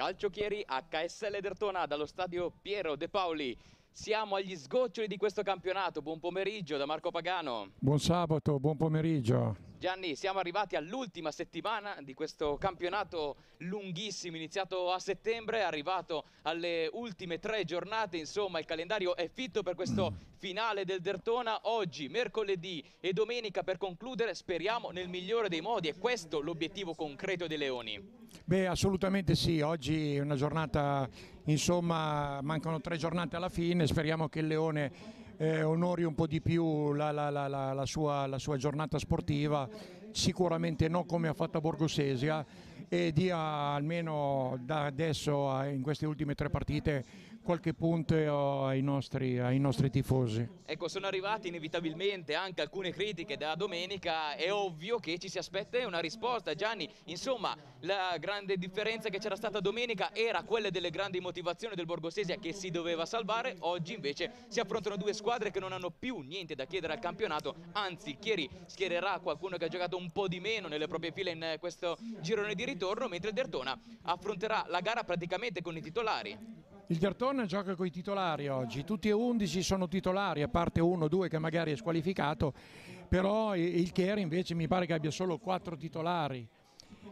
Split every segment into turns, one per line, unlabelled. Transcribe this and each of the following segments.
Calciocchieri HSL Dertona dallo stadio Piero De Paoli. Siamo agli sgoccioli di questo campionato. Buon pomeriggio da Marco Pagano.
Buon sabato, buon pomeriggio.
Gianni, siamo arrivati all'ultima settimana di questo campionato lunghissimo, iniziato a settembre, arrivato alle ultime tre giornate, insomma il calendario è fitto per questo finale del Dertona, oggi, mercoledì e domenica per concludere, speriamo nel migliore dei modi, è questo l'obiettivo concreto dei Leoni.
Beh, assolutamente sì, oggi è una giornata, insomma, mancano tre giornate alla fine, speriamo che il Leone eh, onori un po' di più la, la, la, la sua, sua, giornata sportiva, sicuramente non come ha fatto a Borgosesia e dia almeno da adesso in queste ultime tre partite qualche punto ai nostri, ai nostri, tifosi.
Ecco, sono arrivate inevitabilmente anche alcune critiche da domenica, è ovvio che ci si aspetta una risposta. Gianni, insomma, la grande differenza che c'era stata domenica era quella delle grandi motivazioni del Borgosesia che si doveva salvare, oggi invece si affrontano due squadre che non hanno più niente da chiedere al campionato, anzi Chieri schiererà qualcuno che ha giocato un po' di meno nelle proprie file in questo girone di ritorno, mentre Dertona affronterà la gara praticamente con i titolari.
Il Dertona gioca con i titolari oggi, tutti e 11 sono titolari, a parte uno o due che magari è squalificato, però il Chieri invece mi pare che abbia solo quattro titolari.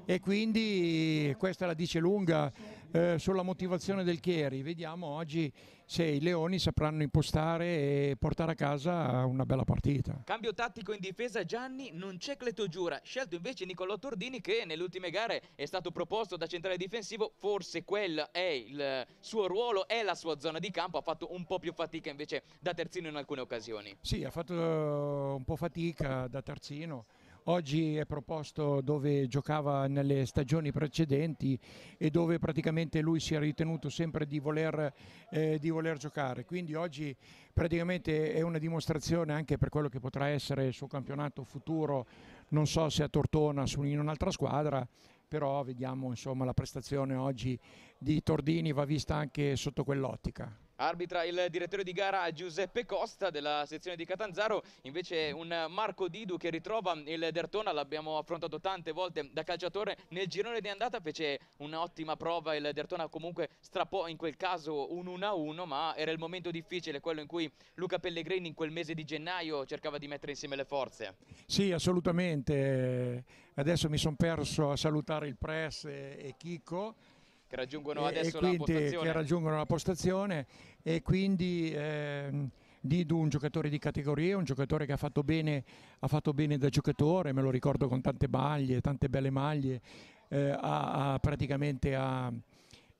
E quindi questa la dice lunga eh, sulla motivazione del Chieri. Vediamo oggi se i Leoni sapranno impostare e portare a casa una bella partita.
Cambio tattico in difesa Gianni, non c'è Cleto Giura, scelto invece Nicolò Tordini che nelle ultime gare è stato proposto da centrale difensivo, forse quel è il suo ruolo, è la sua zona di campo, ha fatto un po' più fatica invece da terzino in alcune occasioni.
Sì, ha fatto un po' fatica da terzino oggi è proposto dove giocava nelle stagioni precedenti e dove praticamente lui si è ritenuto sempre di voler, eh, di voler giocare. Quindi oggi praticamente è una dimostrazione anche per quello che potrà essere il suo campionato futuro, non so se a Tortona o in un'altra squadra, però vediamo insomma la prestazione oggi di Tordini va vista anche sotto quell'ottica.
Arbitra il direttore di gara Giuseppe Costa della sezione di Catanzaro, invece un Marco Didu che ritrova il Dertona, l'abbiamo affrontato tante volte da calciatore, nel girone di andata fece un'ottima prova, il Dertona comunque strappò in quel caso un 1-1, ma era il momento difficile, quello in cui Luca Pellegrini in quel mese di gennaio cercava di mettere insieme le forze.
Sì, assolutamente, adesso mi sono perso a salutare il press e Chicco
che raggiungono adesso la postazione.
Che raggiungono la postazione e quindi ehm, Didu un giocatore di categoria, un giocatore che ha fatto, bene, ha fatto bene da giocatore, me lo ricordo con tante maglie, tante belle maglie, eh, a, a praticamente a,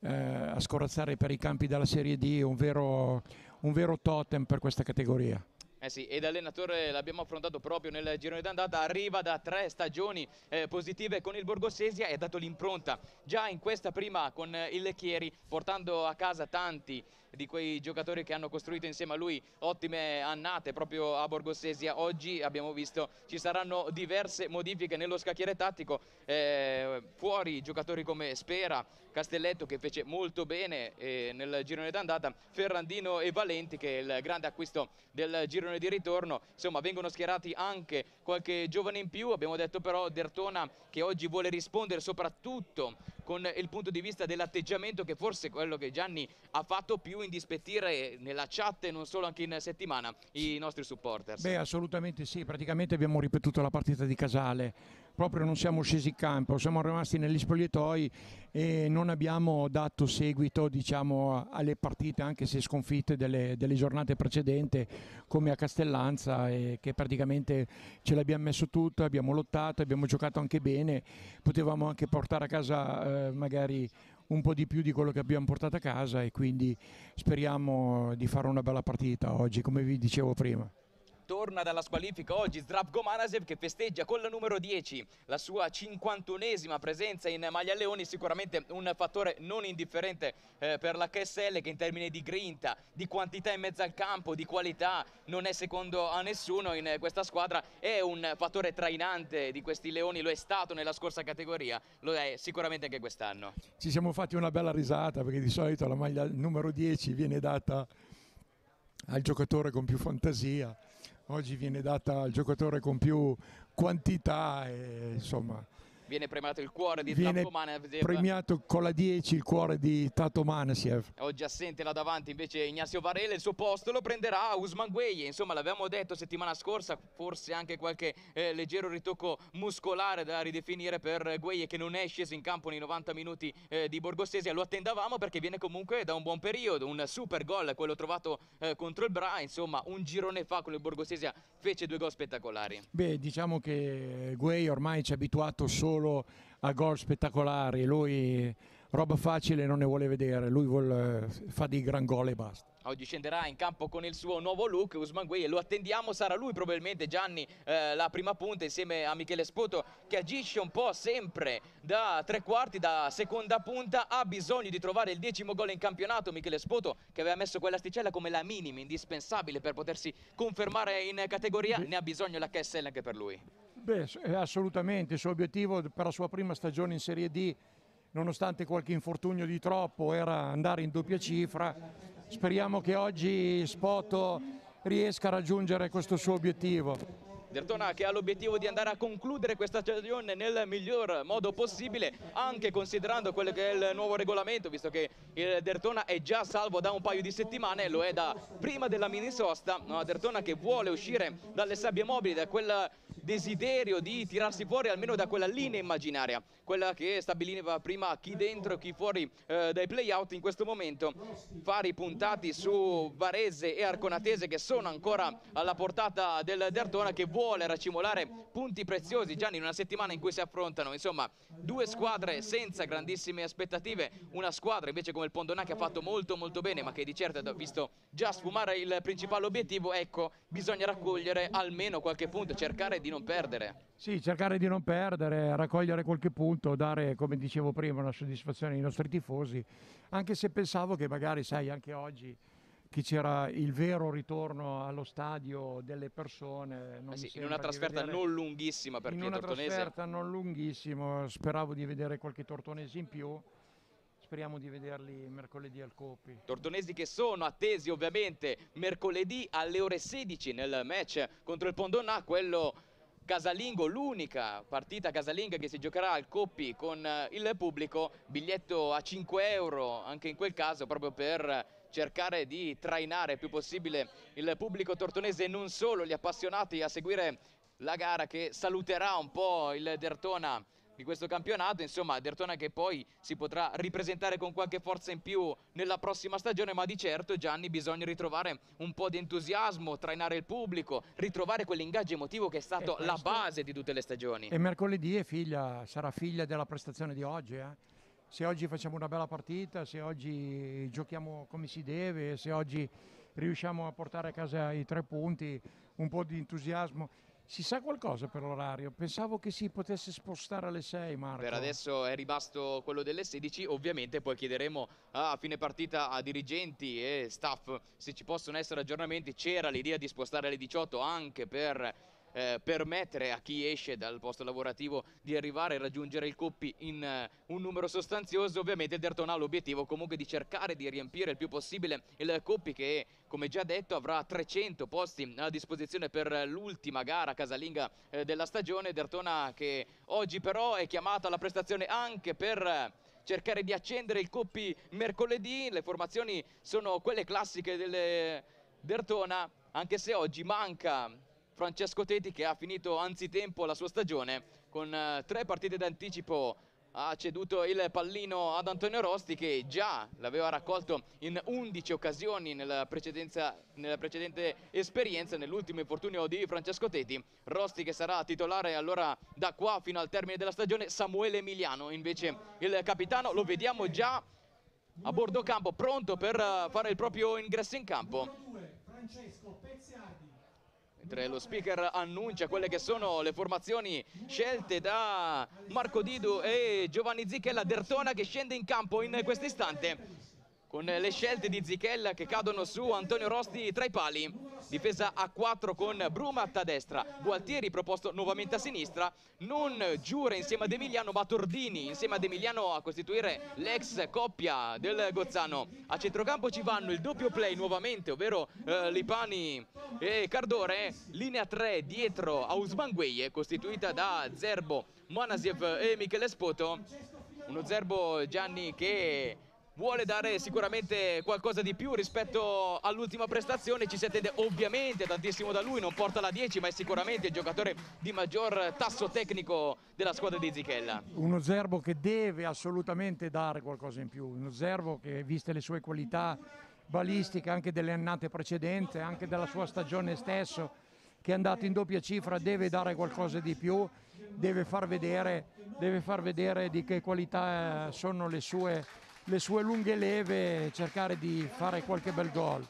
eh, a scorazzare per i campi della Serie D, un vero, un vero totem per questa categoria.
Eh sì, ed allenatore l'abbiamo affrontato proprio nel girone d'andata, arriva da tre stagioni eh, positive con il Borgosesia e ha dato l'impronta già in questa prima con il Chieri, portando a casa tanti di quei giocatori che hanno costruito insieme a lui ottime annate proprio a Borgosesia. Oggi abbiamo visto ci saranno diverse modifiche nello scacchiere tattico, eh, fuori giocatori come Spera, Castelletto che fece molto bene eh, nel girone d'andata, Ferrandino e Valenti che è il grande acquisto del girone di ritorno, insomma vengono schierati anche qualche giovane in più, abbiamo detto però Dertona che oggi vuole rispondere soprattutto con il punto di vista dell'atteggiamento che forse quello che Gianni ha fatto più indispettire nella chat e non solo anche in settimana i nostri supporters.
Beh assolutamente sì, praticamente abbiamo ripetuto la partita di Casale, proprio non siamo scesi in campo, siamo rimasti negli spogliatoi e non abbiamo dato seguito diciamo, alle partite anche se sconfitte delle, delle giornate precedenti come a Castellanza e che praticamente ce l'abbiamo messo tutto, abbiamo lottato, abbiamo giocato anche bene, potevamo anche portare a casa eh, magari un po' di più di quello che abbiamo portato a casa e quindi speriamo di fare una bella partita oggi come vi dicevo prima
torna dalla squalifica oggi Zdravko Manasev che festeggia con la numero 10 la sua 51esima presenza in maglia Leoni, sicuramente un fattore non indifferente eh, per l'HSL che in termini di grinta, di quantità in mezzo al campo, di qualità non è secondo a nessuno in questa squadra, è un fattore trainante di questi Leoni, lo è stato nella scorsa categoria, lo è sicuramente anche quest'anno.
Ci siamo fatti una bella risata perché di solito la maglia numero 10 viene data al giocatore con più fantasia, oggi viene data al giocatore con più quantità e insomma
viene premiato il cuore di
viene
Zlatko Manasiev.
premiato con la 10 il cuore di Tato Manasiev.
Oggi assente là davanti invece Ignacio Varela, il suo posto lo prenderà Usman Gueye, insomma l'avevamo detto settimana scorsa, forse anche qualche eh, leggero ritocco muscolare da ridefinire per Gueye che non è sceso in campo nei 90 minuti eh, di Borgosesia, lo attendavamo perché viene comunque da un buon periodo, un super gol, quello trovato eh, contro il Bra, insomma un girone fa con il Borgosesia fece due gol spettacolari.
Beh, diciamo che Guay ormai ci ha abituato solo solo a gol spettacolari, lui roba facile non ne vuole vedere, lui vuole, fa dei gran gol e basta.
Oggi scenderà in campo con il suo nuovo look, Usman Gueye, lo attendiamo, sarà lui probabilmente Gianni eh, la prima punta insieme a Michele Spoto che agisce un po' sempre da tre quarti, da seconda punta, ha bisogno di trovare il decimo gol in campionato, Michele Spoto che aveva messo quell'asticella come la minima, indispensabile per potersi confermare in categoria, ne ha bisogno la KSL anche per lui.
Beh, assolutamente, il suo obiettivo per la sua prima stagione in Serie D, nonostante qualche infortunio di troppo, era andare in doppia cifra. Speriamo che oggi Spoto riesca a raggiungere questo suo obiettivo.
Dertona che ha l'obiettivo di andare a concludere questa stagione nel miglior modo possibile, anche considerando quello che è il nuovo regolamento, visto che il Dertona è già salvo da un paio di settimane, lo è da prima della mini sosta, una Dertona che vuole uscire dalle sabbie mobili, da quel desiderio di tirarsi fuori almeno da quella linea immaginaria, quella che stabiliva prima chi dentro e chi fuori eh, dai playout in questo momento. Fari puntati su Varese e Arconatese che sono ancora alla portata del Dertona che vuole racimolare punti preziosi già in una settimana in cui si affrontano insomma due squadre senza grandissime aspettative, una squadra invece come il Pondonà che ha fatto molto molto bene ma che di certo ha visto già sfumare il principale obiettivo, ecco bisogna raccogliere almeno qualche punto, cercare di non perdere.
Sì, cercare di non perdere, raccogliere qualche punto, dare, come dicevo prima, una soddisfazione ai nostri tifosi, anche se pensavo che magari, sai, anche oggi che c'era il vero ritorno allo stadio delle persone.
Eh sì, in una trasferta non lunghissima per
in
Pietro
Tortonese. Una trasferta non lunghissima, speravo di vedere qualche tortonese in più. Speriamo di vederli mercoledì al Coppi.
Tortonesi che sono attesi ovviamente mercoledì alle ore 16 nel match contro il Pondonna, quello casalingo, l'unica partita casalinga che si giocherà al Coppi con eh, il pubblico, biglietto a 5 euro anche in quel caso proprio per cercare di trainare il più possibile il pubblico tortonese e non solo gli appassionati a seguire la gara che saluterà un po' il Dertona di questo campionato, insomma Dertona che poi si potrà ripresentare con qualche forza in più nella prossima stagione, ma di certo Gianni bisogna ritrovare un po' di entusiasmo, trainare il pubblico, ritrovare quell'ingaggio emotivo che è stato la base di tutte le stagioni.
E mercoledì è figlia, sarà figlia della prestazione di oggi, eh? se oggi facciamo una bella partita, se oggi giochiamo come si deve, se oggi riusciamo a portare a casa i tre punti, un po' di entusiasmo si sa qualcosa per l'orario? Pensavo che si potesse spostare alle 6, Marco.
Per adesso è rimasto quello delle 16, ovviamente poi chiederemo a fine partita a dirigenti e staff se ci possono essere aggiornamenti. C'era l'idea di spostare alle 18 anche per eh, permettere a chi esce dal posto lavorativo di arrivare e raggiungere il Coppi in uh, un numero sostanzioso. Ovviamente Derton ha l'obiettivo comunque di cercare di riempire il più possibile il Coppi che come già detto avrà 300 posti a disposizione per l'ultima gara casalinga eh, della stagione. Dertona che oggi però è chiamata alla prestazione anche per cercare di accendere il Coppi mercoledì. Le formazioni sono quelle classiche del Dertona, anche se oggi manca Francesco Teti che ha finito anzitempo la sua stagione con eh, tre partite d'anticipo ha ceduto il pallino ad Antonio Rosti che già l'aveva raccolto in 11 occasioni nella, nella precedente esperienza, nell'ultimo infortunio di Francesco Teti. Rosti che sarà titolare allora da qua fino al termine della stagione, Samuele Emiliano invece il capitano, lo vediamo già a bordo campo, pronto per fare il proprio ingresso in campo. Francesco Pezziardi mentre lo speaker annuncia quelle che sono le formazioni scelte da Marco Didu e Giovanni Zicchella Dertona che scende in campo in questo istante con le scelte di Zichella che cadono su Antonio Rosti tra i pali. Difesa a 4 con Brumat a destra. Gualtieri proposto nuovamente a sinistra. Non Giure insieme ad Emiliano ma Tordini insieme ad Emiliano a costituire l'ex coppia del Gozzano. A centrocampo ci vanno il doppio play nuovamente ovvero eh, Lipani e Cardore. Linea 3 dietro a Usman costituita da Zerbo Manasiev e Michele Spoto. Uno Zerbo Gianni che vuole dare sicuramente qualcosa di più rispetto all'ultima prestazione, ci si attende ovviamente tantissimo da lui, non porta la 10 ma è sicuramente il giocatore di maggior tasso tecnico della squadra di Zichella.
Uno Zerbo che deve assolutamente dare qualcosa in più, uno Zerbo che viste le sue qualità balistiche anche delle annate precedenti, anche della sua stagione stesso, che è andato in doppia cifra, deve dare qualcosa di più, deve far vedere, deve far vedere di che qualità eh, sono le sue le sue lunghe leve cercare di fare qualche bel gol.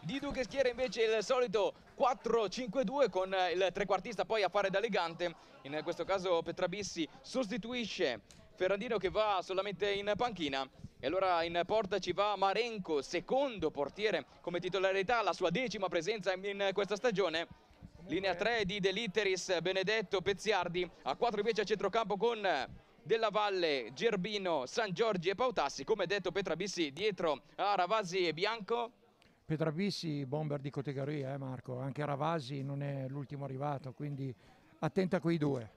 Didu che schiera invece il solito 4-5-2 con il trequartista poi a fare da elegante. In questo caso Petrabissi sostituisce Ferrandino che va solamente in panchina. E allora in porta ci va Marenco, secondo portiere come titolarità, la sua decima presenza in questa stagione. Linea 3 di Deliteris, Benedetto, Pezziardi, a 4 invece a centrocampo con della Valle, Gerbino, San Giorgi e Pautassi. Come detto Petrabissi dietro a Ravasi e Bianco.
Petrabissi bomber di categoria, eh Marco. Anche Ravasi non è l'ultimo arrivato, quindi attenta a quei due.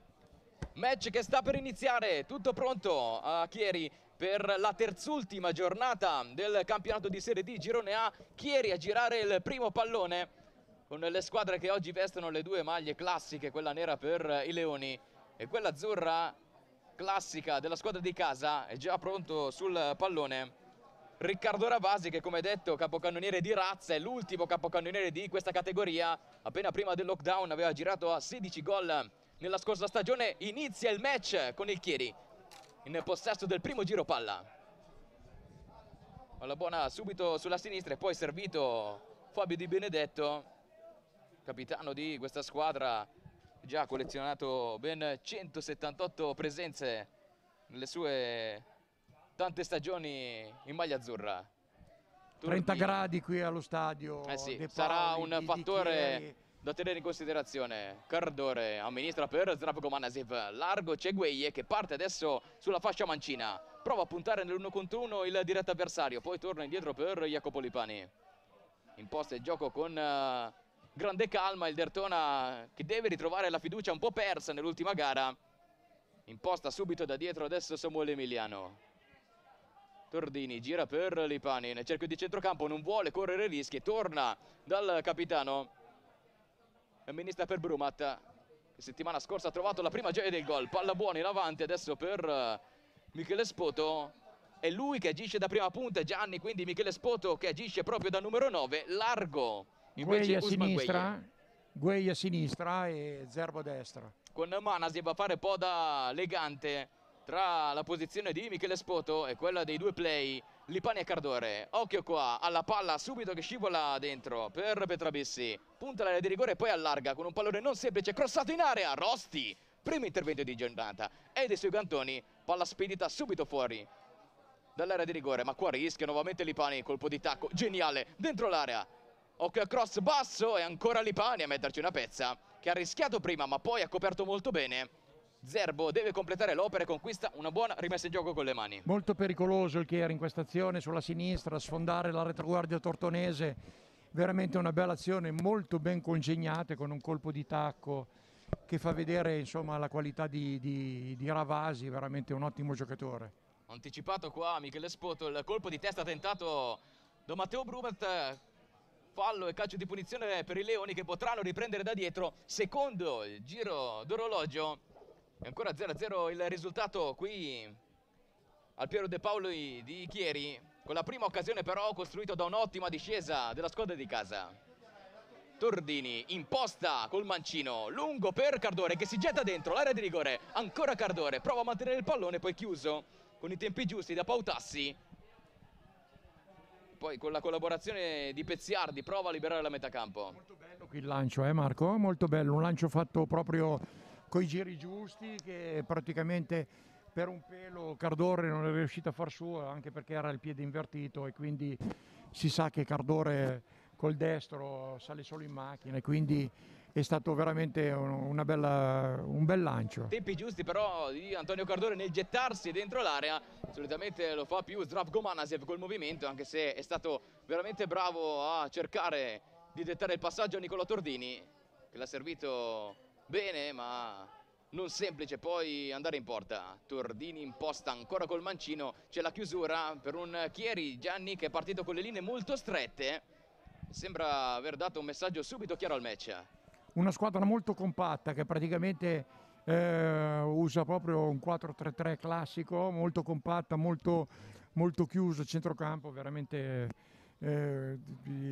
Match che sta per iniziare, tutto pronto a Chieri per la terzultima giornata del campionato di Serie D Girone A. Chieri a girare il primo pallone con le squadre che oggi vestono le due maglie classiche, quella nera per i Leoni e quella azzurra classica della squadra di casa è già pronto sul pallone. Riccardo Ravasi che come detto capocannoniere di razza è l'ultimo capocannoniere di questa categoria. Appena prima del lockdown aveva girato a 16 gol nella scorsa stagione inizia il match con il Chieri in possesso del primo giro palla. Alla buona subito sulla sinistra e poi servito Fabio Di Benedetto capitano di questa squadra già collezionato ben 178 presenze nelle sue tante stagioni in maglia azzurra.
Turbi. 30 gradi qui allo stadio.
Eh sì, sarà un di, fattore di da tenere in considerazione. Cardore amministra per Zdravko Manasev, largo Cegueie che parte adesso sulla fascia mancina. Prova a puntare nell'uno contro uno il diretto avversario, poi torna indietro per Jacopo Lipani. Imposta il gioco con uh, grande calma il Dertona che deve ritrovare la fiducia un po' persa nell'ultima gara imposta subito da dietro adesso Samuele Emiliano. Tordini gira per Lipani nel cerchio di centrocampo non vuole correre rischi torna dal capitano. Amministra per Brumat che settimana scorsa ha trovato la prima gioia del gol palla buona in avanti adesso per eh, Michele Spoto. È lui che agisce da prima punta Gianni quindi Michele Spoto che agisce proprio da numero 9 largo
Invece Guei a sinistra, Guei a sinistra e Zerbo a destra.
Con Manasi va a fare un po' da legante tra la posizione di Michele Spoto e quella dei due play Lipani e Cardore. Occhio qua alla palla subito che scivola dentro per Petrabissi. Punta l'area di rigore e poi allarga con un pallone non semplice crossato in area. Rosti, primo intervento di giornata e dei suoi Gantoni. Palla spedita subito fuori dall'area di rigore ma qua rischia nuovamente Lipani, colpo di tacco geniale dentro l'area Occhio a cross basso e ancora Lipani a metterci una pezza che ha rischiato prima ma poi ha coperto molto bene. Zerbo deve completare l'opera e conquista una buona rimessa in gioco con le mani.
Molto pericoloso il Chieri in questa azione sulla sinistra, sfondare la retroguardia tortonese. Veramente una bella azione, molto ben congegnata con un colpo di tacco che fa vedere insomma, la qualità di, di, di Ravasi, veramente un ottimo giocatore.
Anticipato qua Michele Spoto, il colpo di testa tentato da Matteo Brumet fallo e calcio di punizione per i Leoni che potranno riprendere da dietro secondo il giro d'orologio. È ancora 0-0 il risultato qui al Piero De Paolo di Chieri con la prima occasione però costruito da un'ottima discesa della squadra di casa. Tordini imposta col mancino lungo per Cardore che si getta dentro l'area di rigore ancora Cardore prova a mantenere il pallone poi chiuso con i tempi giusti da Pautassi poi con la collaborazione di Pezziardi prova a liberare la metacampo.
Molto bello qui il lancio, eh Marco? Molto bello, un lancio fatto proprio con i giri giusti che praticamente per un pelo Cardore non è riuscito a far suo anche perché era il piede invertito e quindi si sa che Cardore col destro sale solo in macchina e quindi è stato veramente bella, un bel lancio.
Tempi giusti però di Antonio Cardone nel gettarsi dentro l'area, solitamente lo fa più Zdravko Manasev col movimento, anche se è stato veramente bravo a cercare di dettare il passaggio a Nicola Tordini, che l'ha servito bene, ma non semplice poi andare in porta. Tordini in posta ancora col mancino, c'è la chiusura per un Chieri Gianni che è partito con le linee molto strette. Sembra aver dato un messaggio subito chiaro al match.
Una squadra molto compatta che praticamente eh, usa proprio un 4-3-3 classico, molto compatta, molto, molto chiuso, centrocampo, veramente eh,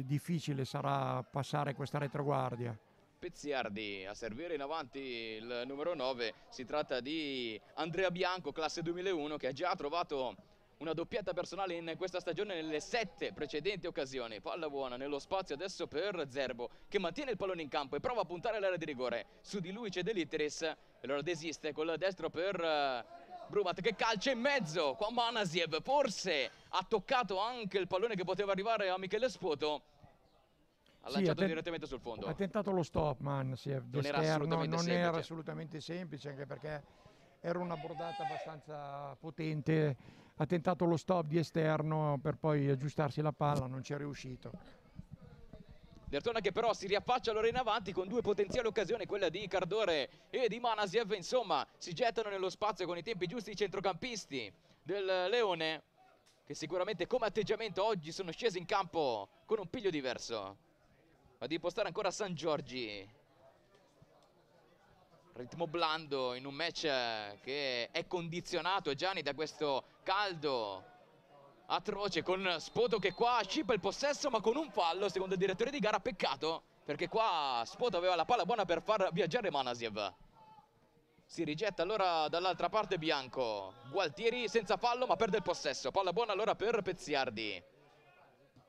difficile sarà passare questa retroguardia.
Pezziardi a servire in avanti il numero 9. Si tratta di Andrea Bianco, classe 2001, che ha già trovato una doppietta personale in questa stagione nelle sette precedenti occasioni. Palla buona nello spazio adesso per Zerbo, che mantiene il pallone in campo e prova a puntare all'area di rigore. Su di lui c'è Deliteris, e allora desiste col destro per eh, Brumat che calcia in mezzo. Qua Manasiev forse ha toccato anche il pallone che poteva arrivare a Michele Spoto ha sì, lanciato direttamente sul fondo.
Ha tentato lo stop, man. Sì, non era assolutamente non semplice. era assolutamente semplice, anche perché era una bordata abbastanza potente. Ha tentato lo stop di esterno per poi aggiustarsi la palla, non ci è riuscito.
Dertona che però si riaffaccia allora in avanti con due potenziali occasioni, quella di Cardore e di Manasiev, insomma si gettano nello spazio con i tempi giusti i centrocampisti del Leone che sicuramente come atteggiamento oggi sono scesi in campo con un piglio diverso. Va di impostare ancora San Giorgi ritmo blando in un match che è condizionato Gianni da questo caldo atroce con Spoto che qua scippa il possesso ma con un fallo secondo il direttore di gara. Peccato perché qua Spoto aveva la palla buona per far viaggiare Manasiev si rigetta allora dall'altra parte Bianco. Gualtieri senza fallo ma perde il possesso. Palla buona allora per Pezziardi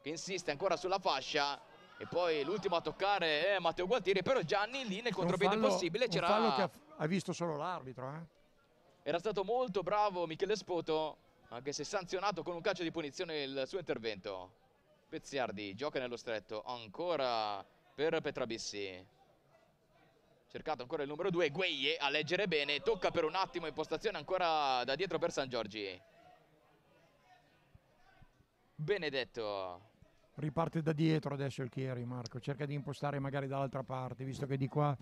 che insiste ancora sulla fascia e poi l'ultimo a toccare è Matteo Gualtieri, però Gianni lì nel contropiede possibile c'era...
Un fallo che ha, ha visto solo l'arbitro, eh?
Era stato molto bravo Michele Spoto, anche se sanzionato con un calcio di punizione il suo intervento. Pezziardi gioca nello stretto, ancora per Petrabissi. Cercato ancora il numero 2, Gueye a leggere bene, tocca per un attimo impostazione ancora da dietro per San Giorgi. Benedetto
riparte da dietro adesso il Chieri Marco, cerca di impostare magari dall'altra parte, visto che di qua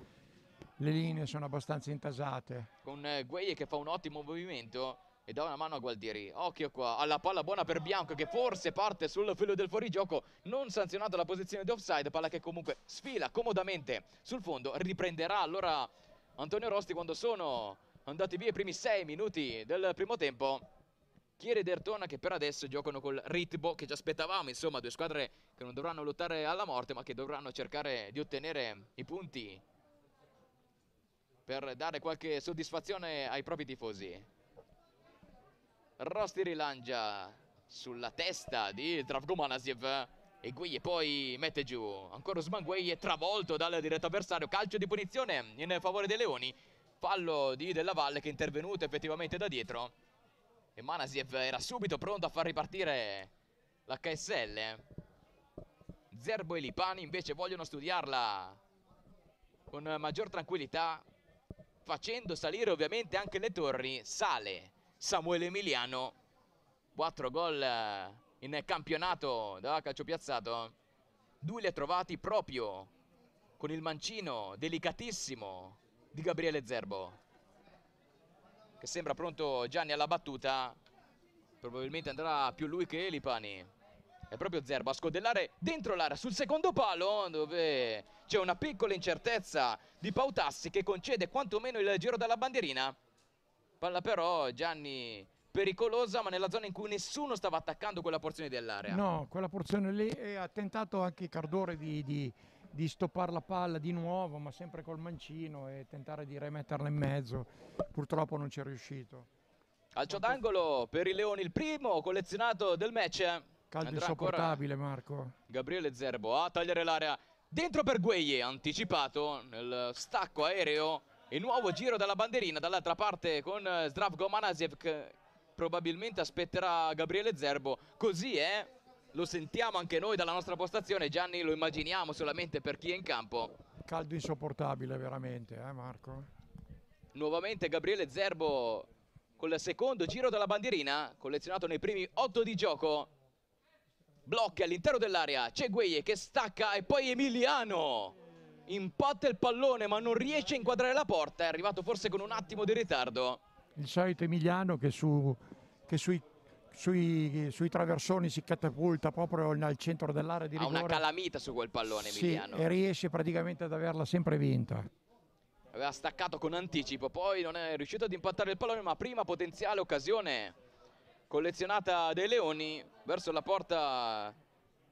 le linee sono abbastanza intasate.
Con eh, Gueye che fa un ottimo movimento e dà una mano a Gualdieri. Occhio qua, alla palla buona per Bianco che forse parte sul filo del fuorigioco, non sanzionato la posizione di offside, palla che comunque sfila comodamente sul fondo, riprenderà allora Antonio Rosti quando sono andati via i primi sei minuti del primo tempo. Chieri ed Ertona che per adesso giocano col ritmo che ci aspettavamo, insomma due squadre che non dovranno lottare alla morte ma che dovranno cercare di ottenere i punti per dare qualche soddisfazione ai propri tifosi. Rosti rilancia sulla testa di Travko Manasiev e Gueye poi mette giù. Ancora Usman Gueye travolto dal diretto avversario. Calcio di punizione in favore dei Leoni. Fallo di Della Valle che è intervenuto effettivamente da dietro e Manasiev era subito pronto a far ripartire la KSL. Zerbo e Lipani invece vogliono studiarla con maggior tranquillità, facendo salire ovviamente anche le torri. Sale Samuele Emiliano, 4 gol in campionato da calcio piazzato. Due li ha trovati proprio con il mancino delicatissimo di Gabriele Zerbo che sembra pronto Gianni alla battuta probabilmente andrà più lui che Lipani. È proprio Zerbo a scodellare dentro l'area sul secondo palo dove c'è una piccola incertezza di Pautassi che concede quantomeno il giro dalla bandierina. Palla però Gianni pericolosa ma nella zona in cui nessuno stava attaccando quella porzione dell'area.
No quella porzione lì e ha tentato anche Cardore di, di di stoppare la palla di nuovo, ma sempre col mancino e tentare di rimetterla in mezzo. Purtroppo non ci è riuscito.
Calcio d'angolo per i Leoni, il primo collezionato del match.
Calcio insopportabile, Marco.
Gabriele Zerbo a tagliare l'area dentro per Gueye, anticipato nel stacco aereo. E nuovo giro dalla banderina, dall'altra parte con Zdravko Manasiev probabilmente aspetterà Gabriele Zerbo. Così è lo sentiamo anche noi dalla nostra postazione, Gianni lo immaginiamo solamente per chi è in campo.
Caldo insopportabile veramente, eh Marco?
Nuovamente Gabriele Zerbo col secondo giro della bandierina, collezionato nei primi otto di gioco. Blocchi all'interno dell'area, c'è Gueye che stacca e poi Emiliano impatta il pallone ma non riesce a inquadrare la porta, è arrivato forse con un attimo di ritardo.
Il solito Emiliano che, su, che sui, sui, sui, traversoni si catapulta proprio al centro dell'area di rigore.
Ha una calamita su quel pallone Emiliano.
Sì, e riesce praticamente ad averla sempre vinta.
Aveva staccato con anticipo, poi non è riuscito ad impattare il pallone, ma prima potenziale occasione collezionata dai Leoni verso la porta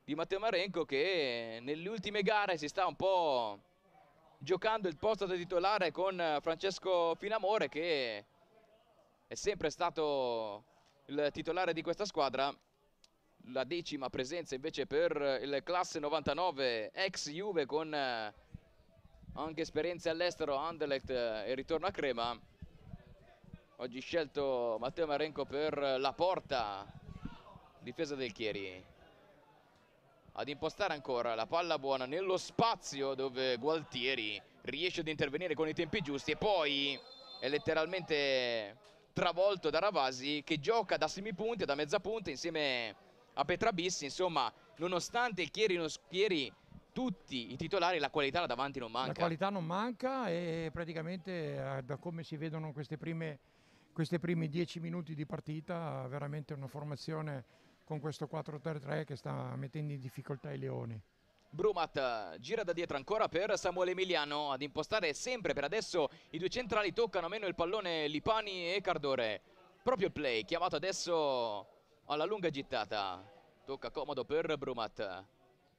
di Matteo Marenco che nelle ultime gare si sta un po' giocando il posto da titolare con Francesco Finamore che è sempre stato il titolare di questa squadra la decima presenza invece per il classe 99 ex Juve con anche esperienze all'estero Anderlecht e ritorno a Crema. Oggi scelto Matteo Marenco per la porta difesa del Chieri. Ad impostare ancora la palla buona nello spazio dove Gualtieri riesce ad intervenire con i tempi giusti e poi è letteralmente travolto da Ravasi che gioca da semipunti da mezza punta insieme a Petrabissi insomma nonostante Chieri non Chieri tutti i titolari la qualità là davanti non manca
la qualità non manca e praticamente eh, da come si vedono queste prime questi primi dieci minuti di partita veramente una formazione con questo 4-3-3 che sta mettendo in difficoltà i Leoni.
Brumat eh, gira da dietro ancora per Samuele Emiliano ad impostare sempre per adesso i due centrali toccano meno il pallone Lipani e Cardore proprio il play chiamato adesso alla lunga gittata tocca comodo per Brumat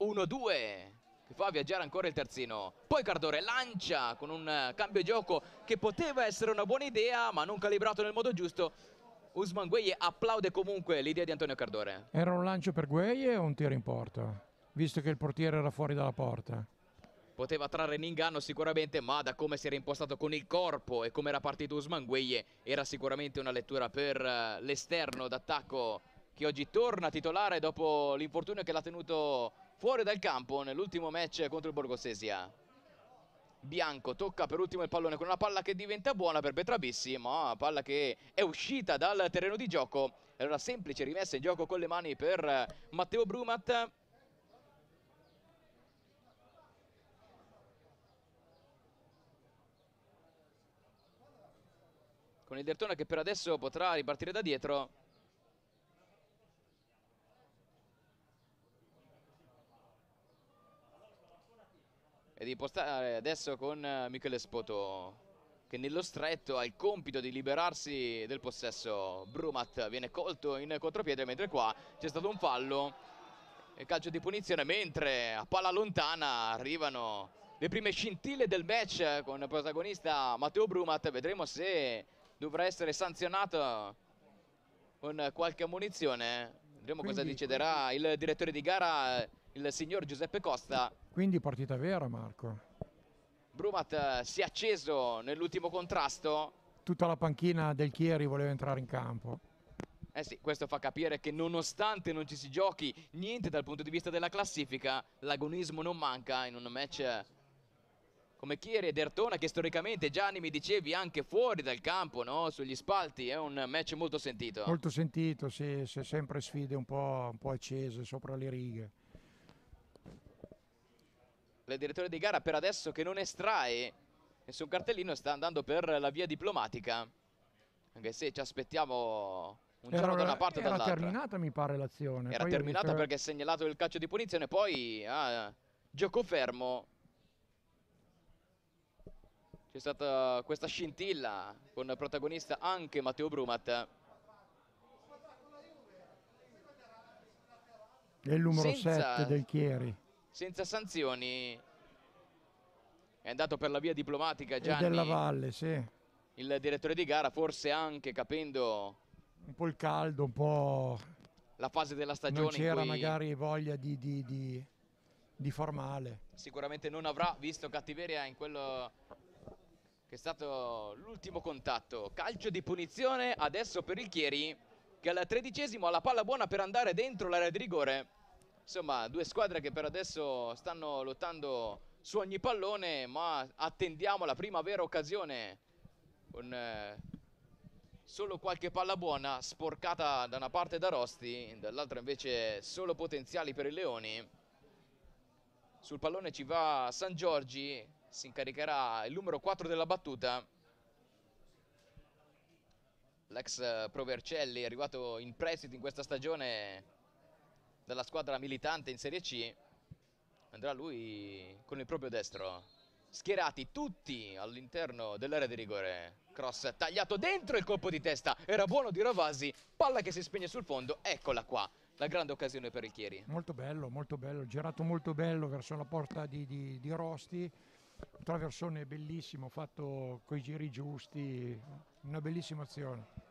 1-2 che fa viaggiare ancora il terzino. Poi Cardore lancia con un eh, cambio gioco che poteva essere una buona idea ma non calibrato nel modo giusto. Usman Gueye applaude comunque l'idea di Antonio Cardore.
Era un lancio per Gueye o un tiro in porta? Visto che il portiere era fuori dalla porta.
Poteva trarre in inganno sicuramente, ma da come si era impostato con il corpo e come era partito Usman Gueye, era sicuramente una lettura per eh, l'esterno d'attacco che oggi torna titolare dopo l'infortunio che l'ha tenuto fuori dal campo nell'ultimo match contro il Borgosesia. Bianco tocca per ultimo il pallone con una palla che diventa buona per Petrabissi, ma una palla che è uscita dal terreno di gioco. E allora semplice rimessa in gioco con le mani per Matteo Brumat. Con il Dertona che per adesso potrà ripartire da dietro. e di postare adesso con eh, Michele Spoto che nello stretto ha il compito di liberarsi del possesso. Brumat viene colto in contropiede mentre qua c'è stato un fallo. E calcio di punizione mentre a palla lontana arrivano le prime scintille del match con protagonista Matteo Brumat. Vedremo se dovrà essere sanzionato con qualche munizione vedremo Quindi, cosa deciderà il direttore di gara il signor Giuseppe Costa
quindi partita vera Marco.
Brumat eh, si è acceso nell'ultimo contrasto.
Tutta la panchina del Chieri voleva entrare in campo.
Eh sì, questo fa capire che nonostante non ci si giochi niente dal punto di vista della classifica, l'agonismo non manca in un match come Chieri ed Ertona che storicamente Gianni mi dicevi anche fuori dal campo, no? sugli spalti, è un match molto sentito.
Molto sentito, sì, sì sempre sfide un po', un po' accese sopra le righe.
Il direttore di gara per adesso che non estrae nessun cartellino sta andando per la via diplomatica. Anche se ci aspettiamo un giorno da una parte
e
dall'altra.
era terminata mi pare l'azione.
Era terminata perché è segnalato il calcio di punizione poi ah, gioco fermo c'è stata questa scintilla con protagonista anche Matteo Brumat
è il numero Senza... 7 del Chieri.
Senza sanzioni. È andato per la via diplomatica Gianni.
e della Valle sì.
il direttore di gara forse anche capendo
un po' il caldo un po'
la fase della stagione
non c'era
cui...
magari voglia di, di, di, di far male.
Sicuramente non avrà visto cattiveria in quello che è stato l'ultimo contatto. Calcio di punizione adesso per il Chieri che al tredicesimo ha la palla buona per andare dentro l'area di rigore. Insomma due squadre che per adesso stanno lottando su ogni pallone ma attendiamo la prima vera occasione con eh, solo qualche palla buona sporcata da una parte da Rosti dall'altra invece solo potenziali per i Leoni. Sul pallone ci va San Giorgi, si incaricherà il numero 4 della battuta. L'ex Provercelli è arrivato in prestito in questa stagione dalla squadra militante in Serie C. Andrà lui con il proprio destro. Schierati tutti all'interno dell'area di rigore. Cross tagliato dentro il colpo di testa. Era buono di Ravasi. Palla che si spegne sul fondo. Eccola qua. La grande occasione per il Chieri.
Molto bello, molto bello. Girato molto bello verso la porta di, di, di Rosti. Un traversone bellissimo, fatto coi giri giusti. Una bellissima azione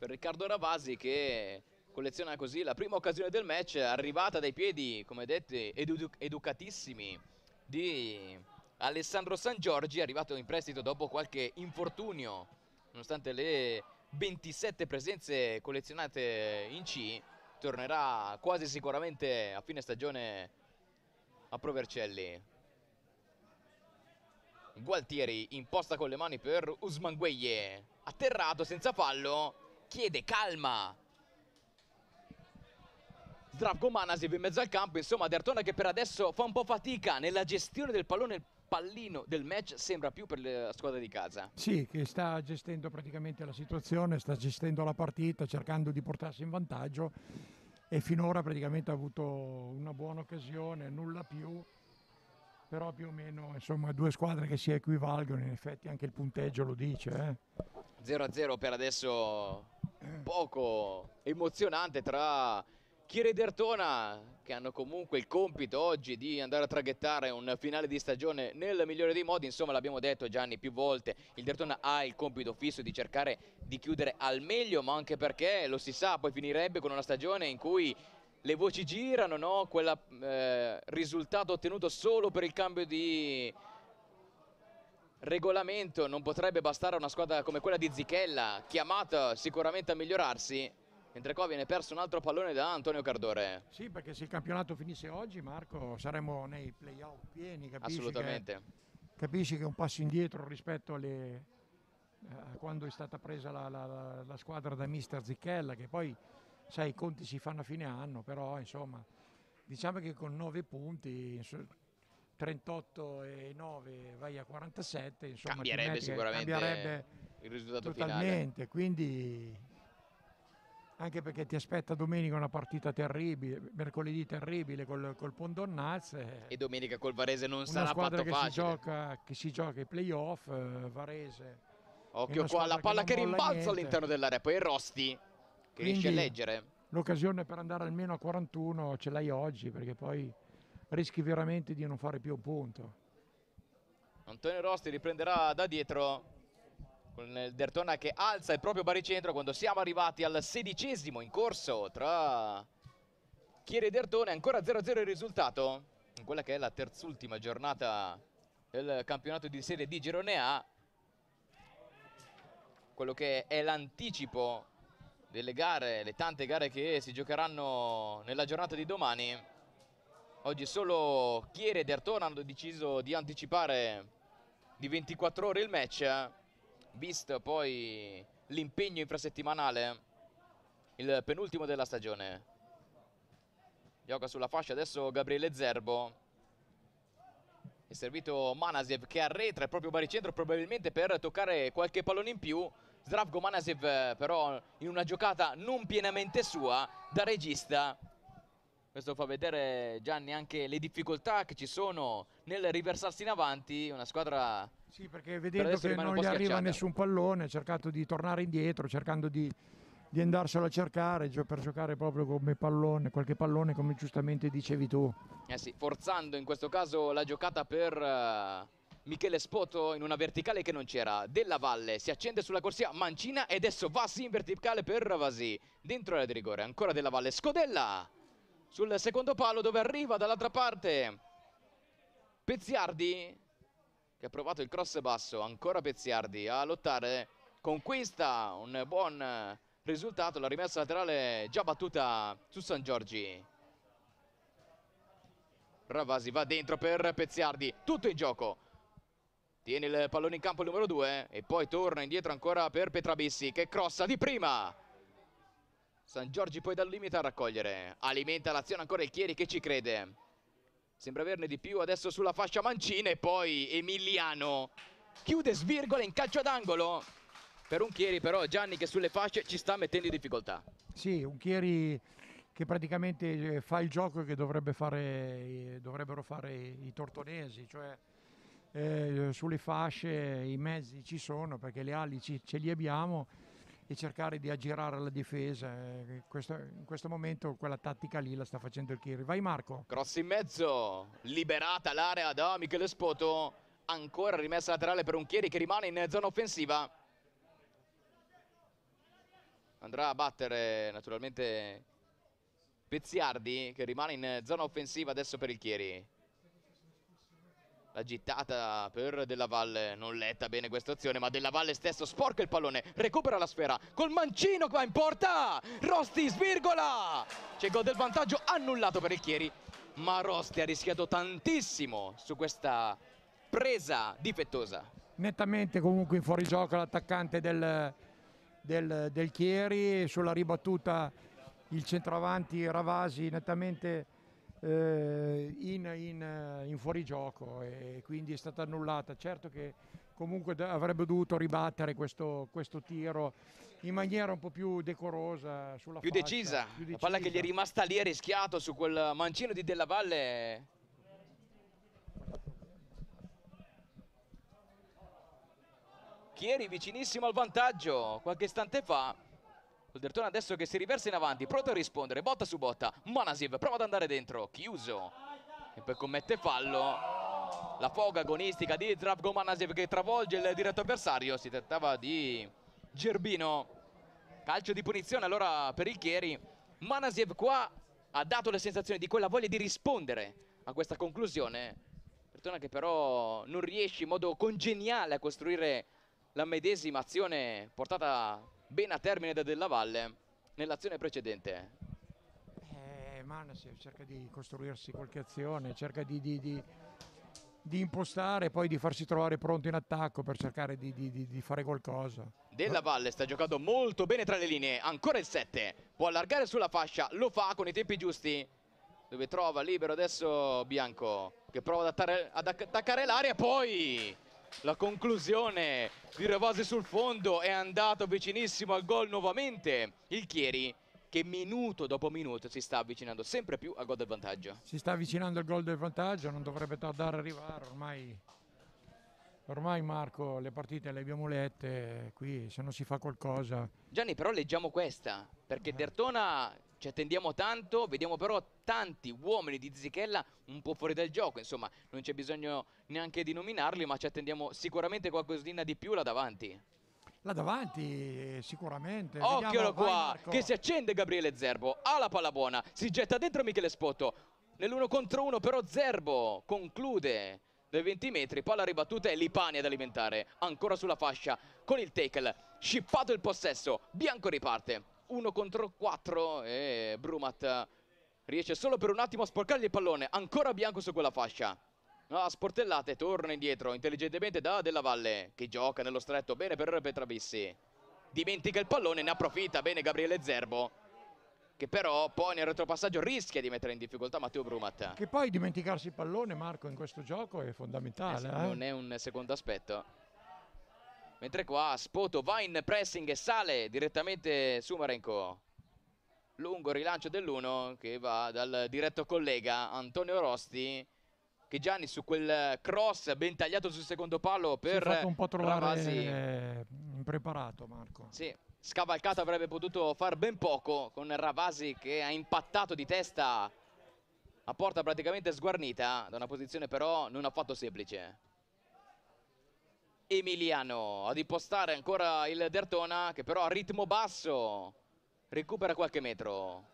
per Riccardo Ravasi che colleziona così la prima occasione del match arrivata dai piedi, come detti, edu educatissimi di Alessandro San Giorgi, arrivato in prestito dopo qualche infortunio, nonostante le 27 presenze collezionate in C, tornerà quasi sicuramente a fine stagione a Provercelli. Gualtieri imposta con le mani per Usman Gueye, atterrato senza fallo, chiede calma. Zdravko Manasiv in mezzo al campo, insomma Dertona che per adesso fa un po' fatica nella gestione del pallone, il pallino del match sembra più per la squadra di casa.
Sì, che sta gestendo praticamente la situazione, sta gestendo la partita, cercando di portarsi in vantaggio e finora praticamente ha avuto una buona occasione, nulla più, però più o meno insomma due squadre che si equivalgono, in effetti anche il punteggio lo dice. Eh.
0-0 per adesso poco emozionante tra Chieri e Dertona che hanno comunque il compito oggi di andare a traghettare un finale di stagione nel migliore dei modi, insomma l'abbiamo detto Gianni più volte, il Dertona ha il compito fisso di cercare di chiudere al meglio, ma anche perché lo si sa, poi finirebbe con una stagione in cui le voci girano, no? quel eh, risultato ottenuto solo per il cambio di regolamento non potrebbe bastare a una squadra come quella di Zichella, chiamata sicuramente a migliorarsi, mentre qua viene perso un altro pallone da Antonio Cardore.
Sì, perché se il campionato finisse oggi, Marco, saremmo nei playoff pieni, capisci
Assolutamente.
Che, capisci che è un passo indietro rispetto alle, a quando è stata presa la, la, la squadra da mister Zichella, che poi, sai, i conti si fanno a fine anno, però, insomma, diciamo che con nove punti 38 e 9 vai a 47, insomma
cambierebbe sicuramente cambierebbe il risultato
totalmente,
finale.
quindi anche perché ti aspetta domenica una partita terribile, mercoledì terribile col, col Pondonnaz.
E domenica col Varese non sarà affatto
che
facile.
Si gioca, che si gioca i playoff, eh, Varese.
Occhio qua, la palla che, che rimbalza all'interno dell'area, poi Rosti che Quindi, riesce a leggere.
L'occasione per andare almeno a 41 ce l'hai oggi, perché poi rischi veramente di non fare più un punto.
Antonio Rosti riprenderà da dietro con Dertona che alza il proprio baricentro quando siamo arrivati al sedicesimo in corso tra Chieri e Dertona. Ancora 0-0 il risultato in quella che è la terzultima giornata del campionato di Serie D Girone A. Quello che è l'anticipo delle gare, le tante gare che si giocheranno nella giornata di domani. Oggi solo Chieri e Dertona hanno deciso di anticipare di 24 ore il match, visto poi l'impegno infrasettimanale, il penultimo della stagione. Gioca sulla fascia adesso Gabriele Zerbo. È servito Manasiev che arretra il proprio baricentro probabilmente per toccare qualche pallone in più. Zdravko Manasiev però in una giocata non pienamente sua da regista questo fa vedere Gianni anche le difficoltà che ci sono nel riversarsi in avanti, una squadra...
Sì, perché vedendo che non gli arriva nessun pallone, ha cercato di tornare indietro, cercando di, di andarselo a cercare per giocare proprio come pallone, qualche pallone come giustamente dicevi tu.
Eh sì, forzando in questo caso la giocata per uh, Michele Spoto in una verticale che non c'era. Della Valle si accende sulla corsia Mancina e adesso Vassi in verticale per Ravasi. Dentro l'area di rigore, ancora Della Valle, Scodella! sul secondo palo dove arriva dall'altra parte Pezziardi che ha provato il cross basso, ancora Pezziardi a lottare, conquista un buon risultato, la rimessa laterale già battuta su San Giorgi. Ravasi va dentro per Pezziardi, tutto in gioco. Tiene il pallone in campo il numero 2 e poi torna indietro ancora per Petrabissi che crossa di prima San Giorgi poi dal limite a raccogliere. Alimenta l'azione ancora il Chieri che ci crede. Sembra averne di più adesso sulla fascia mancina e poi Emiliano chiude svirgola in calcio d'angolo. Per un Chieri però Gianni che sulle fasce ci sta mettendo in difficoltà.
Sì, un Chieri che praticamente eh, fa il gioco che dovrebbe fare, dovrebbero fare i tortonesi, cioè eh, sulle fasce i mezzi ci sono perché le ali ci, ce li abbiamo e cercare di aggirare la difesa. Eh, questo, in questo momento quella tattica lì la sta facendo il Chiri. Vai Marco.
Cross in mezzo, liberata l'area da Michele Spoto, ancora rimessa laterale per un Chieri che rimane in zona offensiva. Andrà a battere naturalmente Pezziardi che rimane in zona offensiva adesso per il Chieri. La gittata per Della Valle, non letta bene questa azione, ma Della Valle stesso sporca il pallone, recupera la sfera, col mancino va in porta, Rosti svirgola, c'è gol del vantaggio annullato per il Chieri, ma Rosti ha rischiato tantissimo su questa presa difettosa.
Nettamente comunque in fuorigioco l'attaccante del, del, del Chieri, sulla ribattuta il centravanti Ravasi nettamente eh, in, in, eh, in fuorigioco e quindi è stata annullata. Certo che comunque avrebbe dovuto ribattere questo, questo, tiro in maniera un po' più decorosa sulla
più,
faccia,
decisa. più decisa. La palla che gli è rimasta lì è rischiato su quel mancino di Della Valle. Chieri vicinissimo al vantaggio qualche istante fa Oldertone adesso che si riversa in avanti, pronto a rispondere, botta su botta. Manasiv prova ad andare dentro, chiuso. E poi commette fallo. La foga agonistica di Zdravko Manasiv che travolge il diretto avversario. Si trattava di Gerbino. Calcio di punizione allora per il Chieri. Manasiev qua ha dato le sensazioni di quella voglia di rispondere a questa conclusione. Persona che però non riesce in modo congeniale a costruire la medesima azione portata ben a termine da Della Valle nell'azione precedente.
Eh, Manas cerca di costruirsi qualche azione, cerca di, di, di, di impostare e poi di farsi trovare pronto in attacco per cercare di, fare qualcosa.
Della Valle sta giocando molto bene tra le linee, ancora il 7, può allargare sulla fascia, lo fa con i tempi giusti, dove trova libero adesso Bianco che prova ad, attaccare, ad attaccare l'area, poi la conclusione di Ravasi sul fondo è andato vicinissimo al gol nuovamente. Il Chieri che minuto dopo minuto si sta avvicinando sempre più al gol del vantaggio.
Si sta avvicinando al gol del vantaggio non dovrebbe tardare ad arrivare. Ormai ormai Marco le partite le abbiamo lette qui se non si fa qualcosa.
Gianni però leggiamo questa perché eh. Dertona ci attendiamo tanto, vediamo però tanti uomini di Zichella un po' fuori dal gioco, insomma non c'è bisogno neanche di nominarli, ma ci attendiamo sicuramente qualcosina di più là davanti.
Là davanti sicuramente.
Occhiolo qua, che si accende Gabriele Zerbo, ha la palla buona, si getta dentro Michele Spotto, nell'uno contro uno però Zerbo conclude dai 20 metri, palla ribattuta e Lipani ad alimentare, ancora sulla fascia con il tackle, scippato il possesso, Bianco riparte. 1 contro 4 e Brumat riesce solo per un attimo a sporcargli il pallone. Ancora bianco su quella fascia. A sportellate, torna indietro intelligentemente da Della Valle che gioca nello stretto bene per Petravissi. Dimentica il pallone, ne approfitta bene Gabriele Zerbo che però poi nel retropassaggio rischia di mettere in difficoltà Matteo Brumat.
Che poi dimenticarsi il pallone, Marco, in questo gioco è fondamentale. Eh,
eh? Non è un secondo aspetto. Mentre qua Spoto va in pressing e sale direttamente su Marenco. Lungo rilancio dell'1 che va dal diretto collega Antonio Rosti. Che Gianni su quel cross ben tagliato sul secondo palo per
si è fatto un po' trovare Ravasi. impreparato Marco.
Sì, scavalcato avrebbe potuto far ben poco con Ravasi che ha impattato di testa a porta praticamente sguarnita da una posizione però non affatto semplice. Emiliano. Ad impostare ancora il Dertona che però a ritmo basso recupera qualche metro.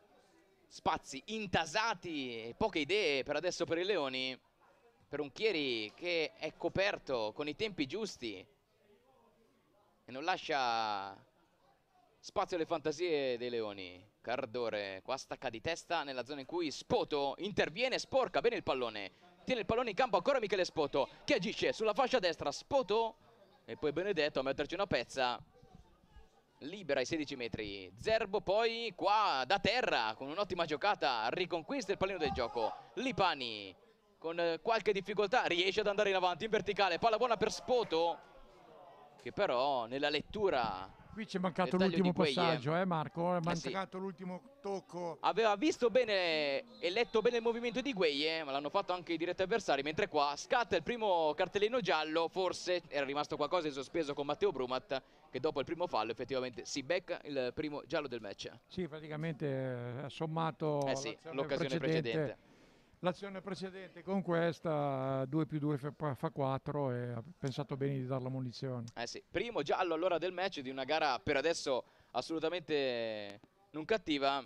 Spazi intasati poche idee per adesso per i Leoni. Per un Chieri che è coperto con i tempi giusti e non lascia spazio alle fantasie dei Leoni. Cardore qua stacca di testa nella zona in cui Spoto interviene sporca bene il pallone. Tiene il pallone in campo ancora Michele Spoto che agisce sulla fascia destra. Spoto e poi Benedetto a metterci una pezza libera ai 16 metri. Zerbo poi qua da terra con un'ottima giocata riconquista il pallino del gioco. Lipani con qualche difficoltà riesce ad andare in avanti in verticale. Palla buona per Spoto che però nella lettura
Qui ci è mancato l'ultimo passaggio, eh Marco? È mancato eh sì. l'ultimo tocco.
Aveva visto bene e letto bene il movimento di Gueye, ma l'hanno fatto anche i diretti avversari, mentre qua scatta il primo cartellino giallo, forse era rimasto qualcosa in sospeso con Matteo Brumat, che dopo il primo fallo effettivamente si becca il primo giallo del match.
Sì, praticamente ha eh, sommato
eh sì, l'occasione precedente. precedente
l'azione precedente con questa 2 più 2 fa 4 e ha pensato bene di dare la munizione.
Eh sì, primo giallo allora del match di una gara per adesso assolutamente non cattiva.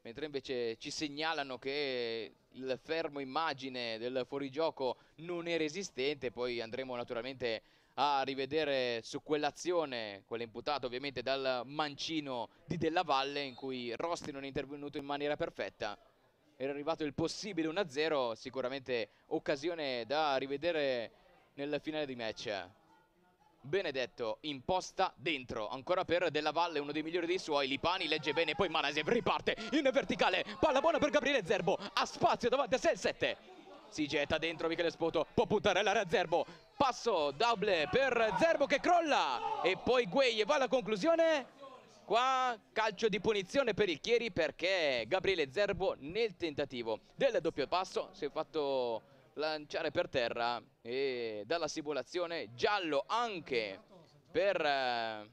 Mentre invece ci segnalano che il fermo immagine del fuorigioco non è resistente, poi andremo naturalmente a rivedere su quell'azione, quella imputata ovviamente dal mancino di Della Valle in cui Rosti non è intervenuto in maniera perfetta. Era arrivato il possibile 1-0, sicuramente occasione da rivedere nel finale di match. Benedetto imposta dentro, ancora per Della Valle, uno dei migliori dei suoi, Lipani legge bene, poi Manasiev riparte in verticale, palla buona per Gabriele Zerbo, ha spazio davanti a sé il 7 si getta dentro Michele Spoto può puntare l'area Zerbo. Passo double per Zerbo che crolla. E poi Gueye va alla conclusione. Qua calcio di punizione per il Chieri perché Gabriele Zerbo nel tentativo del doppio passo si è fatto lanciare per terra e dalla simulazione giallo anche per eh,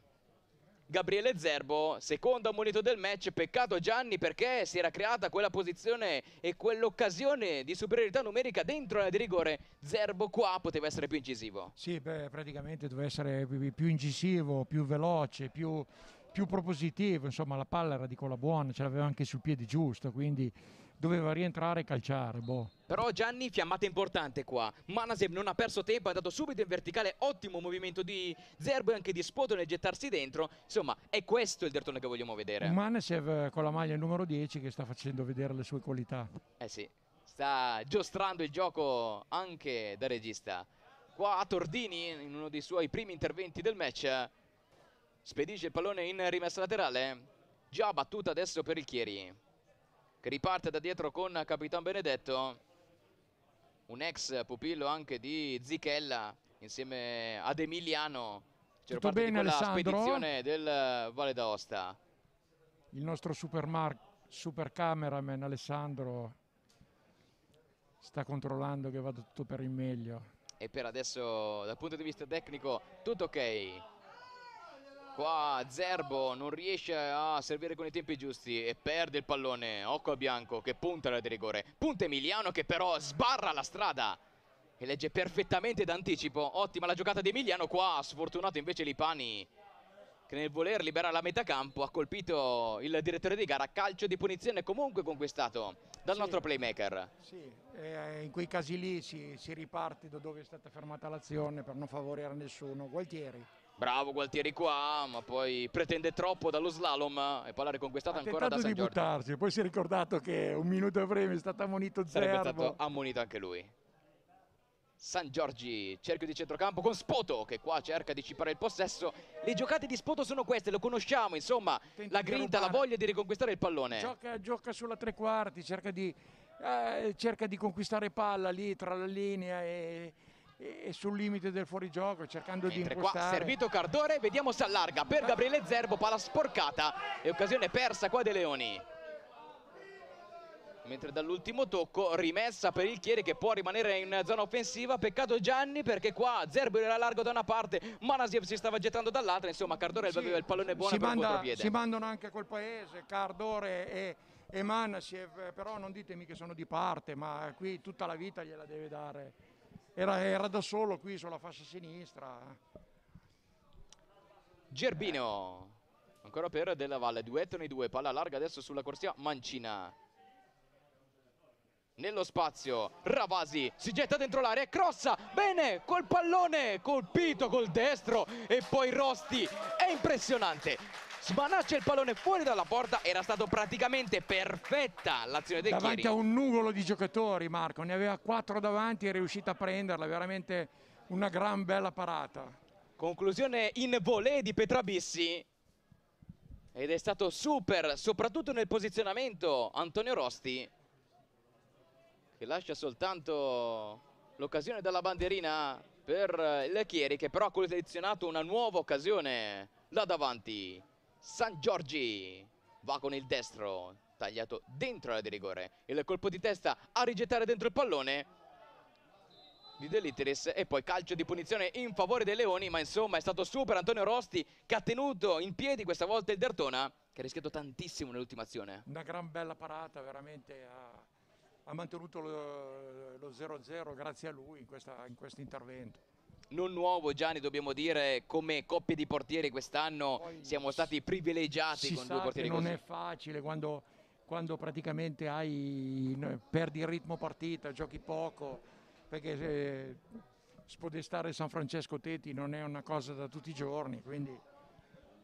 Gabriele Zerbo, secondo ammonito del match, peccato Gianni perché si era creata quella posizione e quell'occasione di superiorità numerica dentro la di rigore, Zerbo qua poteva essere più incisivo.
Sì, beh, praticamente doveva essere più incisivo, più veloce, più, più propositivo, insomma la palla era di quella buona, ce l'aveva anche sul piede giusto, quindi doveva rientrare e calciare. Boh.
Però Gianni, fiammata importante qua. Manasev non ha perso tempo, è andato subito in verticale, ottimo movimento di Zerbo e anche di Spoto nel gettarsi dentro. Insomma, è questo il Dertone che vogliamo vedere.
Manasev eh, con la maglia numero 10 che sta facendo vedere le sue qualità.
Eh sì, sta giostrando il gioco anche da regista. Qua a Tordini, in uno dei suoi primi interventi del match, spedisce il pallone in rimessa laterale. Già battuta adesso per il Chieri che riparte da dietro con Capitan Benedetto. Un ex pupillo anche di Zichella insieme ad Emiliano. C'era parte bene, di spedizione del Valle d'Aosta.
Il nostro super, super cameraman Alessandro sta controllando che vada tutto per il meglio.
E per adesso dal punto di vista tecnico tutto ok Qua Zerbo non riesce a servire con i tempi giusti e perde il pallone. Occo a Bianco che punta la di rigore. Punta Emiliano che però sbarra la strada e legge perfettamente d'anticipo. Ottima la giocata di Emiliano qua. Sfortunato invece Lipani che nel voler liberare la metà campo ha colpito il direttore di gara. Calcio di punizione comunque conquistato dal sì, nostro playmaker.
Sì, eh, in quei casi lì si, si riparte da dove è stata fermata l'azione per non favorire nessuno. Gualtieri.
Bravo Gualtieri qua, ma poi pretende troppo dallo slalom e palla riconquistata ancora da San
di buttarsi, poi si è ricordato che un minuto prima è stato ammonito Zerbo.
Sarebbe stato ammonito anche lui. San Giorgi, cerchio di centrocampo con Spoto che qua cerca di cipare il possesso. Le giocate di Spoto sono queste, lo conosciamo, insomma, Tenti la grinta, la voglia di riconquistare il pallone.
Gioca, gioca sulla tre quarti, cerca di, eh, cerca di conquistare palla lì tra la linea e e sul limite del fuorigioco cercando Mentre di impostare.
qua servito Cardore, vediamo se allarga per Gabriele Zerbo, palla sporcata e occasione persa qua dei Leoni. Mentre dall'ultimo tocco rimessa per il Chieri che può rimanere in zona offensiva, peccato Gianni perché qua Zerbo era largo da una parte, Manasiev si stava gettando dall'altra, insomma Cardore sì, aveva il pallone buono
si
per
manda. Si mandano anche quel paese, Cardore e, e Manasiev, però non ditemi che sono di parte, ma qui tutta la vita gliela deve dare era, era da solo qui sulla fascia sinistra.
Gerbino, ancora per Della Valle, duetto nei due, palla larga adesso sulla corsia Mancina. Nello spazio, Ravasi si getta dentro l'area e crossa, bene, col pallone, colpito col destro e poi Rosti, è impressionante smanaccia il pallone fuori dalla porta era stato praticamente perfetta l'azione del
davanti
Chieri.
a un nuvolo di giocatori Marco ne aveva quattro davanti e è riuscito a prenderla veramente una gran bella parata
Conclusione in volée di Petrabissi. Ed è stato super, soprattutto nel posizionamento, Antonio Rosti. Che lascia soltanto l'occasione dalla bandierina per il Chieri, che però ha collezionato una nuova occasione là davanti. San Giorgi. Va con il destro, tagliato dentro la di rigore. Il colpo di testa a rigettare dentro il pallone di Deliteris e poi calcio di punizione in favore dei Leoni ma insomma è stato super Antonio Rosti che ha tenuto in piedi questa volta il Dertona che ha rischiato tantissimo nell'ultima azione.
Una gran bella parata veramente ha, ha mantenuto lo 0-0 grazie a lui in, questa, in questo intervento
non nuovo Gianni dobbiamo dire come coppie di portieri quest'anno siamo stati privilegiati con due portieri
non
così.
è facile quando, quando praticamente hai, perdi il ritmo partita giochi poco perché eh, spodestare San Francesco Teti non è una cosa da tutti i giorni, quindi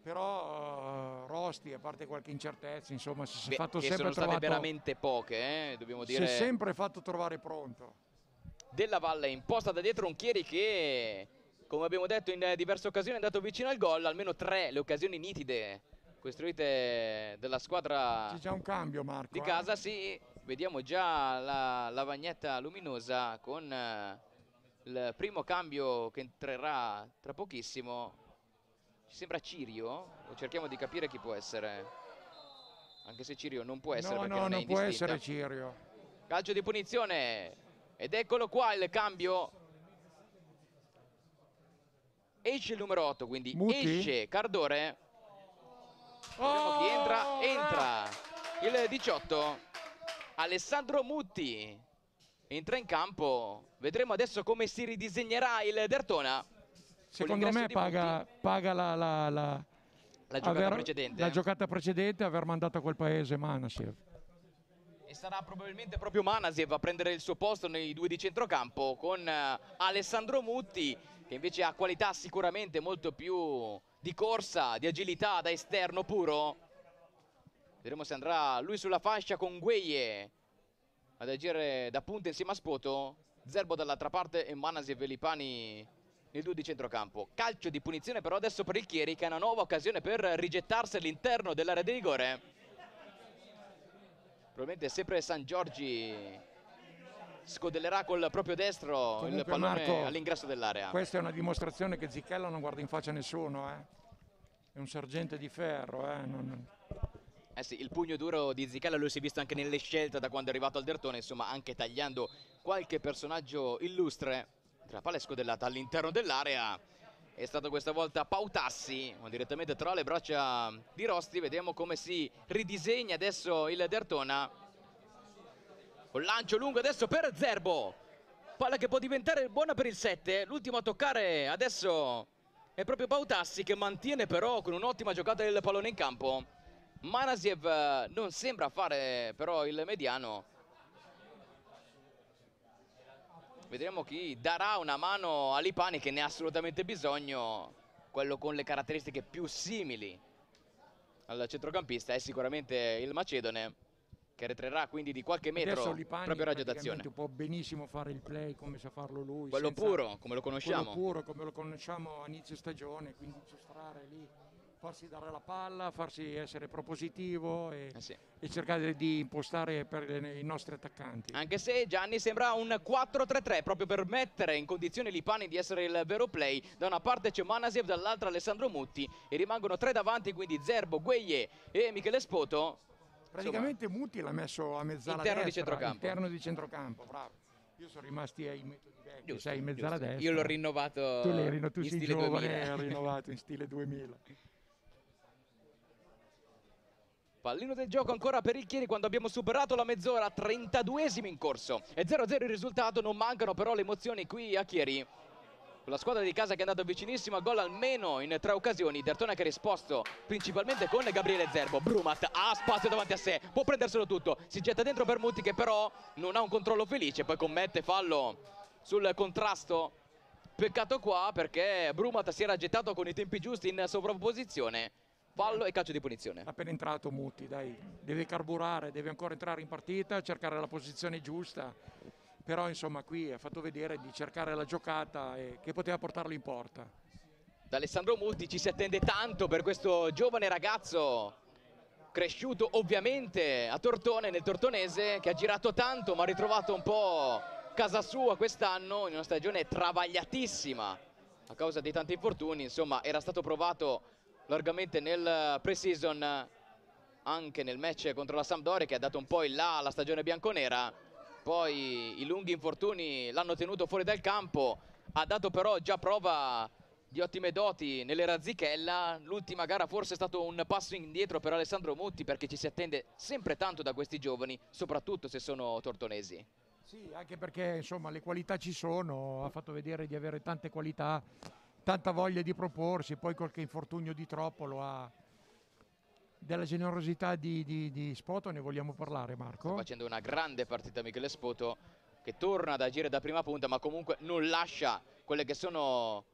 però uh, Rosti, a parte qualche incertezza, insomma, si è fatto sempre
sono
trovato,
veramente poche, eh, dobbiamo dire.
Si è sempre fatto trovare pronto.
Della Valle imposta da dietro un Chieri che, come abbiamo detto in diverse occasioni, è andato vicino al gol, almeno tre le occasioni nitide costruite dalla squadra
C'è già un cambio Marco.
di
eh?
casa, eh? sì, vediamo già la lavagnetta luminosa con eh, il primo cambio che entrerà tra pochissimo ci sembra Cirio cerchiamo di capire chi può essere anche se Cirio non può essere
no
perché
no
non,
non può
indistinta.
essere Cirio
calcio di punizione ed eccolo qua il cambio esce il numero 8 quindi
Muti?
esce Cardore
oh!
chi entra entra il 18 Alessandro Mutti entra in campo. Vedremo adesso come si ridisegnerà il Dertona.
Secondo me paga, paga, la, la, la,
la giocata
aver,
precedente.
La giocata precedente aver mandato a quel paese Manasiev.
E sarà probabilmente proprio Manasiev a prendere il suo posto nei due di centrocampo con uh, Alessandro Mutti che invece ha qualità sicuramente molto più di corsa, di agilità da esterno puro Vedremo se andrà lui sulla fascia con Gueye ad agire da punta insieme a Spoto. Zerbo dall'altra parte e Manasiev e Lipani nel 2 di centrocampo. Calcio di punizione però adesso per il Chieri che ha una nuova occasione per rigettarsi all'interno dell'area di rigore. Probabilmente sempre San Giorgi scodellerà col proprio destro
Comunque,
il pallone all'ingresso dell'area.
Questa è una dimostrazione che Zicchella non guarda in faccia nessuno. Eh? È un sergente di ferro. Eh? Non...
Eh sì, il pugno duro di Zicala lo si è visto anche nelle scelte da quando è arrivato al Dertone, insomma anche tagliando qualche personaggio illustre. La palla è scodellata all'interno dell'area, è stato questa volta Pautassi, direttamente tra le braccia di Rosti, vediamo come si ridisegna adesso il Dertona. Con lancio lungo adesso per Zerbo, palla che può diventare buona per il 7, l'ultimo a toccare adesso è proprio Pautassi che mantiene però con un'ottima giocata del pallone in campo. Manasiev non sembra fare però il mediano. Vedremo chi darà una mano a Lipani che ne ha assolutamente bisogno. Quello con le caratteristiche più simili al centrocampista è sicuramente il Macedone che retrerà quindi di qualche metro
Lipani
proprio raggio d'azione.
può benissimo fare il play come sa farlo lui.
Quello puro, come lo conosciamo.
Quello puro, come lo conosciamo a inizio stagione, quindi illustrare lì farsi dare la palla, farsi essere propositivo e,
eh sì.
e cercare di impostare per i nostri attaccanti.
Anche se Gianni sembra un 4-3-3 proprio per mettere in condizione Lipani di essere il vero play. Da una parte c'è Manasiev, dall'altra Alessandro Mutti e rimangono tre davanti, quindi Zerbo, Gueye e Michele Spoto.
Praticamente Insomma, Mutti l'ha messo a mezzala
interno
destra,
di centrocampo.
interno di centrocampo, bravo. Io sono rimasti ai metodi vecchi,
giusto,
sei in mezzala
giusto.
destra.
Io l'ho rinnovato
tu tu
in
sei
stile
giovane,
2000.
rinnovato in stile 2000.
Pallino del gioco ancora per il Chieri quando abbiamo superato la mezz'ora, 32esimo in corso. E 0-0 il risultato, non mancano però le emozioni qui a Chieri. La squadra di casa che è andata vicinissimo al gol almeno in tre occasioni. Dertona che ha risposto principalmente con Gabriele Zerbo. Brumat ha spazio davanti a sé, può prenderselo tutto. Si getta dentro per Mutti che però non ha un controllo felice, poi commette fallo sul contrasto. Peccato qua perché Brumat si era gettato con i tempi giusti in sovrapposizione fallo e calcio di punizione.
Appena entrato Mutti, dai, deve carburare, deve ancora entrare in partita, cercare la posizione giusta, però insomma qui ha fatto vedere di cercare la giocata e che poteva portarlo in porta.
da Alessandro Mutti ci si attende tanto per questo giovane ragazzo cresciuto ovviamente a Tortone nel Tortonese che ha girato tanto ma ha ritrovato un po' casa sua quest'anno in una stagione travagliatissima a causa di tanti infortuni insomma era stato provato largamente nel pre-season anche nel match contro la Sampdoria che ha dato un po' il là alla stagione bianconera. Poi i lunghi infortuni l'hanno tenuto fuori dal campo. Ha dato però già prova di ottime doti nelle Razzichella l'ultima gara forse è stato un passo indietro per Alessandro Mutti perché ci si attende sempre tanto da questi giovani soprattutto se sono tortonesi.
Sì, anche perché insomma le qualità ci sono, ha fatto vedere di avere tante qualità, tanta voglia di proporsi, poi qualche infortunio di troppo lo ha, della generosità di, di, di Spoto ne vogliamo parlare Marco?
Sta facendo una grande partita Michele Spoto che torna ad agire da prima punta ma comunque non lascia quelle che sono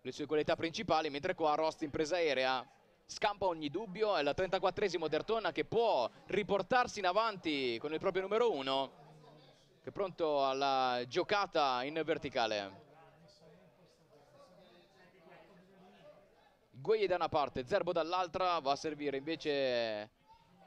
le sue qualità principali mentre qua Rost in presa aerea. Scampa ogni dubbio è la 34esimo Dertona che può riportarsi in avanti con il proprio numero 1 che è pronto alla giocata in verticale Guegli da una parte, Zerbo dall'altra, va a servire invece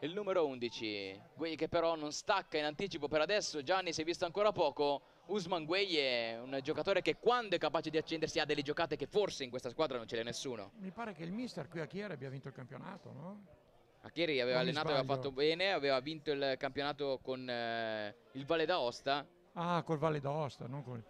il numero 11. Guegli che però non stacca in anticipo per adesso, Gianni si è visto ancora poco. Usman Guegli è un giocatore che quando è capace di accendersi ha delle giocate che forse in questa squadra non ce n'è nessuno.
Mi pare che il mister qui a Chieri abbia vinto il campionato, no?
A Chieri aveva non allenato, aveva fatto bene, aveva vinto il campionato con eh, il Valle d'Aosta.
Ah, col Valle d'Aosta, non con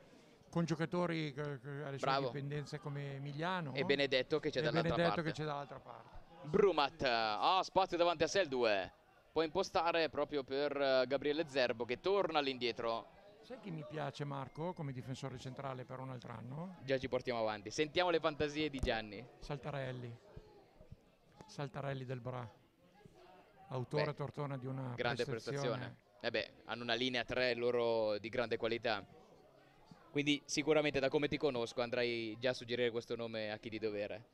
con giocatori alle sue dipendenze come Emiliano.
E Benedetto che c'è dall'altra
parte. Che dall'altra parte.
Brumat ha ah, spazio davanti a sé il 2 può impostare proprio per eh, Gabriele Zerbo che torna all'indietro.
Sai chi mi piace Marco come difensore centrale per un altro anno?
già ci portiamo avanti. Sentiamo le fantasie di Gianni.
Saltarelli. Saltarelli del Bra. Autore beh, tortona di una grande prestazione, prestazione.
Eh beh, hanno una linea 3 loro di grande qualità quindi sicuramente da come ti conosco andrai già a suggerire questo nome a chi di dovere.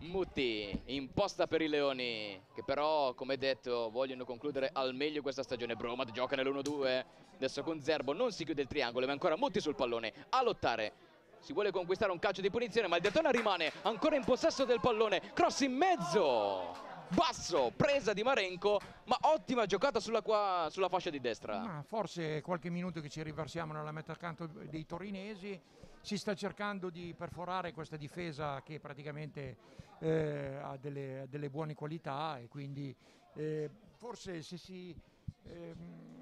Mutti imposta per i Leoni che però come detto vogliono concludere al meglio questa stagione. Bromat gioca nell'1-2 adesso con Zerbo non si chiude il triangolo ma ancora Mutti sul pallone a lottare. Si vuole conquistare un calcio di punizione ma il Detona rimane ancora in possesso del pallone cross in mezzo basso, presa di Marenco, ma ottima giocata sulla, qua, sulla fascia di destra.
Ma forse qualche minuto che ci riversiamo nella metà canto dei torinesi, si sta cercando di perforare questa difesa che praticamente eh, ha delle, delle, buone qualità e quindi eh, forse se si... Eh,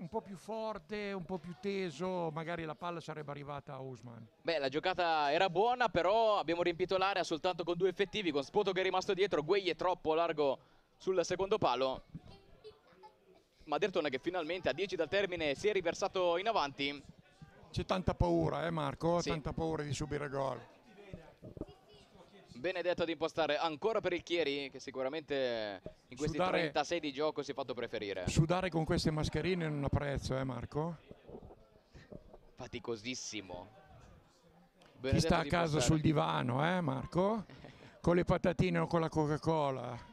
un po' più forte, un po' più teso, magari la palla sarebbe arrivata a Usman.
Beh, la giocata era buona, però abbiamo riempito l'area soltanto con due effettivi, con Spoto che è rimasto dietro, Guegli è troppo largo sul secondo palo. Ma Dertona che finalmente a 10 dal termine si è riversato in avanti.
C'è tanta paura, eh Marco? Sì. Tanta paura di subire gol.
Benedetto ad impostare ancora per il Chieri che sicuramente in questi sudare, 36 di gioco si è fatto preferire.
Sudare con queste mascherine non ha prezzo, eh Marco?
Faticosissimo.
Benedetto Chi sta a casa sul divano, eh Marco? con le patatine o con la Coca-Cola.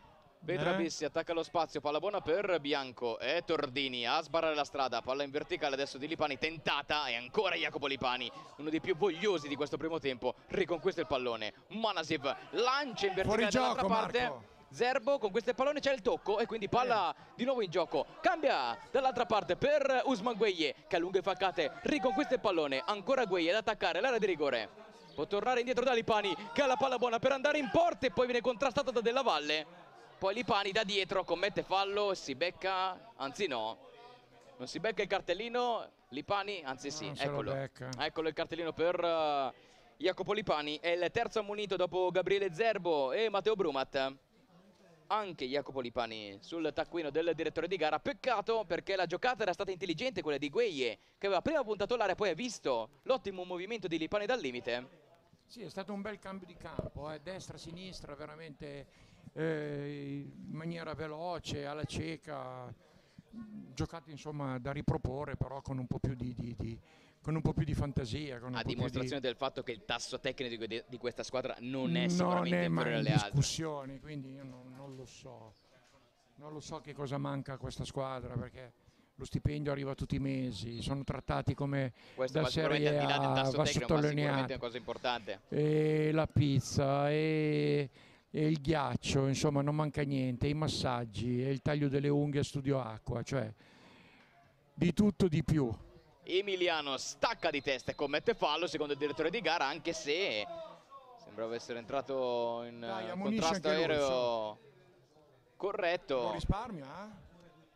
Petra eh? Bissi attacca lo spazio, palla buona per Bianco e Tordini a sbarrare la strada, palla in verticale adesso di Lipani, tentata e ancora Jacopo Lipani, uno dei più vogliosi di questo primo tempo, riconquista il pallone, Manasiv lancia in verticale dall'altra parte. Marco. Zerbo con questo pallone c'è il tocco e quindi palla eh. di nuovo in gioco cambia dall'altra parte per Usman Gueye che a lunghe faccate riconquista il pallone ancora Gueye ad attaccare l'area di rigore può tornare indietro da Lipani che ha la palla buona per andare in porta e poi viene contrastato da Della Valle poi Lipani da dietro commette fallo, si becca, anzi no, non si becca il cartellino, Lipani, anzi sì, eccolo, eccolo il cartellino per uh, Jacopo Lipani, è il terzo ammonito dopo Gabriele Zerbo e Matteo Brumat. Anche Jacopo Lipani sul taccuino del direttore di gara, peccato perché la giocata era stata intelligente, quella di Gueye, che aveva prima puntato l'area poi ha visto l'ottimo movimento di Lipani dal limite.
Sì, è stato un bel cambio di campo, eh. destra-sinistra, veramente eh, in maniera veloce, alla cieca, giocate insomma da riproporre però con un po' più di, di, di con un po' più di fantasia.
a dimostrazione di... del fatto che il tasso tecnico di, di questa squadra non è sicuramente non è inferiore alle altre.
discussioni, quindi io non, non, lo so. Non lo so che cosa manca a questa squadra perché lo stipendio arriva tutti i mesi, sono trattati come
Questo
da serie A, va sottolineato.
una cosa importante.
E la pizza e il ghiaccio, insomma non manca niente, i massaggi e il taglio delle unghie a studio acqua, cioè di tutto di più.
Emiliano stacca di testa e commette fallo secondo il direttore di gara anche se sembrava essere entrato in
Dai,
contrasto aereo corretto.
Lo risparmia? eh?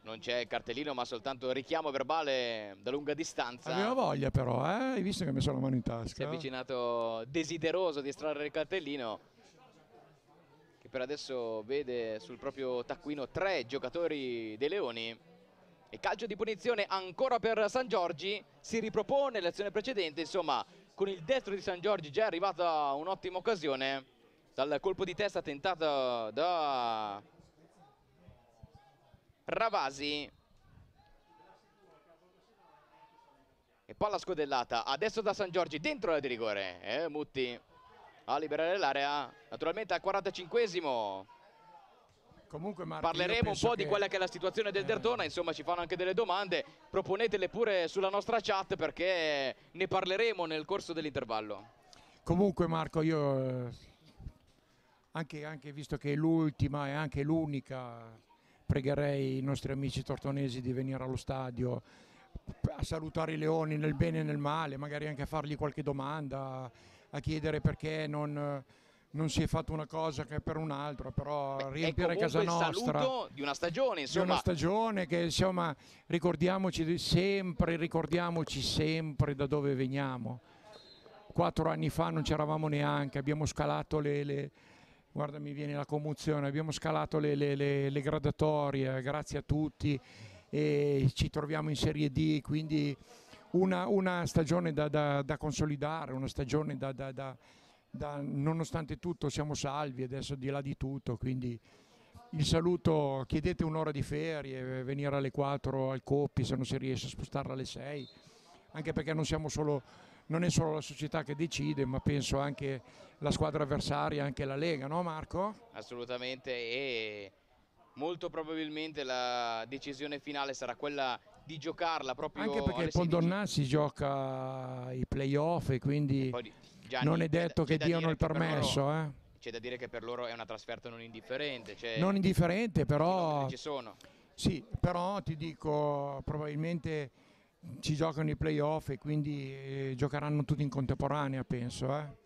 Non c'è cartellino ma soltanto richiamo verbale da lunga distanza.
Aveva voglia però, eh? hai visto che ha messo la mano in
Si è
tasca?
avvicinato desideroso di estrarre il cartellino per adesso vede sul proprio taccuino tre giocatori dei Leoni. E calcio di punizione ancora per San Giorgi. Si ripropone l'azione precedente insomma con il destro di San Giorgi già è arrivata un'ottima occasione. Dal colpo di testa tentato da Ravasi. E palla scodellata adesso da San Giorgi dentro la di rigore. E Mutti a liberare l'area naturalmente al 45esimo
Comunque Marco,
parleremo un po' di
che-
quella che è la situazione del
Eh.
Dertona insomma ci fanno anche delle domande. Proponetele pure sulla nostra chat perché ne parleremo nel corso dell'intervallo.
Comunque Marco, io eh, anche, anche visto che è l'ultima e anche l'unica, pregherei i nostri amici tortonesi di venire allo stadio a salutare i leoni nel bene e nel male, magari anche a fargli qualche domanda, a chiedere perché non, non si è fatto una cosa che per un'altra, però
Beh,
riempire casa nostra.
saluto di una stagione
Di
insomma
una stagione che insomma ricordiamoci di- sempre, ricordiamoci sempre da dove veniamo. Quattro anni fa non c'eravamo neanche, abbiamo scalato le, le- guarda mi viene la commozione, abbiamo scalato le, le- le- le gradatorie, grazie a tutti e ci troviamo in Serie D, quindi una, una stagione da, da- da consolidare, una stagione da, da- nonostante tutto siamo salvi adesso di là di tutto, quindi il saluto, chiedete un'ora di ferie, venire alle 4 al Coppi se non si riesce a spostarla alle 6, anche perché non, siamo solo, non è solo la società che decide, ma penso anche la squadra avversaria, anche la Lega, no Marco?
assolutamente e molto probabilmente la decisione finale sarà quella di giocarla proprio
Anche perché il
16.
Pondonnà si gioca i playoff e quindi
Poi, Gianni,
non è detto che diano il
che per loro-
permesso, eh.
c'è da dire che per loro è una trasferta non indifferente cioè,
non indifferente, però
ci sono
Sì, però ti dico, probabilmente ci giocano i playoff e quindi eh, giocheranno tutti in contemporanea, penso. eh.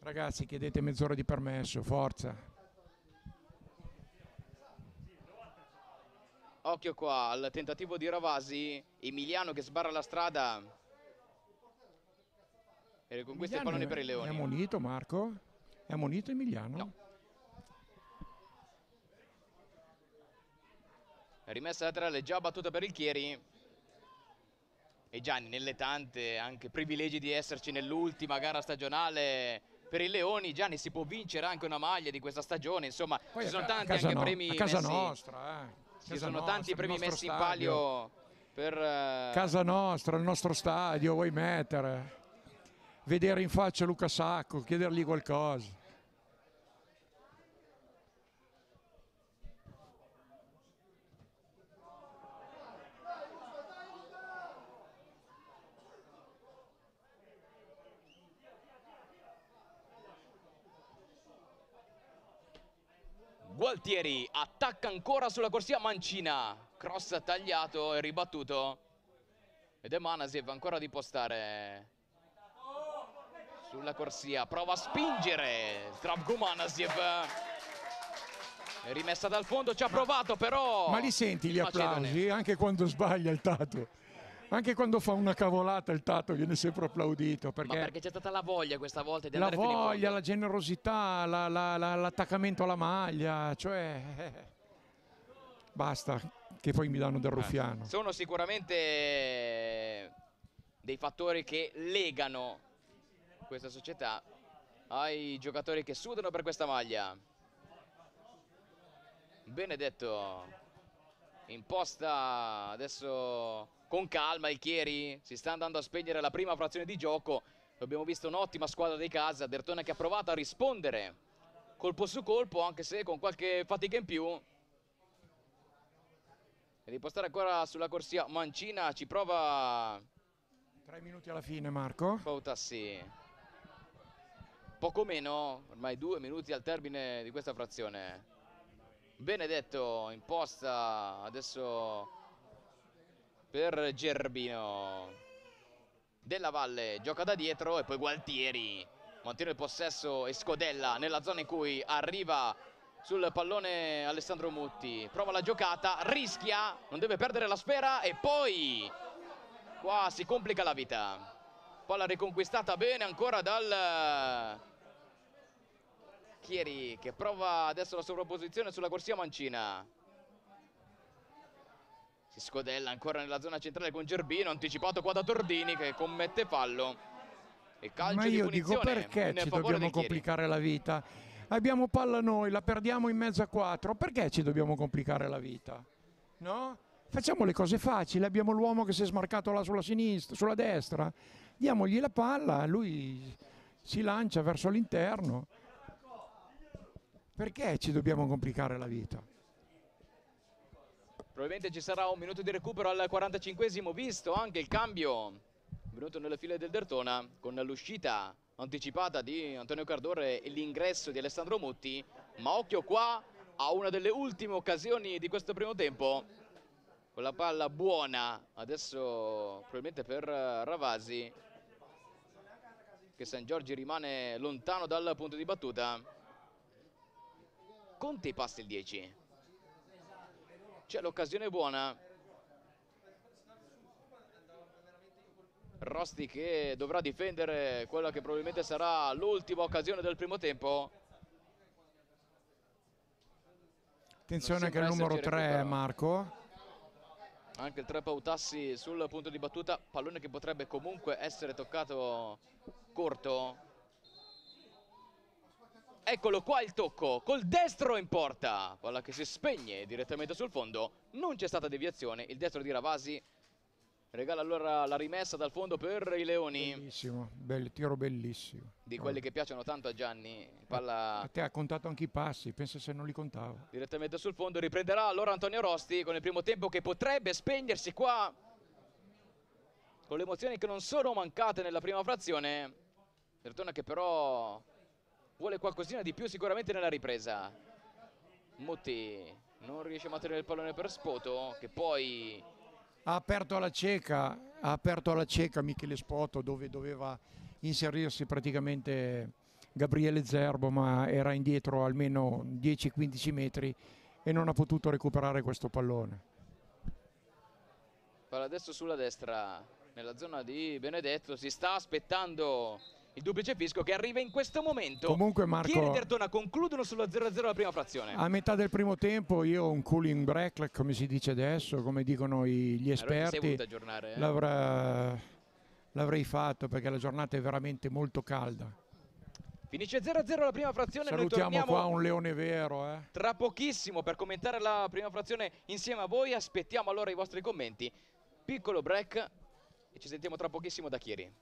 Ragazzi, chiedete mezz'ora di permesso, forza.
Occhio qua al tentativo di Ravasi Emiliano che sbarra la strada e il
Emiliano
pallone
è-
per i
È
Leoni
ammonito Marco? È ammonito Emiliano?
No. rimessa laterale già battuta per il Chieri e Gianni nelle tante anche privilegi di esserci nell'ultima gara stagionale per i Leoni Gianni si può vincere anche una maglia di questa stagione insomma
Poi
ci sono tanti anche
no-
premi
a casa
messi
nostra, eh.
Ci sono
nostra,
tanti premi messi in
stadio.
palio per eh,
Casa nostra, il nostro stadio, vuoi mettere? Vedere in faccia Luca Sacco, chiedergli qualcosa.
Gualtieri attacca ancora sulla corsia Mancina cross tagliato e ribattuto. Ed è Manasiev ancora di postare sulla corsia. Prova a spingere Zdravko Manasiev. È rimessa dal fondo ci ha provato però
Ma li senti gli applausi? Anche quando sbaglia il Tato? Anche quando fa una cavolata il Tato viene sempre applaudito
ma
perché,
perché c'è stata la voglia questa volta di
la voglia, la generosità, la- la- la- l'attaccamento alla maglia, cioè eh, basta che poi mi danno del ruffiano.
sono sicuramente dei fattori che legano questa società ai giocatori che sudano per questa maglia. Benedetto imposta adesso con calma il Chieri, si sta andando a spegnere la prima frazione di gioco. Abbiamo visto un'ottima squadra di casa, Dertone che ha provato a rispondere colpo su colpo, anche se con qualche fatica in più. Ripostare ancora sulla corsia Mancina, ci prova
Tre minuti alla fine Marco.
Pautassi. Poco meno, ormai due minuti al termine di questa frazione. Benedetto imposta adesso per Gerbino. Della Valle gioca da dietro e poi Gualtieri mantiene il possesso e scodella nella zona in cui arriva sul pallone Alessandro Mutti. Prova la giocata, rischia, non deve perdere la sfera e poi qua si complica la vita. Palla riconquistata bene ancora dal Chieri che prova adesso la sovrapposizione sulla corsia mancina. Si scodella ancora nella zona centrale con Gerbino, anticipato qua da Tordini che commette fallo. E calcio
Ma
di
io
punizione
dico perché ci dobbiamo
Chieri.
complicare la vita? Abbiamo palla noi, la perdiamo in mezzo a quattro, perché ci dobbiamo complicare la vita? No? Facciamo le cose facili, abbiamo l'uomo che si è smarcato là sulla sinistra, sulla destra, diamogli la palla, lui si lancia verso l'interno. Perché ci dobbiamo complicare la vita?
Probabilmente ci sarà un minuto di recupero al 45esimo, visto anche il cambio venuto nelle file del Dertona con l'uscita anticipata di Antonio Cardore e l'ingresso di Alessandro Mutti. Ma occhio qua a una delle ultime occasioni di questo primo tempo. Con la palla buona, adesso probabilmente per Ravasi, che San Giorgi rimane lontano dal punto di battuta. Conte passa il 10. C'è l'occasione buona. Rosti che dovrà difendere quella che probabilmente sarà l'ultima occasione del primo tempo.
Attenzione che il numero
esserci
3
recupero.
Marco.
Anche il tre Pautassi sul punto di battuta. Pallone che potrebbe comunque essere toccato corto. Eccolo qua il tocco, col destro in porta. Palla che si spegne direttamente sul fondo. Non c'è stata deviazione. Il destro di Ravasi regala allora la rimessa dal fondo per i Leoni.
Bellissimo, bel, tiro bellissimo.
Di quelli che piacciono tanto a Gianni.
A
Palla
te ha contato anche i passi, pensa se non li contavo.
direttamente sul fondo. Riprenderà allora Antonio Rosti con il primo tempo che potrebbe spegnersi qua. Con le emozioni che non sono mancate nella prima frazione. Bertona che però vuole qualcosina di più sicuramente nella ripresa. Mutti non riesce a mantenere il pallone per Spoto che poi
Ha aperto alla cieca, ha aperto alla cieca Michele Spoto dove doveva inserirsi praticamente Gabriele Zerbo, ma era indietro almeno 10-15 metri e non ha potuto recuperare questo pallone.
palla adesso sulla destra nella zona di Benedetto. Si sta aspettando il duplice fisco che arriva in questo momento.
Comunque
Chieri e
Marco,
Dertona concludono sulla 0-0 la prima frazione.
a metà del primo tempo io ho un cooling break, come si dice adesso, come dicono i- gli
Allora sei
esperti,
aggiornare. eh?
l'avrei fatto perché la giornata è veramente molto calda.
Finisce 0-0 la prima frazione.
Salutiamo qua un leone vero. Eh.
tra pochissimo per commentare la prima frazione insieme a voi. Aspettiamo allora i vostri commenti. Piccolo break e ci sentiamo tra pochissimo da Chieri.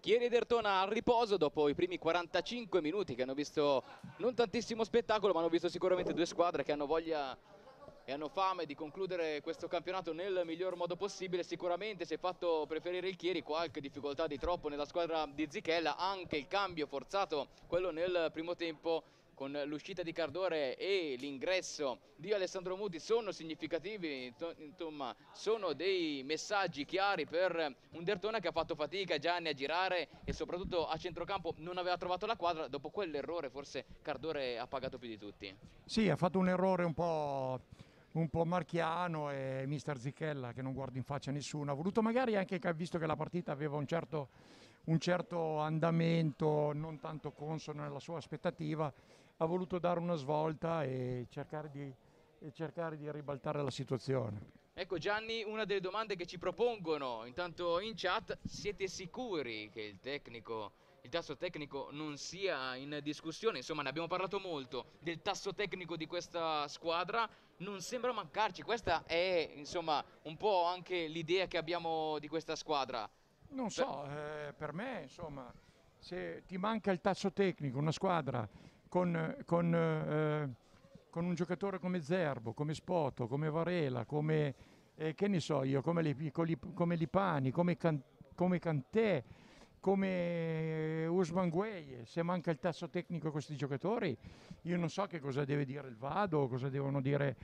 Chieri Dertona al riposo dopo i primi 45 minuti che hanno visto non tantissimo spettacolo ma hanno visto sicuramente due squadre che hanno voglia e hanno fame di concludere questo campionato nel miglior modo possibile. Sicuramente si è fatto preferire il Chieri, qualche difficoltà di troppo nella squadra di Zichella, anche il cambio forzato, quello nel primo tempo con l'uscita di Cardore e l'ingresso di Alessandro Muti sono significativi, insomma sono dei messaggi chiari per un Dertona che ha fatto fatica Gianni a girare e soprattutto a centrocampo non aveva trovato la quadra, dopo quell'errore forse Cardore ha pagato più di tutti.
Sì, ha fatto un errore un po' un po' marchiano e mister Zichella che non guarda in faccia nessuno. Ha voluto magari anche, visto che la partita aveva un certo, un certo andamento non tanto consono nella sua aspettativa, ha voluto dare una svolta e cercare di, e cercare di ribaltare la situazione.
Ecco Gianni, una delle domande che ci propongono intanto in chat, siete sicuri che il tecnico il tasso tecnico non sia in discussione, insomma ne abbiamo parlato molto del tasso tecnico di questa squadra, non sembra mancarci, questa è insomma un po' anche l'idea che abbiamo di questa squadra.
Non so, per, eh, per me insomma se ti manca il tasso tecnico, una squadra con, con, eh, con un giocatore come Zerbo, come Spoto, come Varela, come, eh, che ne so io, come, Lipani, come, Can, come Cantè, come Usman Gueye, se manca il tasso tecnico a questi giocatori, io non so che cosa deve dire il Vado, cosa devono dire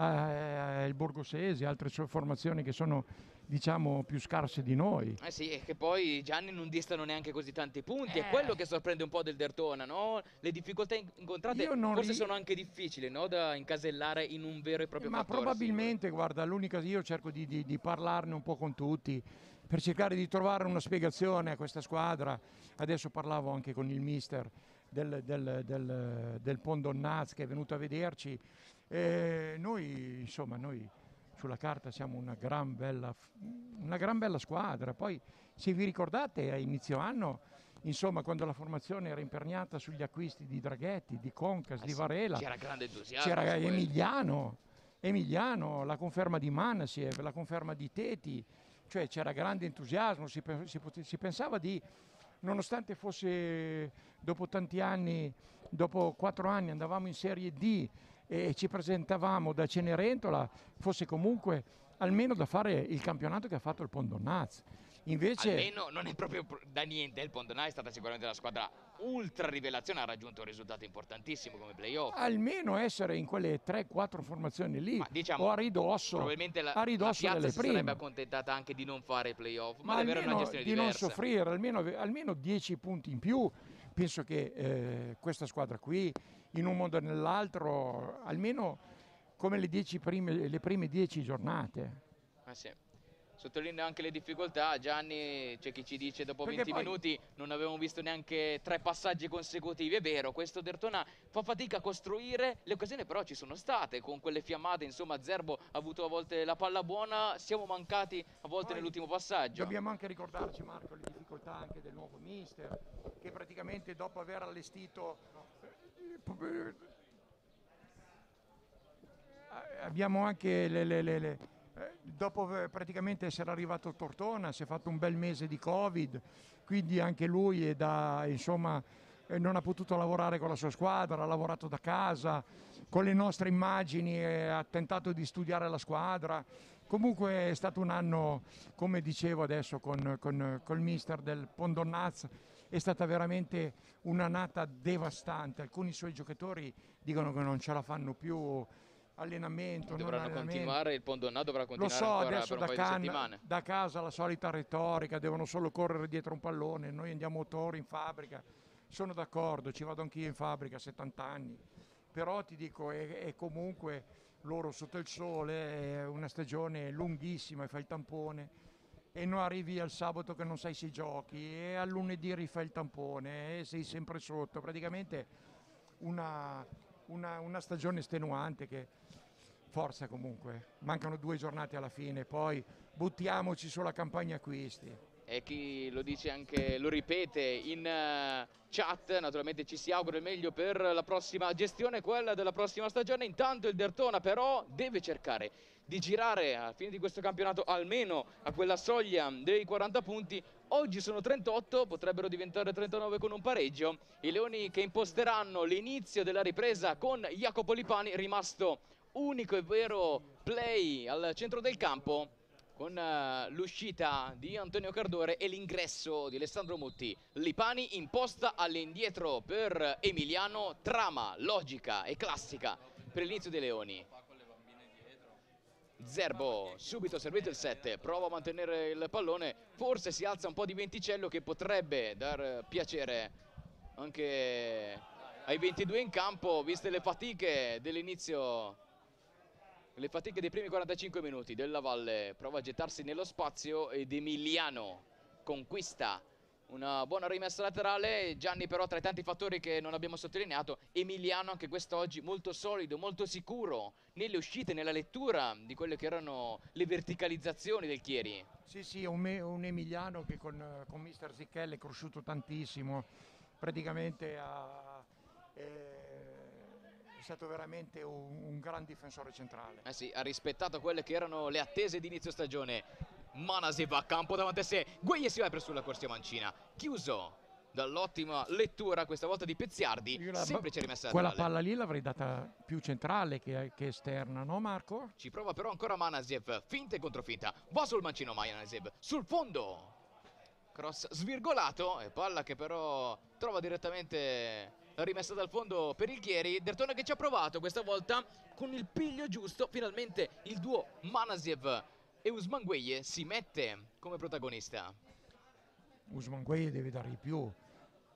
eh, il Borgosesi, altre formazioni che sono diciamo più scarse di noi.
Eh sì, e che poi Gianni non distano neanche così tanti punti, eh. è quello che sorprende un po' del Dertona, no? Le difficoltà incontrate forse ri... sono anche difficili, no? Da incasellare in un vero e proprio
Ma
fattore,
probabilmente, sicuro. guarda, l'unica io cerco di, di, di parlarne un po' con tutti per cercare di trovare una spiegazione a questa squadra. Adesso parlavo anche con il mister del, del, del, del Pondonnaz che è venuto a vederci. E noi, insomma, noi sulla carta siamo una gran bella, una gran bella squadra. Poi, se vi ricordate, a inizio anno, insomma, quando la formazione era imperniata sugli acquisti di Draghetti, di Concas, ah, di Varela,
c'era grande entusiasmo.
C'era Emiliano, Emiliano, la conferma di Manasiev, la conferma di Teti cioè c'era grande entusiasmo, si, si, si pensava di, nonostante fosse dopo tanti anni, dopo quattro anni andavamo in Serie D e ci presentavamo da Cenerentola, fosse comunque almeno da fare il campionato che ha fatto il Pondonnaz. Invece...
Almeno non è proprio da niente, il Pondonà è stata sicuramente la squadra ultra rivelazione, ha raggiunto un risultato importantissimo come playoff.
Almeno essere in quelle 3-4 formazioni lì, ma diciamo, o a ridosso,
probabilmente la,
a ridosso
la
delle
si
prime.
sarebbe accontentata anche di non fare playoff, ma, ma di avere una gestione
di
diversa.
non soffrire, almeno, almeno 10 punti in più. Penso che eh, questa squadra qui, in un modo o nell'altro, almeno come le, prime, le prime 10 giornate.
Ah, sì. Sottolineo anche le difficoltà. Gianni c'è chi ci dice dopo Perché 20 poi... minuti non avevamo visto neanche tre passaggi consecutivi. È vero questo Dertona fa fatica a costruire. Le occasioni però ci sono state. Con quelle fiammate insomma Zerbo ha avuto a volte la palla buona. Siamo mancati a volte nell'ultimo passaggio.
dobbiamo anche ricordarci Marco le difficoltà anche del nuovo mister che praticamente dopo aver allestito abbiamo anche le, le, le, le eh, dopo eh, praticamente essere arrivato Tortona, si è fatto un bel mese di Covid, quindi anche lui da, insomma, eh, non ha potuto lavorare con la sua squadra, ha lavorato da casa, con le nostre immagini ha tentato di studiare la squadra. Comunque è stato un anno, come dicevo adesso con, con, il mister del Pondonnaz, è stata veramente un'annata devastante. Alcuni suoi giocatori dicono che non ce la fanno più allenamento.
Dovranno continuare, il Pondonà dovrà continuare
Lo so, adesso
per
da,
can,
da casa la solita retorica, devono solo correre dietro un pallone, noi andiamo autori in fabbrica. Sono d'accordo, ci vado anch'io in fabbrica a 70 anni, però ti dico, è, è comunque loro sotto il sole, è una stagione lunghissima e fai il tampone e non arrivi al sabato che non sai se giochi e al lunedì rifai il tampone e sei sempre sotto, praticamente una, una, una stagione estenuante che forza comunque, mancano due giornate alla fine, poi buttiamoci sulla campagna acquisti.
E chi lo dice anche, lo ripete in uh, chat, naturalmente ci si augura il meglio per la prossima gestione, quella della prossima stagione. Intanto il Dertona però deve cercare di girare a fine di questo campionato almeno a quella soglia dei 40 punti Oggi sono 38, potrebbero diventare 39 con un pareggio. I Leoni che imposteranno l'inizio della ripresa con Jacopo Lipani, rimasto unico e vero play al centro del campo con uh, l'uscita di Antonio Cardore e l'ingresso di Alessandro Mutti. Lipani imposta all'indietro per Emiliano, trama logica e classica per l'inizio dei Leoni. Zerbo, subito servito il 7, prova a mantenere il pallone, forse si alza un po' di venticello che potrebbe dar piacere anche ai 22 in campo, viste le fatiche dell'inizio, le fatiche dei primi 45 minuti. Della Valle prova a gettarsi nello spazio ed Emiliano conquista una buona rimessa laterale, Gianni però tra i tanti fattori che non abbiamo sottolineato, Emiliano anche quest'oggi molto solido, molto sicuro nelle uscite, nella lettura di quelle che erano le verticalizzazioni del Chieri.
Sì, sì, un, un Emiliano che con, con mister Zicchelli è cresciuto tantissimo, praticamente ha, è, è stato veramente un, un gran difensore centrale.
Eh sì, ha rispettato quelle che erano le attese di inizio stagione. Manasi va a campo davanti a sé, Gueglie si va presso la corsia mancina, chiuso dall'ottima lettura questa volta di Pezziardi, la, semplice rimessa
Quella palla lì l'avrei data più centrale che, che, esterna, no Marco?
Ci prova però ancora Manasiev, finta e controfinta, va sul mancino Manasiev, sul fondo, cross svirgolato. E palla che però trova direttamente rimessa dal fondo per il Chieri, Dertone che ci ha provato questa volta con il piglio giusto, finalmente il duo Manasiev e Usman Gueye si mette come protagonista.
Usman Gueye deve dare di più.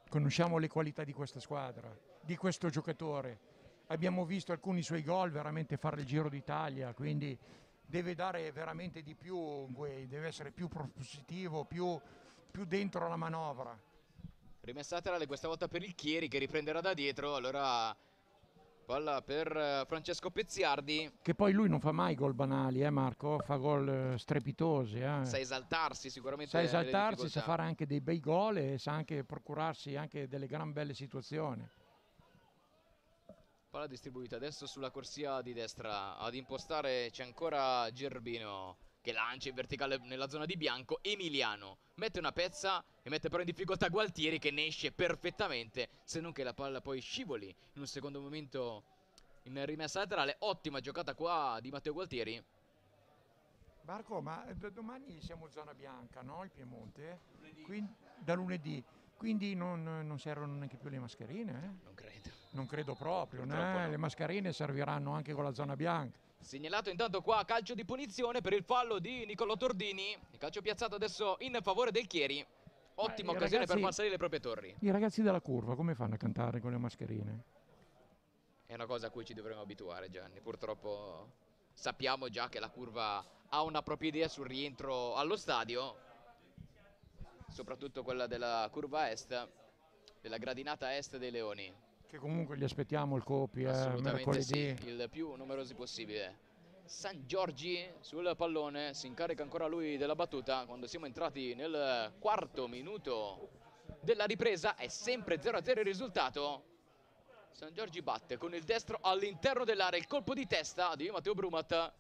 Conosciamo le qualità di questa squadra, di questo giocatore. Abbiamo visto alcuni suoi gol veramente fare il Giro d'Italia, quindi deve dare veramente di più Gueye, deve essere più propositivo, più, più dentro la manovra.
Rimessa laterale questa volta per il Chieri che riprenderà da dietro, allora Palla per eh, Francesco Pezziardi.
Che poi lui non fa mai gol banali, eh Marco? Fa gol eh, strepitosi. Eh.
Sa esaltarsi sicuramente.
Sa esaltarsi, sa fare anche dei bei gol e sa anche procurarsi anche delle gran belle situazioni.
Palla distribuita adesso sulla corsia di destra. Ad impostare c'è ancora Gerbino che lancia in verticale nella zona di bianco. Emiliano mette una pezza e mette però in difficoltà Gualtieri che ne esce perfettamente, se non che la palla poi scivoli in un secondo momento in rimessa laterale. Ottima giocata qua di Matteo Gualtieri.
Marco, ma eh, domani siamo zona bianca, no? Il Piemonte? Quindi, da lunedì. Quindi non, non, servono neanche più le mascherine? Eh?
Non credo.
Non credo proprio, no. le mascherine serviranno anche con la zona bianca.
Segnalato intanto qua calcio di punizione per il fallo di Niccolò Tordini. Il calcio piazzato adesso in favore del Chieri. Ottima Beh, occasione ragazzi, per far salire le proprie torri.
I ragazzi della curva come fanno a cantare con le mascherine?
È una cosa a cui ci dovremmo abituare Gianni. Purtroppo sappiamo già che la curva ha una propria idea sul rientro allo stadio. Soprattutto quella della curva est, della gradinata est dei Leoni
che comunque gli aspettiamo il copy eh, mercoledì.
Sì, il più numerosi possibile. San Giorgi sul pallone, si incarica ancora lui della battuta quando siamo entrati nel quarto minuto della ripresa, è sempre 0-0 il risultato. San Giorgi batte con il destro all'interno dell'area, il colpo di testa di Matteo Brumat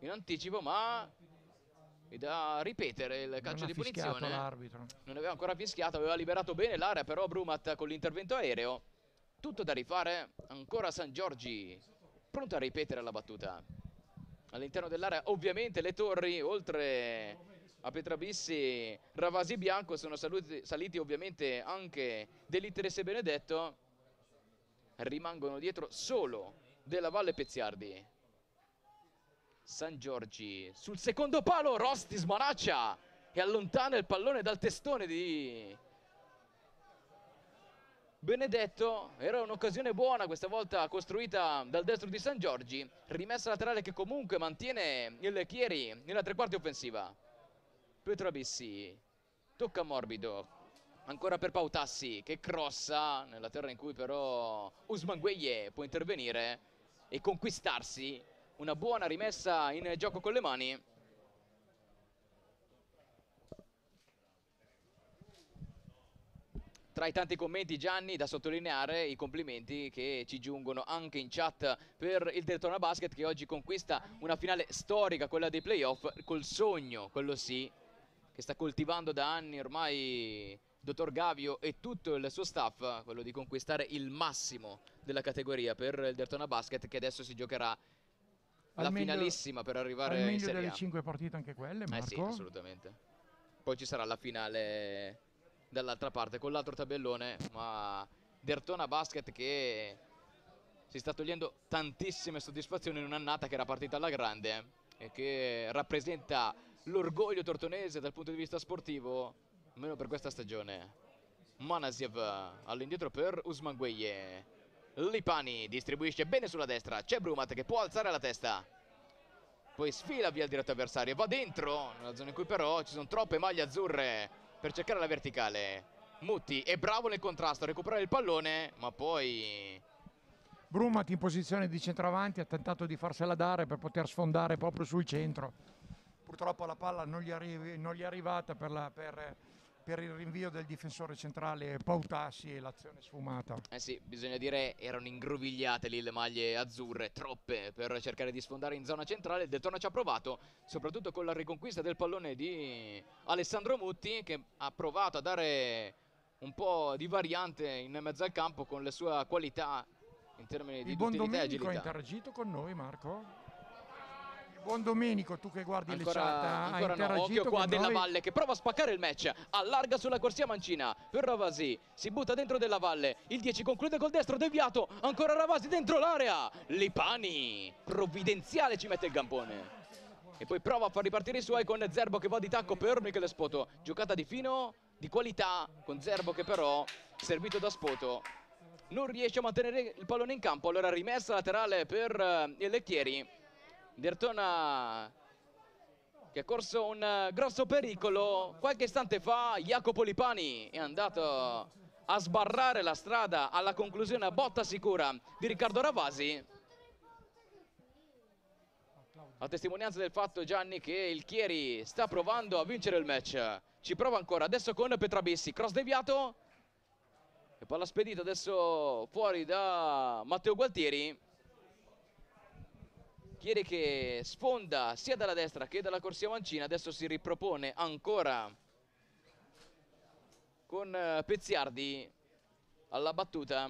in anticipo ma è da ripetere il calcio di punizione. Non aveva ancora fischiato, aveva liberato bene l'area però Brumat con l'intervento aereo tutto da rifare, ancora San Giorgi, pronto a ripetere la battuta. All'interno dell'area ovviamente le torri, oltre a Petrabissi, Ravasi Bianco, sono saluti, saliti ovviamente anche dell'Interesse Benedetto. Rimangono dietro solo della Valle Pezziardi. San Giorgi sul secondo palo, Rosti smanaccia e allontana il pallone dal testone di Benedetto era un'occasione buona questa volta costruita dal destro di San Giorgi rimessa laterale che comunque mantiene il Chieri nella tre quarti offensiva. Pietro Abissi tocca morbido ancora per Pautassi che crossa nella terra in cui però Usman Gueye può intervenire e conquistarsi. Una buona rimessa in gioco con le mani Tra i tanti commenti Gianni da sottolineare i complimenti che ci giungono anche in chat per il Daytona Basket che oggi conquista una finale storica, quella dei playoff, col sogno, quello sì, che sta coltivando da anni ormai dottor Gavio e tutto il suo staff, quello di conquistare il massimo della categoria per il Dertona Basket che adesso si giocherà
Al
la
meglio-
finalissima per arrivare
Al
in
meglio
Serie
delle
A.
cinque partite anche quelle, Marco.
Eh sì, assolutamente. Poi ci sarà la finale dall'altra parte con l'altro tabellone, ma Dertona Basket che si sta togliendo tantissime soddisfazioni in un'annata che era partita alla grande e che rappresenta l'orgoglio tortonese dal punto di vista sportivo, almeno per questa stagione. Manasiev all'indietro per Usman Gueye. Lipani distribuisce bene sulla destra, c'è Brumat che può alzare la testa. Poi sfila via il diretto avversario, va dentro, nella zona in cui però ci sono troppe maglie azzurre per cercare la verticale. Mutti è bravo nel contrasto a recuperare il pallone, ma poi
Brumat in posizione di centravanti ha tentato di farsela dare per poter sfondare proprio sul centro. Purtroppo la palla non gli, arri- non gli è arrivata per, la- per- per il rinvio del difensore centrale Pautassi e l'azione sfumata.
Eh sì, bisogna dire erano ingrovigliate lì le maglie azzurre, troppe per cercare di sfondare in zona centrale. Il Deltona ci ha provato, soprattutto con la riconquista del pallone di Alessandro Mutti che ha provato a dare un po' di variante in mezzo al campo con le sue qualità in termini di
Il buon Domenico ha interagito con noi, Marco? Buon Domenico, tu che guardi le
Ancora,
chat, ha
ancora no,
interagito
occhio qua della
noi.
Valle che prova a spaccare il match, allarga sulla corsia mancina. Per Ravasi, si butta dentro della Valle, il 10 conclude col destro deviato, ancora Ravasi dentro l'area, Lipani, provvidenziale ci mette il gampone. E poi prova a far ripartire i suoi con Zerbo che va di tacco per Michele Spoto, giocata di fino, di qualità, con Zerbo che però, servito da Spoto, non riesce a mantenere il pallone in campo, allora rimessa laterale per eh, il Lecchieri. Dertona che ha corso un eh, grosso pericolo. Qualche istante fa Jacopo Lipani è andato a sbarrare la strada alla conclusione a botta sicura di Riccardo Ravasi. A testimonianza del fatto Gianni che il Chieri sta provando a vincere il match. Ci prova ancora, adesso con Petrabissi, cross deviato. E palla spedita adesso fuori da Matteo Gualtieri. Chieri che sfonda sia dalla destra che dalla corsia mancina, adesso si ripropone ancora con eh, Pezziardi alla battuta.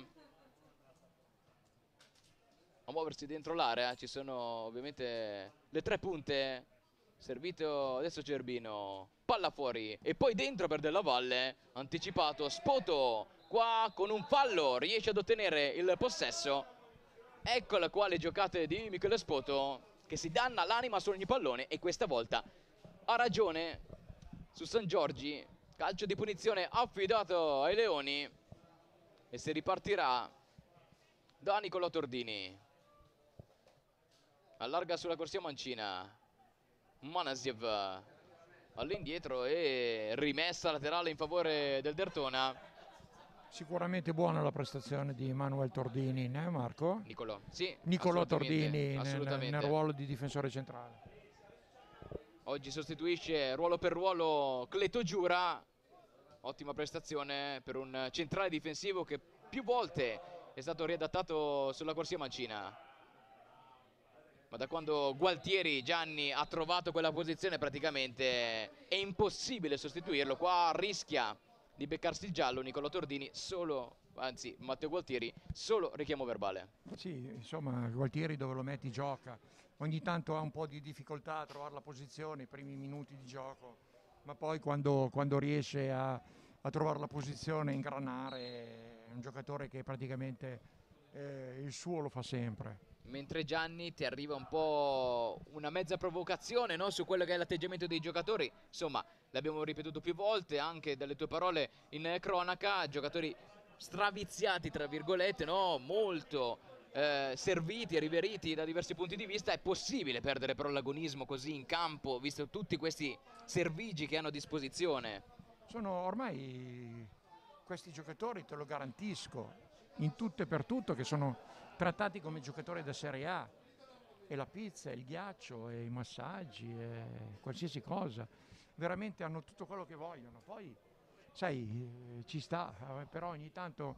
A muoversi dentro l'area ci sono ovviamente le tre punte. Servito adesso Gerbino, palla fuori e poi dentro per Della Valle, anticipato Spoto qua con un fallo riesce ad ottenere il possesso. Ecco la quale giocate di Michele Spoto che si danna l'anima su ogni pallone e questa volta ha ragione su San Giorgi. Calcio di punizione affidato ai Leoni e si ripartirà da Nicolò Tordini. Allarga sulla corsia mancina. Manasiev all'indietro e rimessa laterale in favore del Dertona.
Sicuramente buona la prestazione di Manuel Tordini, né Marco?
Nicolò, sì,
Nicolò
assolutamente,
Tordini nel, nel ruolo di difensore centrale.
Oggi sostituisce ruolo per ruolo Cleto Giura. Ottima prestazione per un centrale difensivo che più volte è stato riadattato sulla corsia mancina. Ma da quando Gualtieri Gianni ha trovato quella posizione praticamente è impossibile sostituirlo. Qua rischia di beccarsi il giallo Nicolò Tordini solo, anzi Matteo Gualtieri, solo richiamo verbale.
Sì, insomma, Gualtieri dove lo metti gioca. Ogni tanto ha un po' di difficoltà a trovare la posizione, i primi minuti di gioco, ma poi quando, quando riesce a, a trovare la posizione, ingranare, è un giocatore che praticamente eh, il suo lo fa sempre.
Mentre Gianni ti arriva un po' una mezza provocazione no? su quello che è l'atteggiamento dei giocatori. Insomma, l'abbiamo ripetuto più volte anche dalle tue parole in cronaca, giocatori straviziati tra virgolette, no? molto eh, serviti e riveriti da diversi punti di vista. È possibile perdere però l'agonismo così in campo, visto tutti questi servigi che hanno a disposizione.
Sono ormai questi giocatori, te lo garantisco, in tutto e per tutto, che sono trattati come giocatori da Serie A. E la pizza, e il ghiaccio, e i massaggi, e qualsiasi cosa. Veramente hanno tutto quello che vogliono. Poi, sai, eh, ci sta, eh, però ogni tanto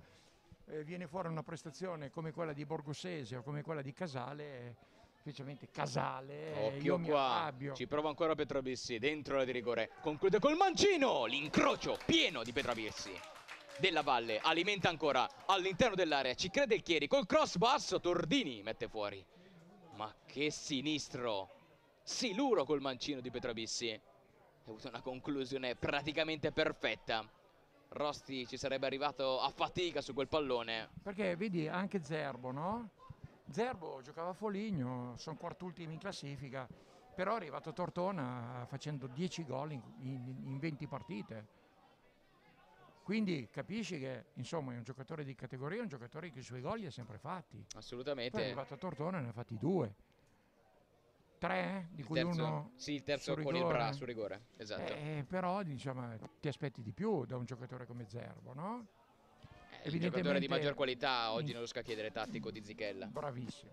eh, viene fuori una prestazione come quella di Borgosese o come quella di Casale specialmente Casale,
Occhio qua,
arrabbio.
ci prova ancora Petrabissi, dentro la di rigore, conclude col mancino, l'incrocio pieno di Petrabissi. Della Valle alimenta ancora all'interno dell'area, ci crede il Chieri, col cross basso Tordini mette fuori. Ma che sinistro, siluro col mancino di Petrabissi. Ha avuto una conclusione praticamente perfetta. Rosti ci sarebbe arrivato a fatica su quel pallone.
Perché vedi anche Zerbo, no? Zerbo giocava a Foligno, sono quartultimi in classifica, però è arrivato Tortona facendo 10 gol in, in- in 20 partite. Quindi capisci che insomma è un giocatore di categoria, un giocatore che i suoi gol li ha sempre fatti. Poi è
Assolutamente.
arrivato a Tortona e ne ha fatti due. Tre, di
Il
cui
terzo,
uno
sì, il terzo con il
rigore.
bra su rigore. Esatto.
Eh, però diciamo, ti aspetti di più da un giocatore come Zerbo, no?
È il giocatore di maggior qualità oggi
in-
nello scacchiere tattico di Zichella.
Bravissimo.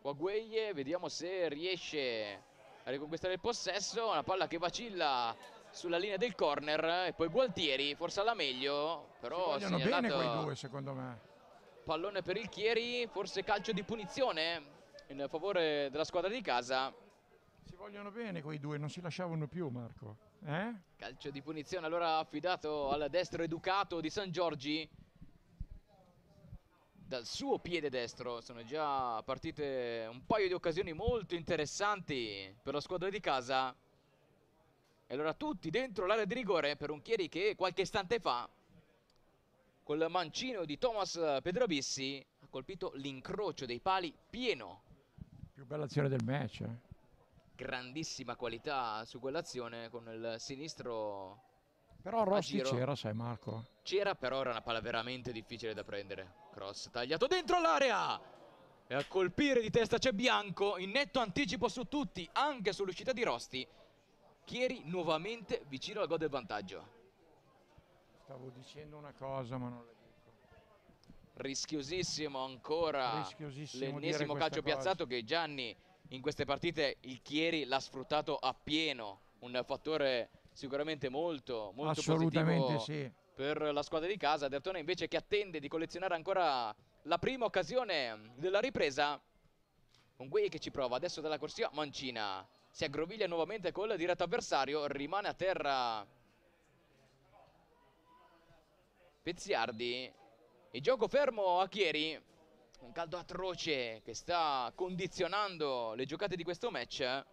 Guagueglie, vediamo se riesce a riconquistare il possesso. Una palla che vacilla sulla linea del corner. E poi Gualtieri, forse alla meglio. Però
Vogliono bene quei due secondo me.
pallone per il Chieri. Forse calcio di punizione in favore della squadra di casa.
Si vogliono bene quei due, non si lasciavano più Marco. Eh?
Calcio di punizione allora affidato al destro educato di San Giorgi. Dal suo piede destro sono già partite un paio di occasioni molto interessanti per la squadra di casa. E allora tutti dentro l'area di rigore per un Chieri che qualche istante fa col mancino di Thomas Pedrabissi ha colpito l'incrocio dei pali pieno.
Più bella azione del match. eh.
Grandissima qualità su quell'azione con il sinistro
Però Rossi c'era, sai Marco.
C'era però era una palla veramente difficile da prendere. Cross tagliato dentro l'area. E a colpire di testa c'è Bianco. In netto anticipo su tutti, anche sull'uscita di Rosti. Chieri nuovamente vicino al gol del vantaggio.
Stavo dicendo una cosa ma non la dico.
Rischiosissimo ancora. L'ennesimo calcio
cosa.
piazzato che Gianni in queste partite il Chieri l'ha sfruttato appieno. Un fattore sicuramente molto, molto
Assolutamente
positivo
sì.
per la squadra di casa. Dertona invece che attende di collezionare ancora la prima occasione della ripresa. Con Gueye che ci prova adesso dalla corsia. Mancina si aggroviglia nuovamente col diretto avversario. Rimane a terra Pezziardi. E gioco fermo a Chieri. Un caldo atroce che sta condizionando le giocate di questo match.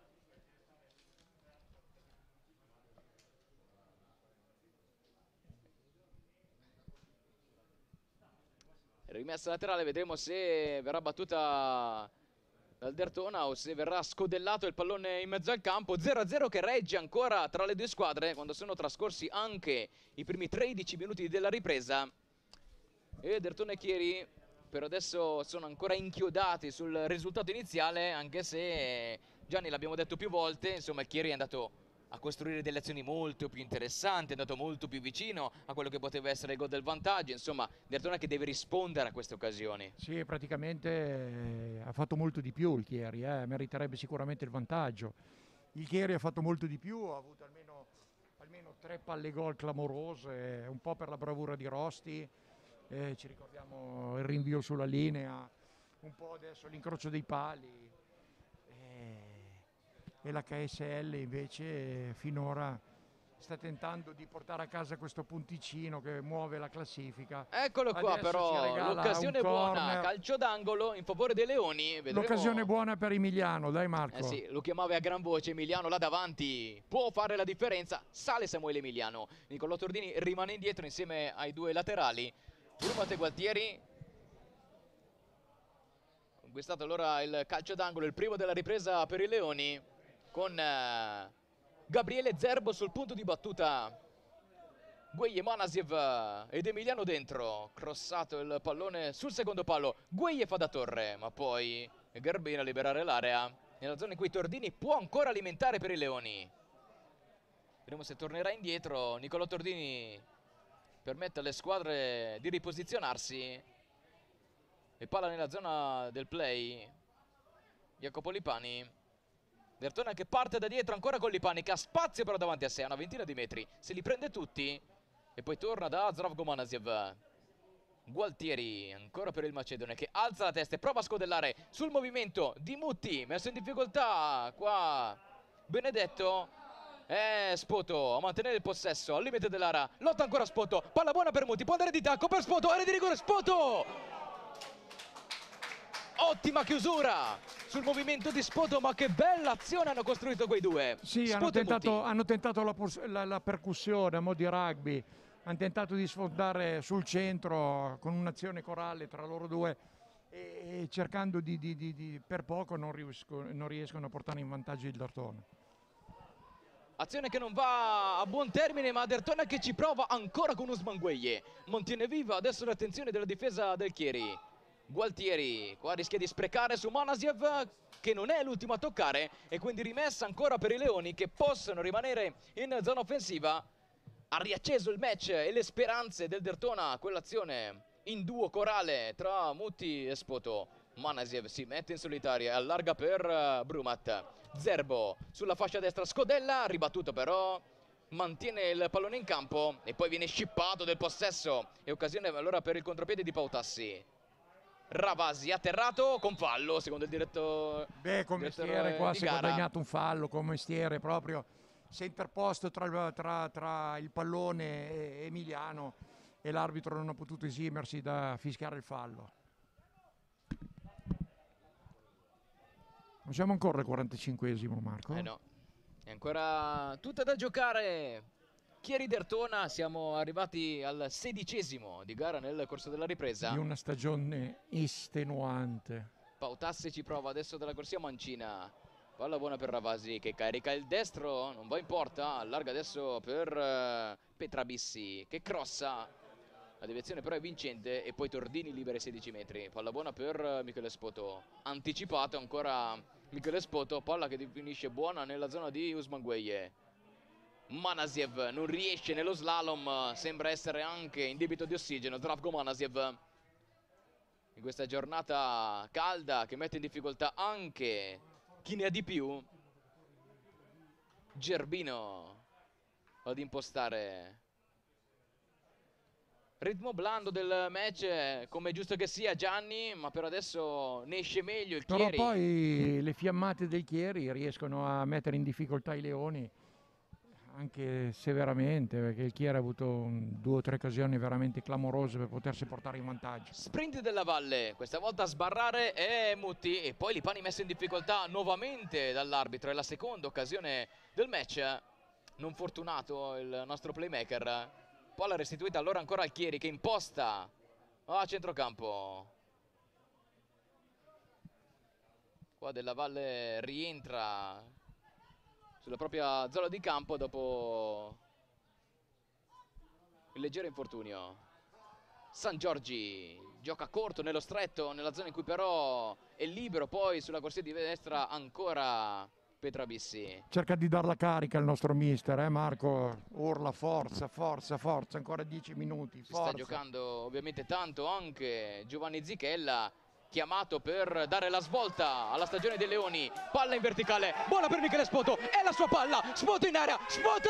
Rimessa laterale, vedremo se verrà battuta dal Dertona o se verrà scodellato il pallone in mezzo al campo. 0-0 che regge ancora tra le due squadre quando sono trascorsi anche i primi 13 minuti della ripresa. E Dertona e Chieri per adesso sono ancora inchiodati sul risultato iniziale, anche se Gianni l'abbiamo detto più volte, insomma Chieri è andato a costruire delle azioni molto più interessanti, è andato molto più vicino a quello che poteva essere il gol del vantaggio, insomma Dertona che deve rispondere a queste occasioni.
Sì, praticamente eh, ha fatto molto di più il Chieri, eh, meriterebbe sicuramente il vantaggio. Il Chieri ha fatto molto di più, ha avuto almeno, almeno tre palle gol clamorose, un po' per la bravura di Rosti, eh, ci ricordiamo il rinvio sulla linea, un po' adesso l'incrocio dei pali. E la KSL invece finora sta tentando di portare a casa questo punticino che muove la classifica.
Eccolo qua
Adesso
però, l'occasione buona, calcio d'angolo in favore dei Leoni.
L'occasione buona per Emiliano, dai Marco.
Eh sì, lo chiamava a gran voce Emiliano là davanti, può fare la differenza, sale Samuele Emiliano, Niccolò Tordini rimane indietro insieme ai due laterali, Urmate Gualtieri, conquistato allora il calcio d'angolo, il primo della ripresa per i Leoni, con eh, Gabriele Zerbo sul punto di battuta, Gueye Manasiev ed Emiliano dentro, crossato il pallone sul secondo palo, Gueye fa da torre, ma poi Garbina a liberare l'area, nella zona in cui Tordini può ancora alimentare per i Leoni. Vedremo se tornerà indietro, Niccolò Tordini permette alle squadre di riposizionarsi. E palla nella zona del play, Jacopo Lipani. Dertona che parte da dietro ancora con Lipani che ha spazio però davanti a sé, una ventina di metri, se li prende tutti e poi torna da Zdravko Manasiev. Gualtieri, ancora per il Macedone che alza la testa e prova a scodellare sul movimento di Mutti, messo in difficoltà qua Benedetto eh, Spoto a mantenere il possesso al limite dell'area. Lotta ancora Spoto. Palla buona per Muti. Può andare di tacco per Spoto. Area di rigore Spoto. Ottima chiusura sul movimento di Spoto, ma che bella azione hanno costruito quei due.
Sì, hanno tentato, hanno tentato, la, la, la percussione a mo' di rugby. Hanno tentato di sfondare sul centro con un'azione corale tra loro due e cercando di, di, di, di per poco non, riesco, non riescono a portare in vantaggio il Dartone.
Azione che non va a buon termine, ma Dertona che ci prova ancora con Usman Gueye. Mantiene viva adesso l'attenzione della difesa del Chieri. Gualtieri qua rischia di sprecare su Manasiev che non è l'ultimo a toccare e quindi rimessa ancora per i Leoni che possono rimanere in zona offensiva. Ha riacceso il match e le speranze del Dertona, quell'azione in duo corale tra Mutti e Spoto. Manasiev si mette in solitaria e allarga per eh, Brumat. Zerbo sulla fascia destra, Scodella, ribattuto però, mantiene il pallone in campo e poi viene scippato del possesso. E occasione allora per il contropiede di Pautassi. Ravasi atterrato con fallo, secondo il diretto.
Beh, come mestiere qua si è guadagnato un fallo, come mestiere proprio. Si è interposto tra, tra, tra il pallone e Emiliano e l'arbitro non ha potuto esimersi da fischiare il fallo. Non siamo ancora al 45esimo, Marco?
Eh no, è ancora tutta da giocare. Chieri Dertona, siamo arrivati al sedicesimo di gara nel corso della ripresa.
Di una stagione estenuante.
Pautassi ci prova adesso dalla corsia mancina. Palla buona per Ravasi che carica il destro, non va in porta, allarga adesso per uh, Petrabissi che crossa. La deviazione però è vincente e poi Tordini libera i 16 metri. Palla buona per uh, Michele Spoto. Anticipato ancora Michele Spoto, palla che finisce buona nella zona di Usman Gueye. Manasiev non riesce nello slalom, sembra essere anche in debito di ossigeno. Zdravko Manasiev in questa giornata calda che mette in difficoltà anche chi ne ha di più. Gerbino ad impostare Ritmo blando del match, come giusto che sia Gianni, ma per adesso ne esce meglio il Chieri.
Però poi le fiammate del Chieri riescono a mettere in difficoltà i Leoni, anche severamente, perché il Chieri ha avuto due o tre occasioni veramente clamorose per potersi portare in vantaggio.
Sprint della Valle, questa volta a sbarrare Mutti e poi Lipani messo in difficoltà nuovamente dall'arbitro, è la seconda occasione del match. Non fortunato il nostro playmaker. Palla restituita allora ancora al Chieri che imposta a centrocampo. Qua della Valle rientra sulla propria zona di campo dopo il leggero infortunio. San Giorgi gioca corto nello stretto, nella zona in cui però è libero, poi sulla corsia di destra ancora Petrabissi.
Cerca di dar la carica al nostro mister, eh Marco? Urla forza, forza, forza, ancora 10 minuti. Forza.
sta giocando ovviamente tanto anche Giovanni Zichella chiamato per dare la svolta alla stagione dei Leoni. Palla in verticale, buona per Michele Spoto, è la sua palla, Spoto in area, Spoto!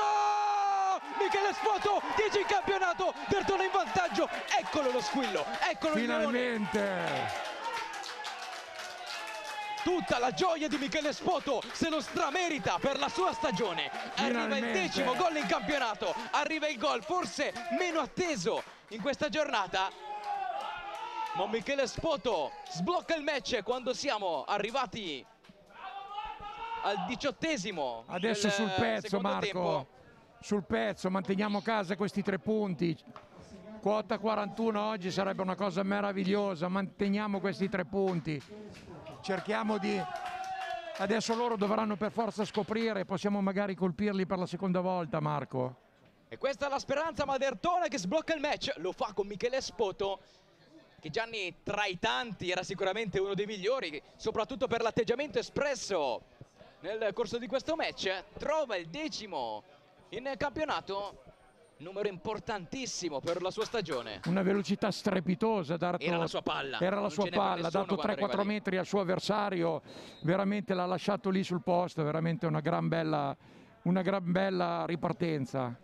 Michele Spoto, 10 in campionato, Bertone in vantaggio, eccolo lo squillo, eccolo
Finalmente.
il Leone tutta la gioia di Michele Spoto se lo stramerita per la sua stagione arriva il decimo gol in campionato arriva il gol forse meno atteso in questa giornata ma Michele Spoto sblocca il match quando siamo arrivati al diciottesimo
adesso sul pezzo Marco. tempo. sul pezzo manteniamo a casa questi tre punti. Quota 41 oggi sarebbe una cosa meravigliosa. Manteniamo questi tre punti. Cerchiamo di... Adesso loro dovranno per forza scoprire, possiamo magari colpirli per la seconda volta Marco.
E questa è la speranza Madertone che sblocca il match, lo fa con Michele Spoto che Gianni tra i tanti era sicuramente uno dei migliori, soprattutto per l'atteggiamento espresso nel corso di questo match, trova il decimo in campionato numero importantissimo per la sua stagione.
Una velocità strepitosa. Dato,
era la sua palla.
Era la sua palla, ha dato 3-4 metri al suo avversario, veramente l'ha lasciato lì sul posto, veramente una gran bella, una gran bella ripartenza.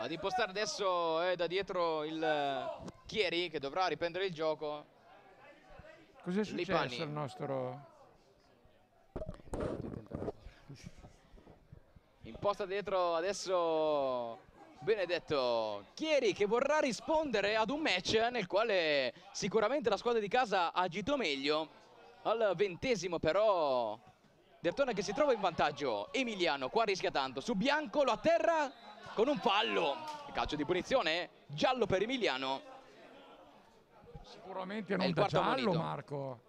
Ad impostare adesso è da dietro il Chieri che dovrà riprendere il gioco.
Cos'è successo
Lipani.
al nostro...
Imposta dietro adesso Benedetto Chieri che vorrà rispondere ad un match nel quale sicuramente la squadra di casa ha agito meglio. Al ventesimo però Dertona che si trova in vantaggio. Emiliano qua rischia tanto. Su Bianco lo atterra con un fallo. Calcio di punizione. Giallo per Emiliano.
Sicuramente non da giallo,
ammonito.
Marco.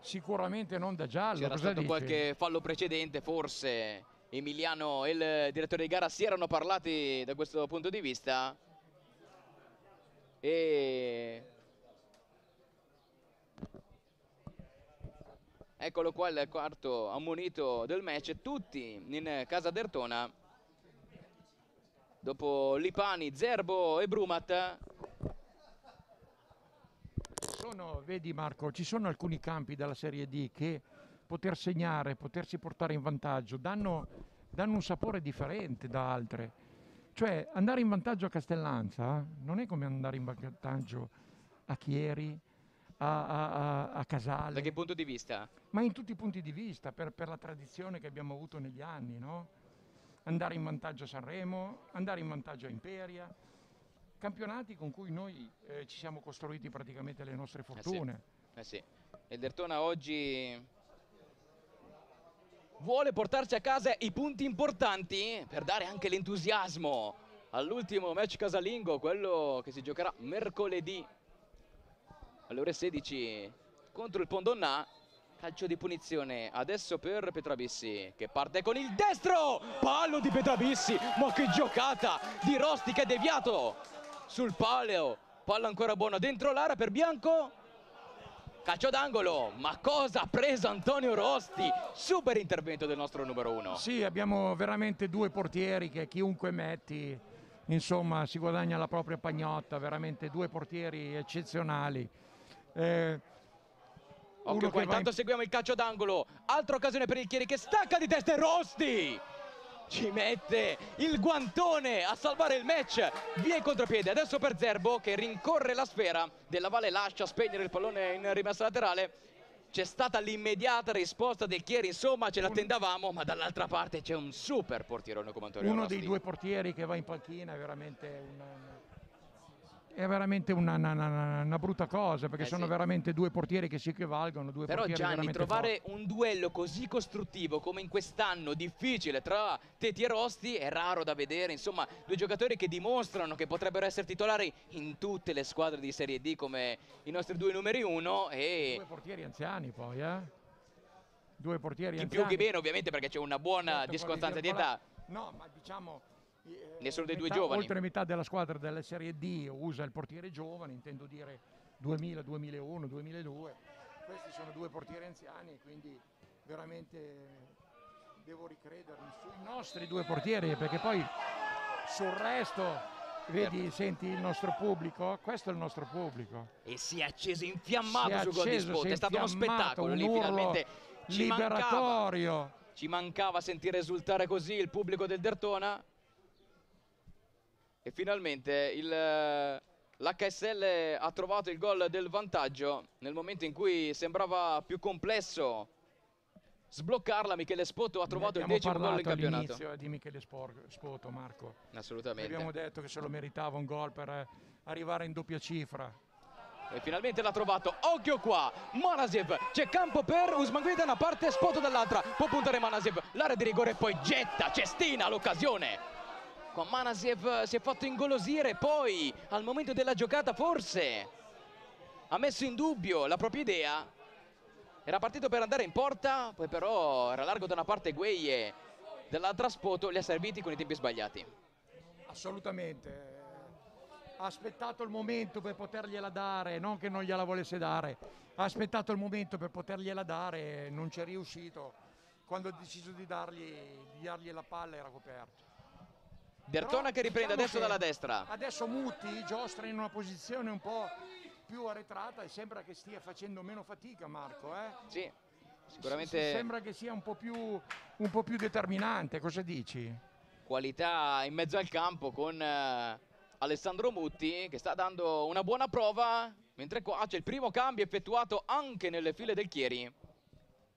Sicuramente non da giallo.
C'era stato
dici?
qualche fallo precedente, forse Emiliano e il direttore di gara si erano parlati da questo punto di vista. E eccolo qua il quarto ammonito del match, tutti in casa d'Ertona. Dopo Lipani, Zerbo e Brumat,
Sono, vedi Marco, ci sono alcuni campi della Serie D che poter segnare, potersi portare in vantaggio, danno, danno un sapore differente da altre. Cioè andare in vantaggio a Castellanza non è come andare in vantaggio a Chieri, a, a- a- a Casale,
da che punto di vista?
ma in tutti i punti di vista, per, per la tradizione che abbiamo avuto negli anni, no? Andare in vantaggio a Sanremo, andare in vantaggio a Imperia, campionati con cui noi eh, ci siamo costruiti praticamente le nostre
sì.
fortune.
Eh sì, il Dertona oggi vuole portarsi a casa i punti importanti per dare anche l'entusiasmo all'ultimo match casalingo, quello che si giocherà mercoledì alle ore 16 contro il Pondonnà. Calcio di punizione adesso per Petrabissi che parte con il destro! Pallo di Petrabissi, ma che giocata di Rosti che è deviato sul paleo. Palla ancora buona dentro l'area per Bianco. Calcio d'angolo, ma cosa ha preso Antonio Rosti? Super intervento del nostro numero uno.
Sì, abbiamo veramente due portieri che chiunque metti, insomma, si guadagna la propria pagnotta, veramente due portieri eccezionali. Eh,
Occhio qua, intanto
in-
seguiamo il calcio d'angolo. Altra occasione per il Chieri che stacca di testa e Rosti! Ci mette il guantone a salvare il match. Via il contropiede. Adesso per Zerbo che rincorre la sfera. Della Valle lascia spegnere il pallone in rimessa laterale. C'è stata l'immediata risposta del Chieri, insomma ce l'attendavamo, ma dall'altra parte c'è un super portierone come Antonio
uno
Rosti.
dei due portieri che va in panchina veramente una, è veramente una, una- una- una brutta cosa perché
Eh
sono
sì.
veramente due portieri che si equivalgono, due
Però Gianni, trovare
forti.
un duello così costruttivo come in quest'anno, difficile, tra Teti e Rosti, è raro da vedere. Insomma, due giocatori che dimostrano che potrebbero essere titolari in tutte le squadre di Serie D come i nostri due numeri uno e
Due portieri anziani poi, eh? Due portieri
chi più
anziani.
chi meno ovviamente perché c'è una buona
Certo,
discostanza di età.
No, ma diciamo...
Nessuno dei due
metà-
giovani.
Oltre metà della squadra della Serie D usa il portiere giovane, intendo dire 2000, 2001, 2002. Questi sono due portieri anziani, quindi veramente devo ricredermi sui nostri due portieri, perché poi sul resto... Vedi, senti il nostro pubblico? Questo è il nostro pubblico.
E si è acceso infiammato
Si è
sul gol di Spot. È stato uno spettacolo
un
lì finalmente. Ci mancava,
liberatorio.
ci mancava sentire esultare così il pubblico del Dertona. E finalmente il, eh, l'HSL ha trovato il gol del vantaggio nel momento in cui sembrava più complesso sbloccarla. Michele Spoto ha trovato il decimo gol
parlato
campionato.
di Michele Spoto, Marco.
Assolutamente.
Abbiamo detto che se lo meritava un gol per eh, arrivare in doppia cifra.
E finalmente l'ha trovato. Occhio qua. Manasiev. C'è campo per Usman Guida da una parte, Spoto dall'altra. Può puntare Manasiev. L'area di rigore poi getta. Cestina l'occasione. Con Manasiev si è fatto ingolosire. Poi al momento della giocata forse ha messo in dubbio la propria idea. Era partito per andare in porta. Poi però era largo da una parte Gueye. Dall'altra Spoto li ha serviti con i tempi sbagliati.
Assolutamente. Ha aspettato il momento per potergliela dare, non che non gliela volesse dare. Ha aspettato il momento per potergliela dare non ci è riuscito. Quando ha deciso di dargli, di dargli la palla era coperto.
Dertona
Però
che riprende
diciamo
adesso dalla destra.
Adesso Muti giostra in una posizione un po' più arretrata e sembra che stia facendo meno fatica Marco. Eh?
Sì,
S-
sicuramente...
Sembra che sia un po' più, un po' più determinante, cosa dici?
qualità in mezzo al campo con eh, Alessandro Mutti che sta dando una buona prova, mentre qua c'è il primo cambio effettuato anche nelle file del Chieri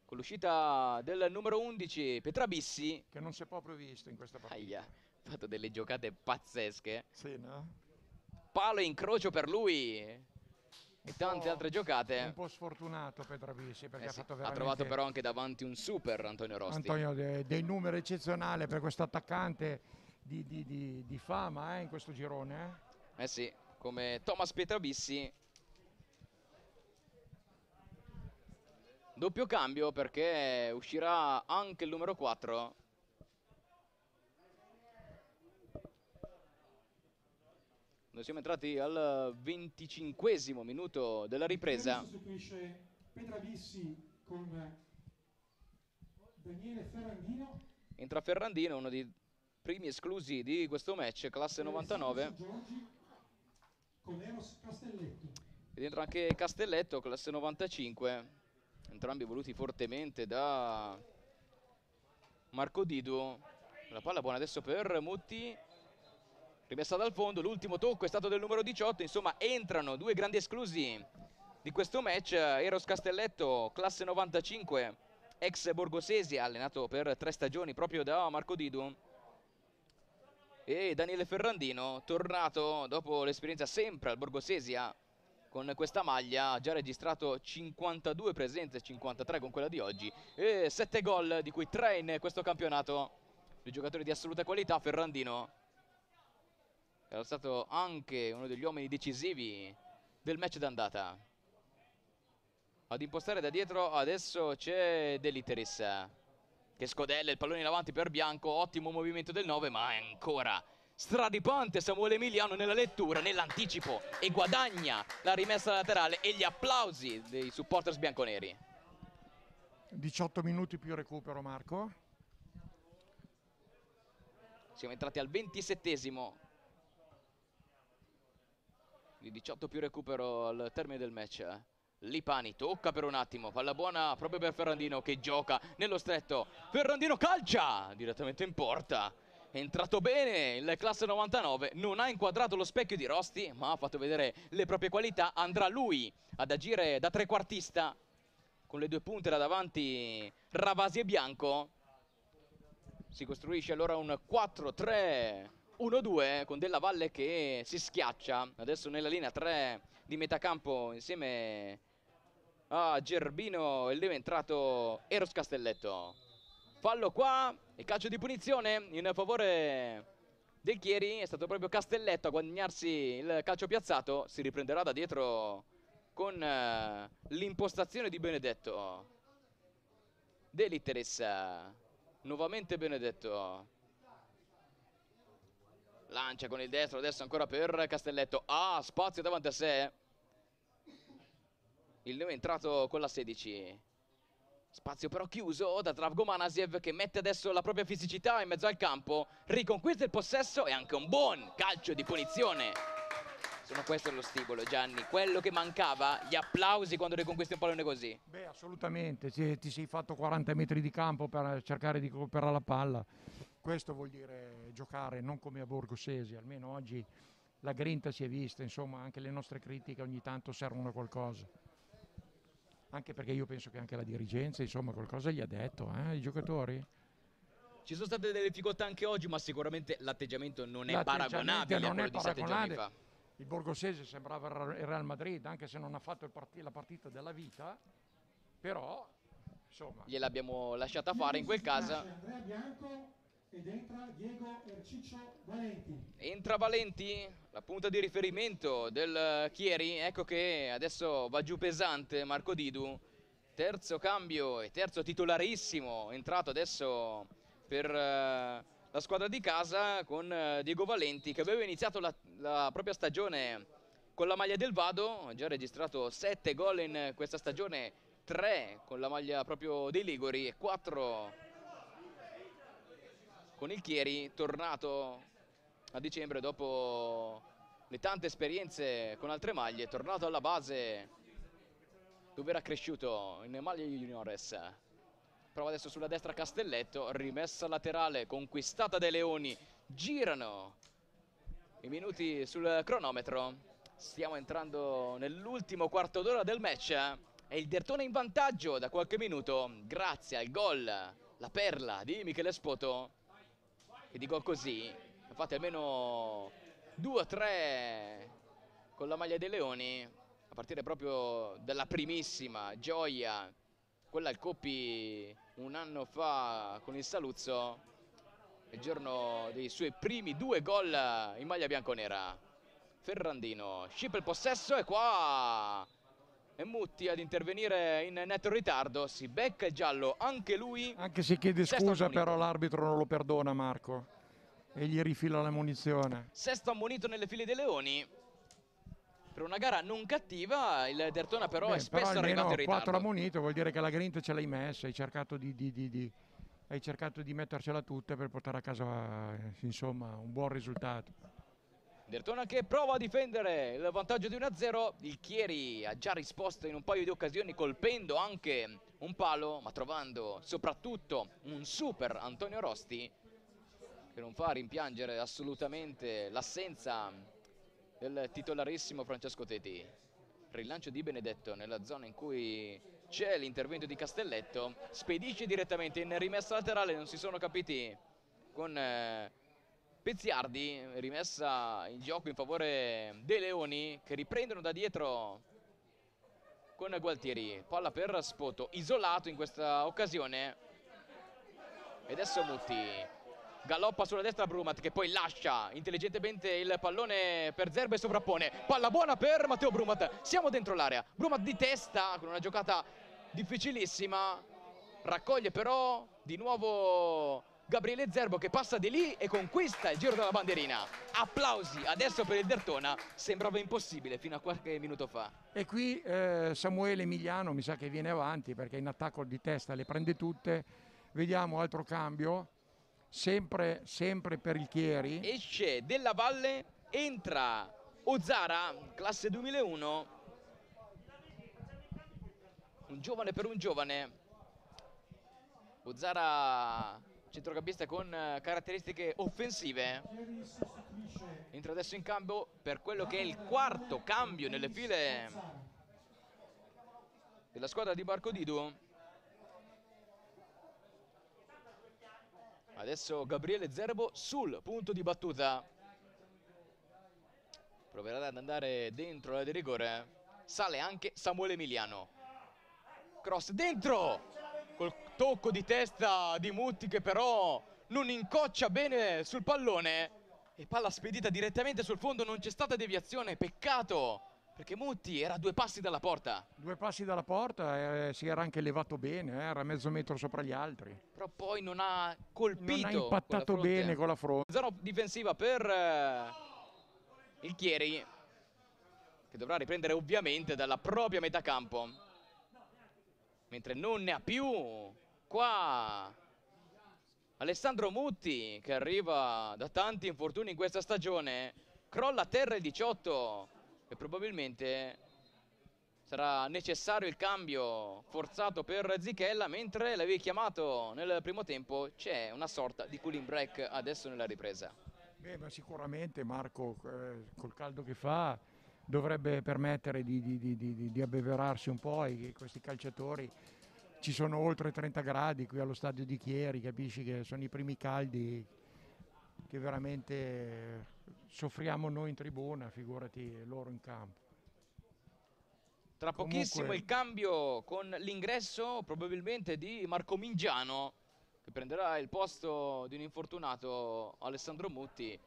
con l'uscita del numero 11 Petrabissi
Che non si è proprio visto in questa partita.
Aia, fatto delle giocate pazzesche.
Sì, no?
Palo e incrocio per lui e tante
po'-
altre giocate.
Un po' sfortunato Petravissi perché
Eh
ha
sì, ha
veramente...
trovato però anche davanti un super Antonio Rosti.
Antonio, de- dei numeri eccezionali per questo attaccante di, di- di- di fama eh, in questo girone. eh.
Eh sì, come Thomas Pietrabissi. Doppio cambio perché uscirà anche il numero 4. Noi siamo entrati al 25 minuto della ripresa.
sostituisce Petravissi con Daniele Ferrandino.
Entra Ferrandino, uno dei primi esclusi di questo match, classe 99.
Giorgi con Eros Castelletto.
Ed entra anche Castelletto, classe 95. Entrambi voluti fortemente da Marco Didu. La palla buona adesso per Mutti. Rimessa dal fondo, l'ultimo tocco è stato del numero 18. Insomma, entrano due grandi esclusi di questo match. Eros Castelletto, classe 95, ex Borgosesia, allenato per tre stagioni proprio da Marco Didu. E Daniele Ferrandino, tornato dopo l'esperienza sempre al Borgosesia con questa maglia, ha già registrato 52 presenze, 53 con quella di oggi e 7 gol, di cui 3 in questo campionato. Due giocatori di assoluta qualità, Ferrandino era stato anche uno degli uomini decisivi del match d'andata. Ad impostare da dietro adesso c'è Deliteris che scodella il pallone in avanti per Bianco, ottimo movimento del 9 ma è ancora stradipante Samuele Emiliano nella lettura, nell'anticipo e guadagna la rimessa laterale e gli applausi dei supporters bianconeri.
18 minuti più recupero Marco.
Siamo entrati al 27esimo di 18 più recupero al termine del match. Lipani tocca per un attimo, palla buona proprio per Ferrandino che gioca nello stretto. Ferrandino calcia direttamente in porta. È entrato bene il classe 99, non ha inquadrato lo specchio di Rosti, ma ha fatto vedere le proprie qualità. Andrà lui ad agire da trequartista con le due punte da davanti Ravasi e Bianco. Si costruisce allora un 4-3-1-2 con Della Valle che si schiaccia. Adesso nella linea 3 di metacampo insieme a Gerbino e lì è entrato Eros Castelletto. Fallo qua e calcio di punizione in favore del Chieri. È stato proprio Castelletto a guadagnarsi il calcio piazzato. Si riprenderà da dietro con eh, l'impostazione di Benedetto. Deliteres. Nuovamente Benedetto. Lancia con il destro, adesso ancora per Castelletto. Ah, spazio davanti a sé. Il neo è entrato con la 16. Spazio però chiuso da Zdravko Manasiev che mette adesso la propria fisicità in mezzo al campo. Riconquista il possesso e anche un buon calcio di punizione. Sono questo lo stimolo Gianni, quello che mancava, gli applausi quando riconquisti un pallone così.
Beh, assolutamente, ti, ti sei fatto 40 metri di campo per cercare di recuperare la palla. Questo vuol dire giocare non come a Borgo Sesi, almeno oggi la grinta si è vista, insomma anche le nostre critiche ogni tanto servono a qualcosa. Anche perché io penso che anche la dirigenza, insomma, qualcosa gli ha detto, eh, ai giocatori.
Ci sono state delle difficoltà anche oggi, ma sicuramente l'atteggiamento non è paragonabile a
non
quello
è
di sette giorni fa.
Il Borgosese sembrava il Real Madrid, anche se non ha fatto il parti- la partita della vita, però, insomma,
Gliel'abbiamo lasciata fare in quel caso.
Andrea Bianco ed entra Diego Erciccio Valenti.
Entra Valenti, la punta di riferimento del Chieri. Ecco che adesso va giù pesante Marco Didu. Terzo cambio e terzo titolarissimo entrato adesso per eh, la squadra di casa con eh, Diego Valenti che aveva iniziato la, la propria stagione con la maglia del Vado. Ha già registrato 7 gol in questa stagione, 3 con la maglia proprio dei Ligori e 4 con il Chieri, tornato a dicembre dopo le tante esperienze con altre maglie, tornato alla base dove era cresciuto in maglia juniores. prova adesso sulla destra Castelletto, rimessa laterale conquistata dai Leoni, girano i minuti sul cronometro, stiamo entrando nell'ultimo quarto d'ora del match. E il Dertone in vantaggio da qualche minuto grazie al gol, la perla di Michele Spoto che dico così, fate almeno due o tre con la maglia dei Leoni a partire proprio dalla primissima gioia quella al Coppi un anno fa con il Saluzzo il giorno dei suoi primi due gol in maglia bianconera. Ferrandino scippa il possesso e qua è Mutti ad intervenire in netto ritardo si becca il giallo anche lui
anche se chiede scusa però l'arbitro non lo perdona Marco. E gli rifila la munizione.
Sesto ammonito nelle file dei Leoni. Per una gara non cattiva il Dertona però Beh, è spesso però arrivato in ritardo.
4 ammonito vuol dire che la grinta ce l'hai messa hai cercato di, di, di, di, hai cercato di mettercela tutta per portare a casa insomma un buon risultato
Dertona che prova a difendere il vantaggio di 1-0 il Chieri ha già risposto in un paio di occasioni colpendo anche un palo ma trovando soprattutto un super Antonio Rosti che non fa rimpiangere assolutamente l'assenza del titolarissimo Francesco Teti. Rilancio di Benedetto nella zona in cui c'è l'intervento di Castelletto, spedisce direttamente in rimessa laterale, non si sono capiti con eh, Pezziardi, rimessa in gioco in favore dei Leoni che riprendono da dietro con Gualtieri, palla per Spoto, isolato in questa occasione. E adesso Mutti galoppa sulla destra Brumat che poi lascia intelligentemente il pallone per Zerbe e sovrappone. Palla buona per Matteo Brumat. Siamo dentro l'area. Brumat di testa con una giocata difficilissima. Raccoglie però di nuovo Gabriele Zerbo che passa di lì e conquista il giro della bandierina applausi adesso per il Dertona sembrava impossibile fino a qualche minuto fa
e qui eh, Samuele Emiliano mi sa che viene avanti perché in attacco di testa le prende tutte vediamo altro cambio sempre, sempre per il Chieri.
Esce della Valle, entra Ozara, classe 2001. Un giovane per un giovane. Ozara, centrocampista con caratteristiche offensive. Entra adesso in cambio per quello che è il quarto cambio nelle file della squadra di Barco Didu. Adesso Gabriele Zerbo sul punto di battuta. Proverà ad andare dentro la di rigore. Sale anche Samuele Emiliano. Cross dentro! Tocco di testa di Mutti che però non incoccia bene sul pallone. E palla spedita direttamente sul fondo, non c'è stata deviazione, peccato perché Mutti era a due passi dalla porta.
Due passi dalla porta, eh, si era anche levato bene, eh, era mezzo metro sopra gli altri.
Però poi non ha colpito.
Non ha impattato con bene con la fronte.
Zona difensiva per eh, il Chieri, che dovrà riprendere ovviamente dalla propria metà campo. Mentre non ne ha più qua Alessandro Mutti, che arriva da tanti infortuni in questa stagione. Crolla a terra il 18 e probabilmente sarà necessario il cambio forzato per Zichella mentre l'avevi chiamato nel primo tempo c'è una sorta di cooling break adesso nella ripresa
Beh, ma sicuramente Marco eh, col caldo che fa dovrebbe permettere di, di, di, di abbeverarsi un po' e questi calciatori ci sono oltre 30 gradi qui allo stadio di Chieri capisci che sono i primi caldi che veramente soffriamo noi in tribuna, figurati loro in campo.
Tra pochissimo Comunque... il cambio con l'ingresso probabilmente di Marco Mingiano che prenderà il posto di un infortunato Alessandro Mutti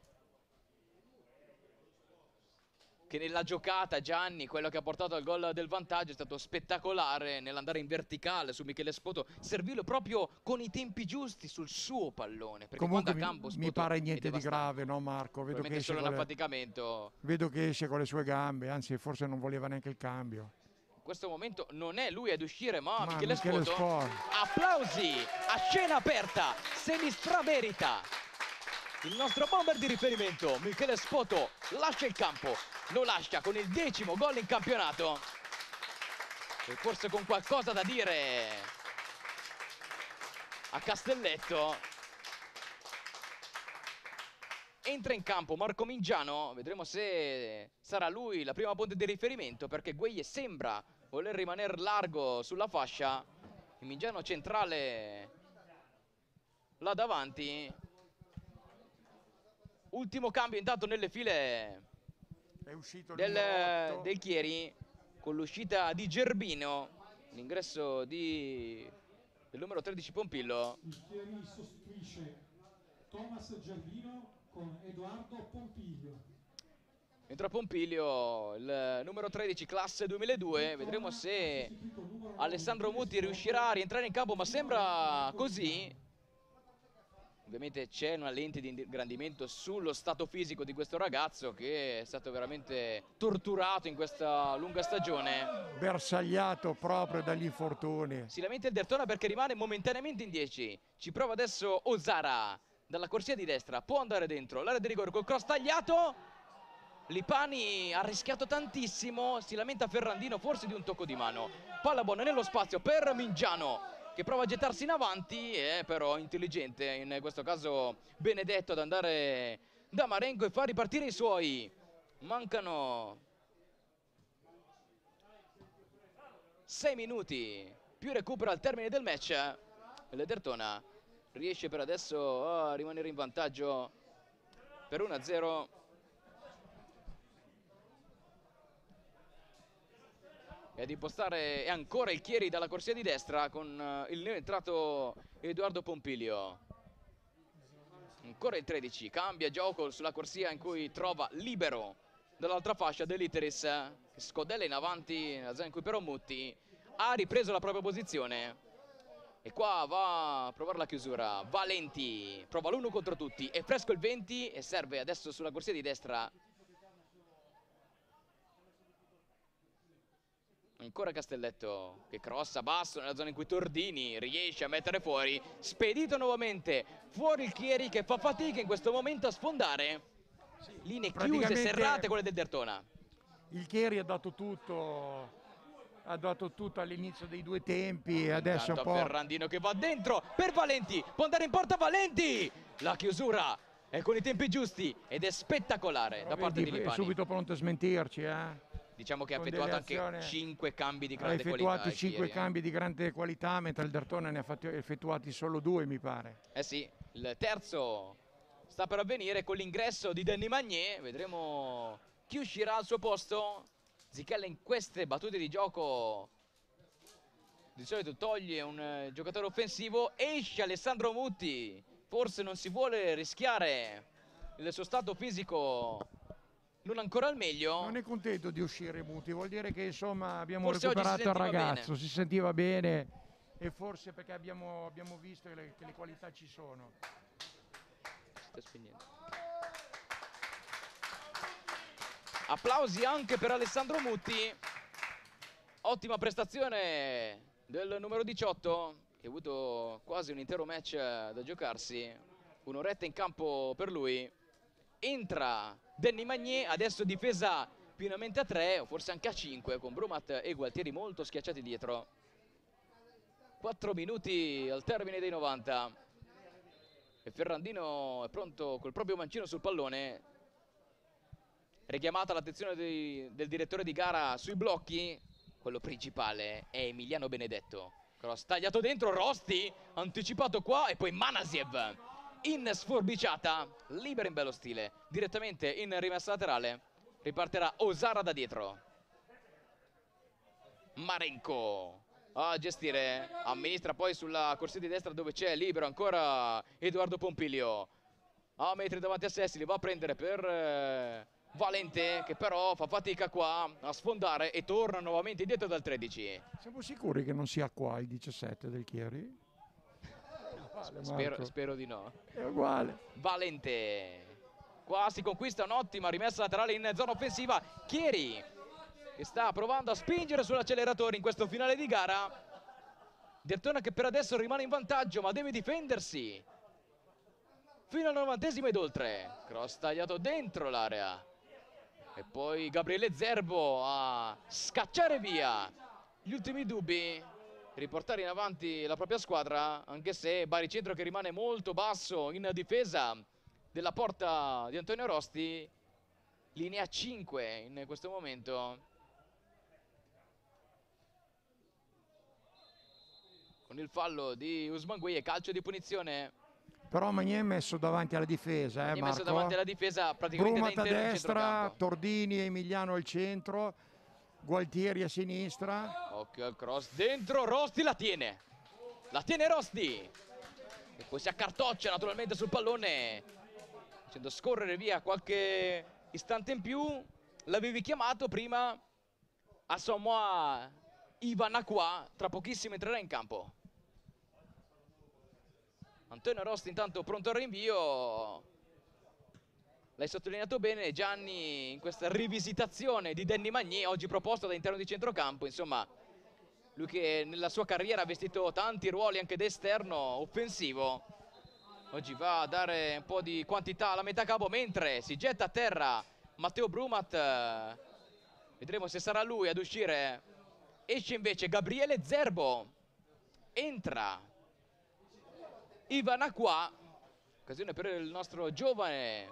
che nella giocata Gianni, quello che ha portato al gol del vantaggio, è stato spettacolare nell'andare in verticale su Michele Spoto, servirlo proprio con i tempi giusti sul suo pallone. Perché
Comunque mi, campo, mi, pare niente di grave, no Marco?
Vedo che solo un affaticamento.
Vedo che esce con le sue gambe, anzi forse non voleva neanche il cambio.
In questo momento non è lui ad uscire, ma, ma Michele, Michele Spoto. Sport. Applausi a scena aperta, se li stramerita. Il nostro bomber di riferimento, Michele Spoto, lascia il campo lo lascia con il decimo gol in campionato e forse con qualcosa da dire a Castelletto. Entra in campo Marco Mingiano, vedremo se sarà lui la prima ponte di riferimento perché Gueye sembra voler rimanere largo sulla fascia. Il Mingiano centrale là davanti. Ultimo cambio intanto nelle file del, del Chieri con l'uscita di Gerbino, l'ingresso di, del numero 13 Pompillo.
Il Chieri sostituisce Thomas Gervino con Edoardo Pompiglio.
Entra Pompilio, il numero 13 classe 2002, vedremo se Alessandro Muti riuscirà a rientrare in campo, ma sembra così. Ovviamente c'è una lente di ingrandimento sullo stato fisico di questo ragazzo che è stato veramente torturato in questa lunga stagione.
bersagliato proprio dagli infortuni.
Si lamenta il Dertona perché rimane momentaneamente in 10. Ci prova adesso Ozara dalla corsia di destra, può andare dentro, l'area di rigore col cross tagliato. Lipani ha rischiato tantissimo, si lamenta Ferrandino forse di un tocco di mano. Palla buona nello spazio per Mingiano che prova a gettarsi in avanti, è però intelligente in questo caso Benedetto ad andare da Marengo e far ripartire i suoi. Mancano 6 minuti, più recupero al termine del match. L'Edertona riesce per adesso a rimanere in vantaggio per 1-0. E ad impostare ancora il Chieri dalla corsia di destra con eh, il neoentrato Edoardo Pompilio. Ancora il 13, cambia gioco sulla corsia in cui trova libero dall'altra fascia dell'Iteris scodella in avanti nella zona in cui però Mutti ha ripreso la propria posizione. E qua va a provare la chiusura. Valenti prova l'uno contro tutti. È fresco il 20 e serve adesso sulla corsia di destra ancora Castelletto che crossa basso nella zona in cui Tordini riesce a mettere fuori spedito nuovamente fuori il Chieri che fa fatica in questo momento a sfondare linee chiuse serrate quelle del Dertona
Il Chieri ha dato tutto, ha dato tutto all'inizio dei due tempi adesso un po'...
Ferrandino che va dentro per Valenti, può andare in porta Valenti! La chiusura è con i tempi giusti ed è spettacolare da parte
Vedi,
di
è
Lipani.
subito pronto a smentirci, eh?
Diciamo che ha effettuato anche
azioni-
5 cambi di
Ha
grande qualità.
effettuato
il
5
Chieri, eh.
cambi di grande qualità, mentre il Dertona ne ha effettuati solo due, mi pare.
Eh sì, il terzo sta per avvenire con l'ingresso di Danny Magnier. Vedremo chi uscirà al suo posto. Zichella in queste battute di gioco di solito toglie un eh, giocatore offensivo. Esce Alessandro Mutti. Forse non si vuole rischiare il suo stato fisico non ancora al meglio.
Non è contento di uscire Muti, vuol dire che insomma abbiamo
Forse
recuperato il ragazzo,
bene.
si sentiva bene e forse perché abbiamo, abbiamo visto che le, che le qualità ci sono.
Sta spegnendo. Applausi anche per Alessandro Mutti. Ottima prestazione del numero 18 che ha avuto quasi un intero match da giocarsi. Un'oretta in campo per lui. Entra Danny Magnier, adesso difesa pienamente a 3 o forse anche a 5 con Brumat e Gualtieri molto schiacciati dietro. 4 minuti al termine dei 90. E Ferrandino è pronto col proprio mancino sul pallone. Richiamata l'attenzione del direttore di gara sui blocchi. Quello principale è Emiliano Benedetto. Cross tagliato dentro, Rosti anticipato qua e poi Manasiev in sforbiciata, libera in bello stile, direttamente in rimessa laterale. Riparterà Osara da dietro. Marenco a gestire, amministra poi sulla corsia di destra dove c'è libero ancora Edoardo Pompilio. A metri davanti a sé si li va a prendere per eh, Valente che però fa fatica qua a sfondare e torna nuovamente indietro dal 13.
Siamo sicuri che non sia qua il 17 del Chieri? Uguale,
Spero, spero di no.
È uguale.
Valente. Qua si conquista un'ottima rimessa laterale in zona offensiva. Chieri che sta provando a spingere sull'acceleratore in questo finale di gara. Dertona che per adesso rimane in vantaggio ma deve difendersi. Fino al novantesimo ed oltre. Cross tagliato dentro l'area. E poi Gabriele Zerbo a scacciare via gli ultimi dubbi riportare in avanti la propria squadra, anche se Baricentro che rimane molto basso in difesa della porta di Antonio Rosti, linea 5 in questo momento. Con il fallo di Usman Gueye, calcio di punizione.
Però Magné è messo davanti alla difesa, eh,
È messo
Marco?
davanti alla difesa praticamente
Brumat
da
a destra. Tordini e Emiliano al centro, Gualtieri a sinistra.
Occhio al cross dentro, Rosti la tiene. La tiene Rosti. E poi si accartoccia naturalmente sul pallone. Facendo scorrere via qualche istante in più. L'avevi chiamato prima a Samoa Ivan Acqua. Tra pochissimo entrerà in campo. Antonio Rosti intanto pronto al rinvio. L'hai sottolineato bene Gianni in questa rivisitazione di Danny Magnier, oggi proposta da interno di centrocampo, insomma, lui che nella sua carriera ha vestito tanti ruoli anche d'esterno offensivo, oggi va a dare un po' di quantità alla metà campo, mentre si getta a terra Matteo Brumat, vedremo se sarà lui ad uscire, esce invece Gabriele Zerbo, entra Ivan Acqua, occasione per il nostro giovane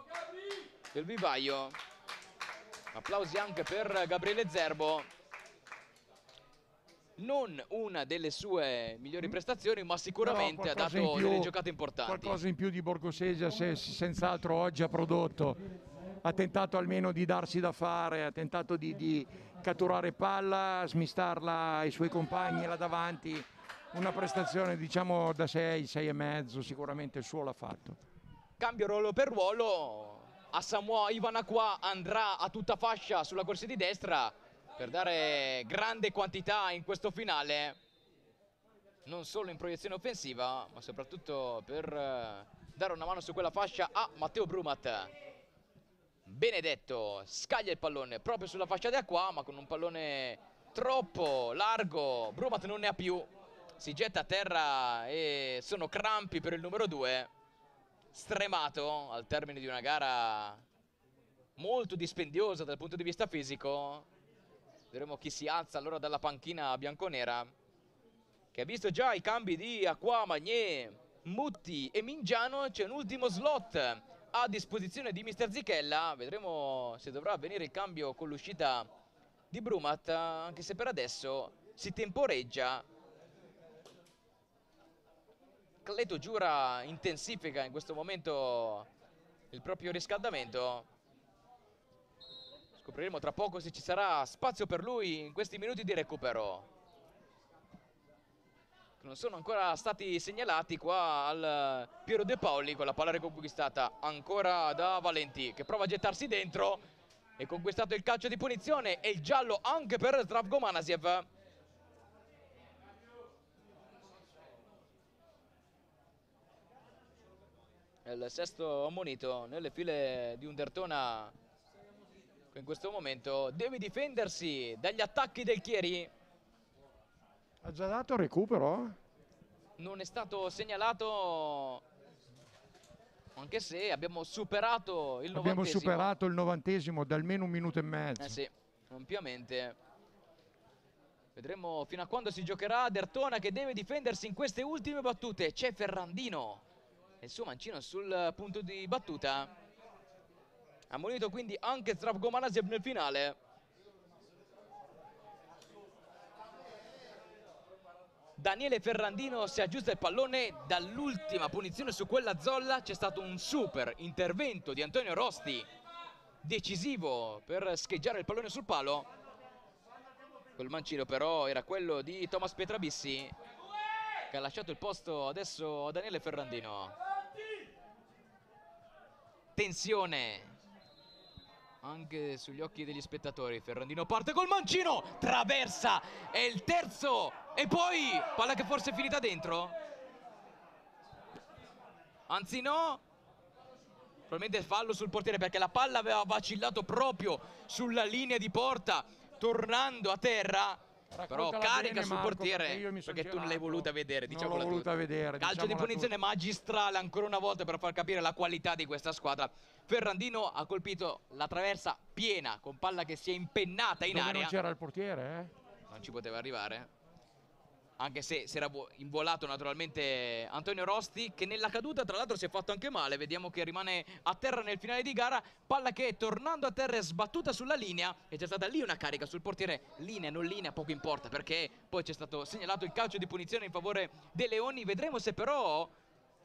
del vivaio. Applausi anche per Gabriele Zerbo. Non una delle sue migliori prestazioni, ma sicuramente ha dato
più-
delle giocate importanti.
Qualcosa in più di Borgosesia se, senz'altro oggi ha prodotto. Ha tentato almeno di darsi da fare, ha tentato di, di catturare palla, smistarla ai suoi compagni là davanti. Una prestazione diciamo da 6, 6 e mezzo, sicuramente il suo l'ha fatto.
Cambio ruolo per ruolo. A Samoa Ivan Acqua andrà a tutta fascia sulla corsia di destra per dare grande quantità in questo finale. Non solo in proiezione offensiva, ma soprattutto per eh, dare una mano su quella fascia a Matteo Brumat. Benedetto scaglia il pallone proprio sulla fascia di Acqua, ma con un pallone troppo largo. Brumat non ne ha più. Si getta a terra e sono crampi per il numero 2 stremato al termine di una gara molto dispendiosa dal punto di vista fisico. Vedremo chi si alza allora dalla panchina bianconera che ha visto già i cambi di Acqua, Magnier, Mutti e Mingiano. C'è un ultimo slot a disposizione di Mister Zichella. Vedremo se dovrà avvenire il cambio con l'uscita di Brumat, anche se per adesso si temporeggia Cleto Giura intensifica in questo momento il proprio riscaldamento. Scopriremo tra poco se ci sarà spazio per lui in questi minuti di recupero. Non sono ancora stati segnalati qua al Piero De Paoli con la palla riconquistata ancora da Valenti che prova a gettarsi dentro e conquistato il calcio di punizione e il giallo anche per Zdravko Manasiev. Il sesto ammonito nelle file di Undertona che in questo momento deve difendersi dagli attacchi del Chieri.
Ha già dato il recupero?
Non è stato segnalato anche se abbiamo superato il
Abbiamo
novantesimo.
superato il novantesimo da almeno un minuto e mezzo.
Eh sì, ampiamente. Vedremo fino a quando si giocherà Dertona che deve difendersi in queste ultime battute. C'è Ferrandino il suo mancino sul punto di battuta. Ammonito quindi anche Zdravko Manasiev nel finale. Daniele Ferrandino si aggiusta il pallone dall'ultima punizione su quella zolla. C'è stato un super intervento di Antonio Rosti decisivo per scheggiare il pallone sul palo. Quel mancino però era quello di Thomas Pietrabissi che ha lasciato il posto adesso a Daniele Ferrandino. Tensione anche sugli occhi degli spettatori. Ferrandino parte col mancino, traversa, è il terzo e poi palla che forse è finita dentro. Anzi no, probabilmente fallo sul portiere perché la palla aveva vacillato proprio sulla linea di porta, tornando a terra. Però carica sul portiere
perché
perché tu non l'hai voluta vedere,
Non
diciamola
l'ho voluta
tutta.
vedere,
Calcio di
diciamola
punizione magistrale ancora una volta per far capire la qualità di questa squadra. Ferrandino ha colpito la traversa piena con palla che si è impennata in
Dove
aria.
non c'era il portiere, eh?
Non ci poteva arrivare. Anche se si era vo- involato naturalmente Antonio Rosti che nella caduta tra l'altro si è fatto anche male vediamo che rimane a terra nel finale di gara palla che tornando a terra è sbattuta sulla linea e c'è stata lì una carica sul portiere linea non linea poco importa perché poi c'è stato segnalato il calcio di punizione in favore dei Leoni vedremo se però in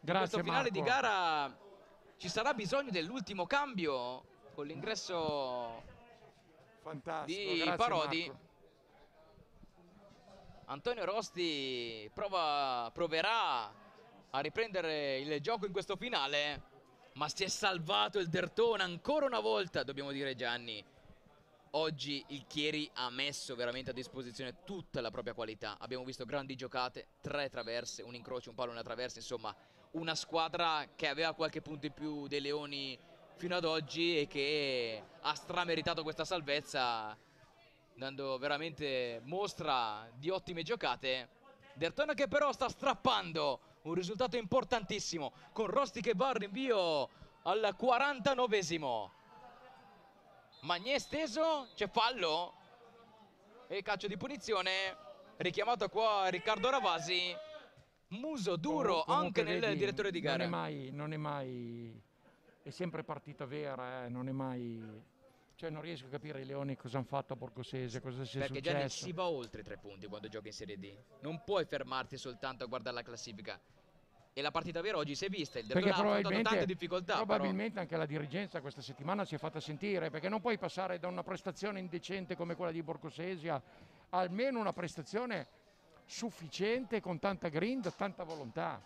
Grazie,
questo finale
Marco.
di gara ci sarà bisogno dell'ultimo cambio con l'ingresso
Fantastico,
di Parodi.
Marco.
Antonio Rosti prova, proverà a riprendere il gioco in questo finale, ma si è salvato il Dertona ancora una volta, dobbiamo dire Gianni. Oggi il Chieri ha messo veramente a disposizione tutta la propria qualità. Abbiamo visto grandi giocate, tre traverse, un incrocio, un palo una traversa, insomma, una squadra che aveva qualche punto in più dei Leoni fino ad oggi e che ha strameritato questa salvezza dando veramente mostra di ottime giocate. Dertona che però sta strappando un risultato importantissimo con Rosti che va al rinvio al 49esimo. Magné steso, c'è fallo e calcio di punizione richiamato qua Riccardo Ravasi. Muso duro
comunque,
anche nel
vedi,
direttore di gara.
Non è mai, non è mai, è sempre partita vera, eh, non è mai... Cioè non riesco a capire i Leoni cosa hanno fatto a Borgosese, cosa sia
Perché Gianni
successo.
si va oltre tre punti quando giochi in Serie D. Non puoi fermarti soltanto a guardare la classifica. E la partita vera oggi si è vista. Il
Perché
Dertona ha affrontato tante
probabilmente,
difficoltà. però-
probabilmente anche la dirigenza questa settimana si è fatta sentire, perché non puoi passare da una prestazione indecente come quella di Borgosesia a almeno una prestazione sufficiente con tanta grind, tanta volontà.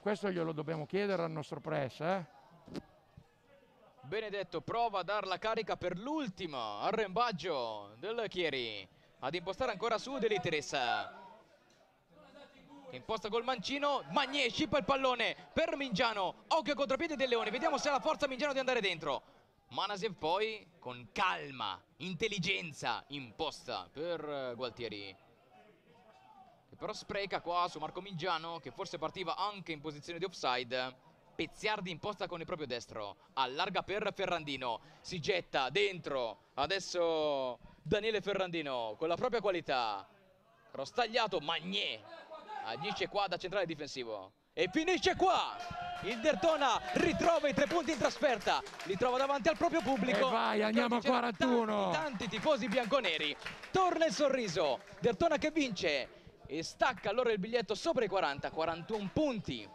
Questo glielo dobbiamo chiedere al nostro press, eh?
Benedetto prova a dar la carica per l'ultimo arrembaggio del Chieri. Ad impostare ancora su Deliteres. Che imposta col mancino. Magné scippa il pallone per Mingiano. Occhio contropiede del Leone. Vediamo se ha la forza Mingiano di andare dentro. Manasiev poi con calma, intelligenza imposta per eh, Gualtieri. Che però spreca qua su Marco Mingiano che forse partiva anche in posizione di offside. Pezziardi imposta con il proprio destro. Allarga per Ferrandino. Si getta dentro. Adesso Daniele Ferrandino con la propria qualità. Cross tagliato. Magné. Agisce qua da centrale difensivo. E finisce qua. Il Dertona ritrova i tre punti in trasferta. Li trova davanti al proprio pubblico.
E vai, andiamo a
Oggi c'erano
41.
Tanti, tanti tifosi bianconeri. Torna il sorriso. Dertona che vince. E stacca allora il biglietto sopra i 40. 41 punti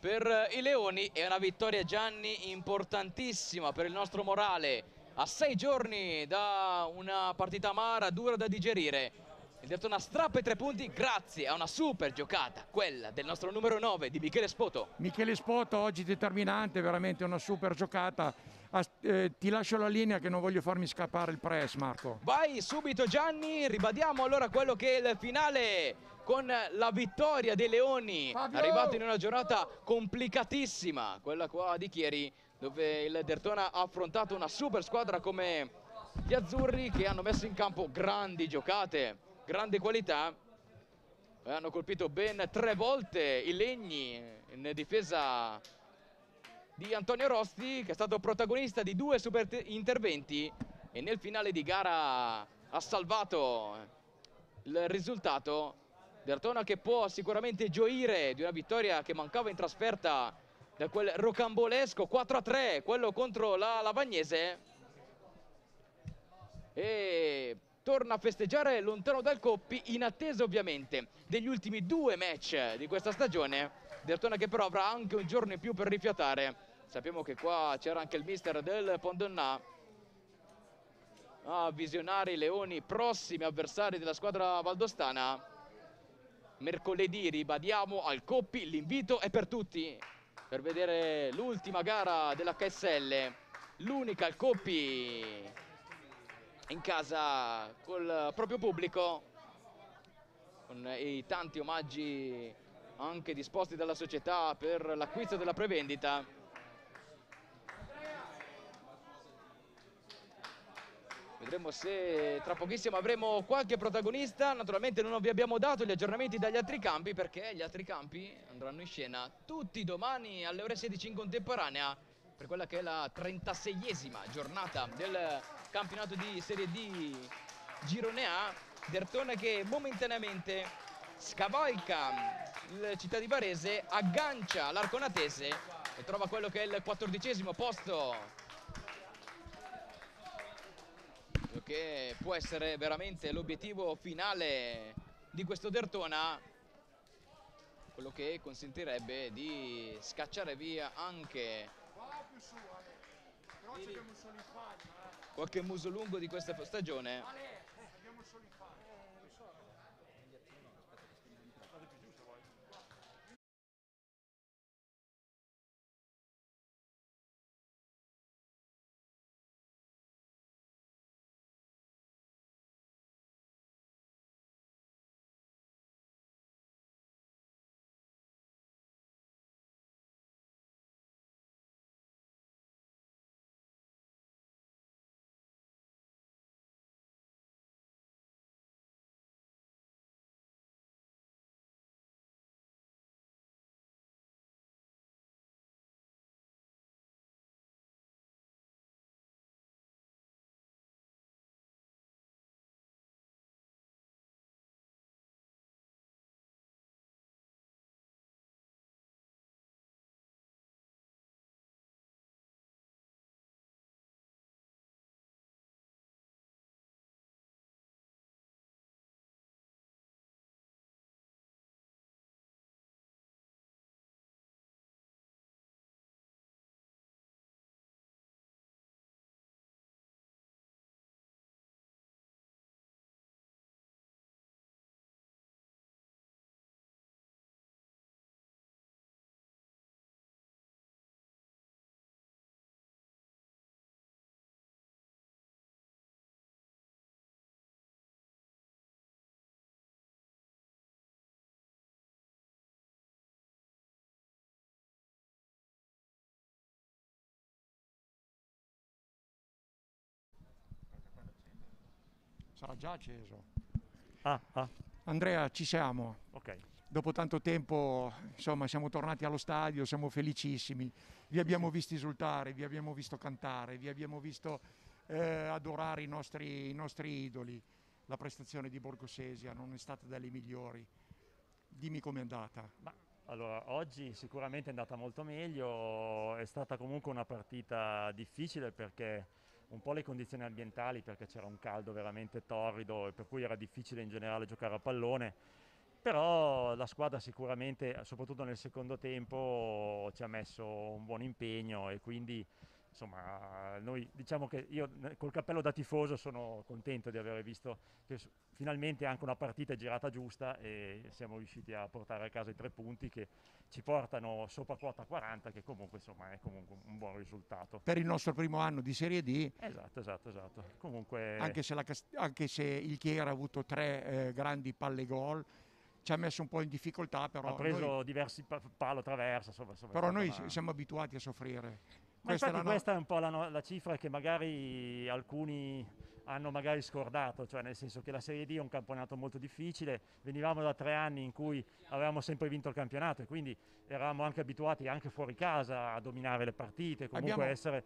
per i Leoni è una vittoria Gianni importantissima per il nostro morale a sei giorni da una partita amara dura da digerire il Dertona strappa i tre punti grazie a una super giocata quella del nostro numero 9 di Michele Spoto
Michele Spoto oggi determinante, veramente una super giocata. Eh, ti lascio la linea che non voglio farmi scappare il press, Marco.
vai subito Gianni ribadiamo allora quello che è il finale con la vittoria dei Leoni
Fabio!
arrivato in una giornata complicatissima quella qua di Chieri dove il Dertona ha affrontato una super squadra come gli azzurri che hanno messo in campo grandi giocate grande qualità e hanno colpito ben tre volte i legni in difesa di Antonio Rosti che è stato protagonista di due super te- interventi e nel finale di gara ha salvato il risultato Dertona che può sicuramente gioire di una vittoria che mancava in trasferta da quel rocambolesco 4-3 quello contro la Lavagnese. E torna a festeggiare lontano dal Coppi in attesa ovviamente degli ultimi due match di questa stagione. Dertona che però avrà anche un giorno in più per rifiatare. Sappiamo che qua c'era anche il mister del Pondonnà. A visionare i Leoni prossimi avversari della squadra valdostana mercoledì ribadiamo al Coppi l'invito è per tutti. Per vedere l'ultima gara della KSL l'unica al Coppi in casa col proprio pubblico. Con i tanti omaggi anche disposti dalla società per l'acquisto della prevendita Vedremo se tra pochissimo avremo qualche protagonista. Naturalmente non vi abbiamo dato gli aggiornamenti dagli altri campi perché gli altri campi andranno in scena tutti domani alle ore 16 in contemporanea per quella che è la 36esima giornata del campionato di Serie D Girone A. Dertona che momentaneamente scavalca il città di Varese, aggancia l'Arconatese e trova quello che è il quattordicesimo posto che può essere veramente l'obiettivo finale di questo Dertona. Quello che consentirebbe di scacciare via anche qualche muso lungo di questa stagione
Sarà già acceso.
Ah, ah,
Andrea, ci siamo.
ok.
Dopo tanto tempo, insomma, siamo tornati allo stadio, siamo felicissimi. Vi abbiamo visti esultare, vi abbiamo visto cantare, vi abbiamo visto eh, adorare i nostri, i nostri idoli. La prestazione di Borgosesia non è stata delle migliori. Dimmi com'è andata.
Ma allora, oggi sicuramente è andata molto meglio, è stata comunque una partita difficile perché un po' le condizioni ambientali, perché c'era un caldo veramente torrido e per cui era difficile in generale giocare a pallone, però la squadra sicuramente, soprattutto nel secondo tempo, ci ha messo un buon impegno e quindi insomma, noi diciamo che io col cappello da tifoso sono contento di aver visto che finalmente anche una partita è girata giusta e siamo riusciti a portare a casa i tre punti che ci portano sopra quota 40, che comunque insomma è comunque un buon risultato.
Per il nostro primo anno di Serie D,
Esatto, esatto, esatto. Comunque
anche se, la anche se il Chiera ha avuto tre eh, grandi palle gol, ci ha messo un po' in difficoltà, però
ha preso
noi,
diversi pa- palo traversa, insomma, insomma,
però noi siamo abituati a soffrire. Questa è
infatti
no-
questa è un po' la, no- la cifra che magari alcuni hanno magari scordato, cioè nel senso che la Serie D è un campionato molto difficile, venivamo da tre anni in cui avevamo sempre vinto il campionato e quindi eravamo anche abituati anche fuori casa a dominare le partite, comunque
Abbiamo-
essere...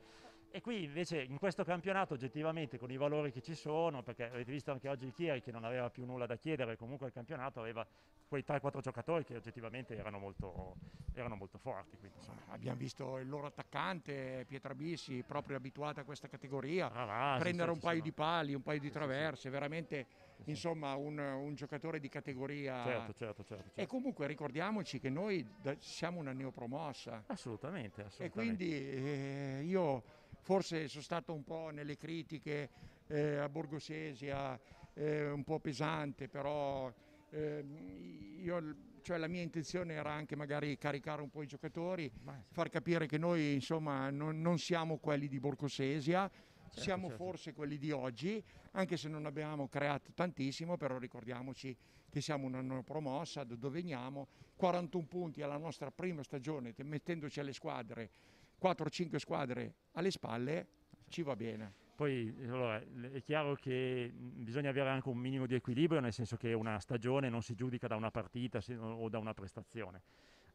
E qui invece in questo campionato oggettivamente con i valori che ci sono, perché avete visto anche oggi il Chieri che non aveva più nulla da chiedere, comunque il campionato aveva quei 3-4 giocatori che oggettivamente erano molto, erano molto forti. Quindi,
Abbiamo visto il loro attaccante Pietrabissi, proprio abituato a questa categoria,
Ravasi,
prendere un paio
sono-
di pali, un paio di
Sì, sì, sì.
traverse, veramente
sì,
insomma un, un giocatore di categoria.
Certo, certo, certo.
E
certo.
comunque ricordiamoci che noi siamo una neopromossa
Assolutamente,
e
assolutamente.
quindi eh, io forse sono stato un po' nelle critiche eh, a Borgosesia, eh, un po' pesante, però ehm, io, cioè, la mia intenzione era anche magari caricare un po' i giocatori, far capire che noi insomma non, non siamo quelli di Borgosesia, siamo
certo.
forse quelli di oggi, anche se non abbiamo creato tantissimo, però ricordiamoci che siamo una nuova promossa, da dove veniamo, 41 punti alla nostra prima stagione, te- mettendoci alle squadre, 4-5 squadre alle spalle, ci va bene.
Poi allora, è chiaro che bisogna avere anche un minimo di equilibrio, nel senso che una stagione non si giudica da una partita o da una prestazione.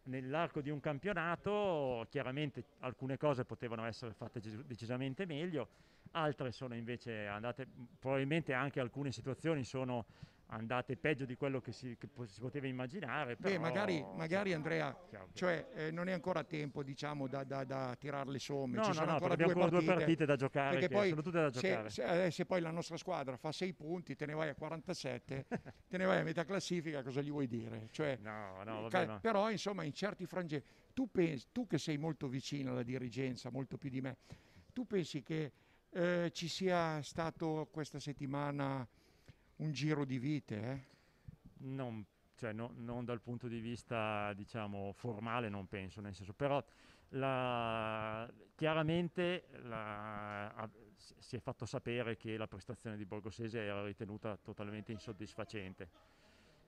Nell'arco di un campionato chiaramente alcune cose potevano essere fatte decisamente meglio, altre sono invece andate, probabilmente anche alcune situazioni sono andate peggio di quello che si, che si poteva immaginare.
Beh,
però,
magari, magari Andrea,
chiaro che-
cioè, eh, non è ancora tempo diciamo, da, da, da tirare le somme,
No,
ci
no,
sono
no,
ancora due
abbiamo ancora
partite.
due partite da giocare,
poi
sono tutte da
se,
giocare.
se- eh, se poi la nostra squadra fa 6 punti, te ne vai a 47, te ne vai a metà classifica, cosa gli vuoi dire? Cioè,
No, no,
Ca-
vabbè.
Però insomma in certi frangenti, tu, pensi, tu che sei molto vicino alla dirigenza, molto più di me, tu pensi che eh, ci sia stato questa settimana un giro di vite? eh?
non, cioè, no- non dal punto di vista diciamo formale non penso nel senso però la- chiaramente la- si è fatto sapere che la prestazione di Borgosese era ritenuta totalmente insoddisfacente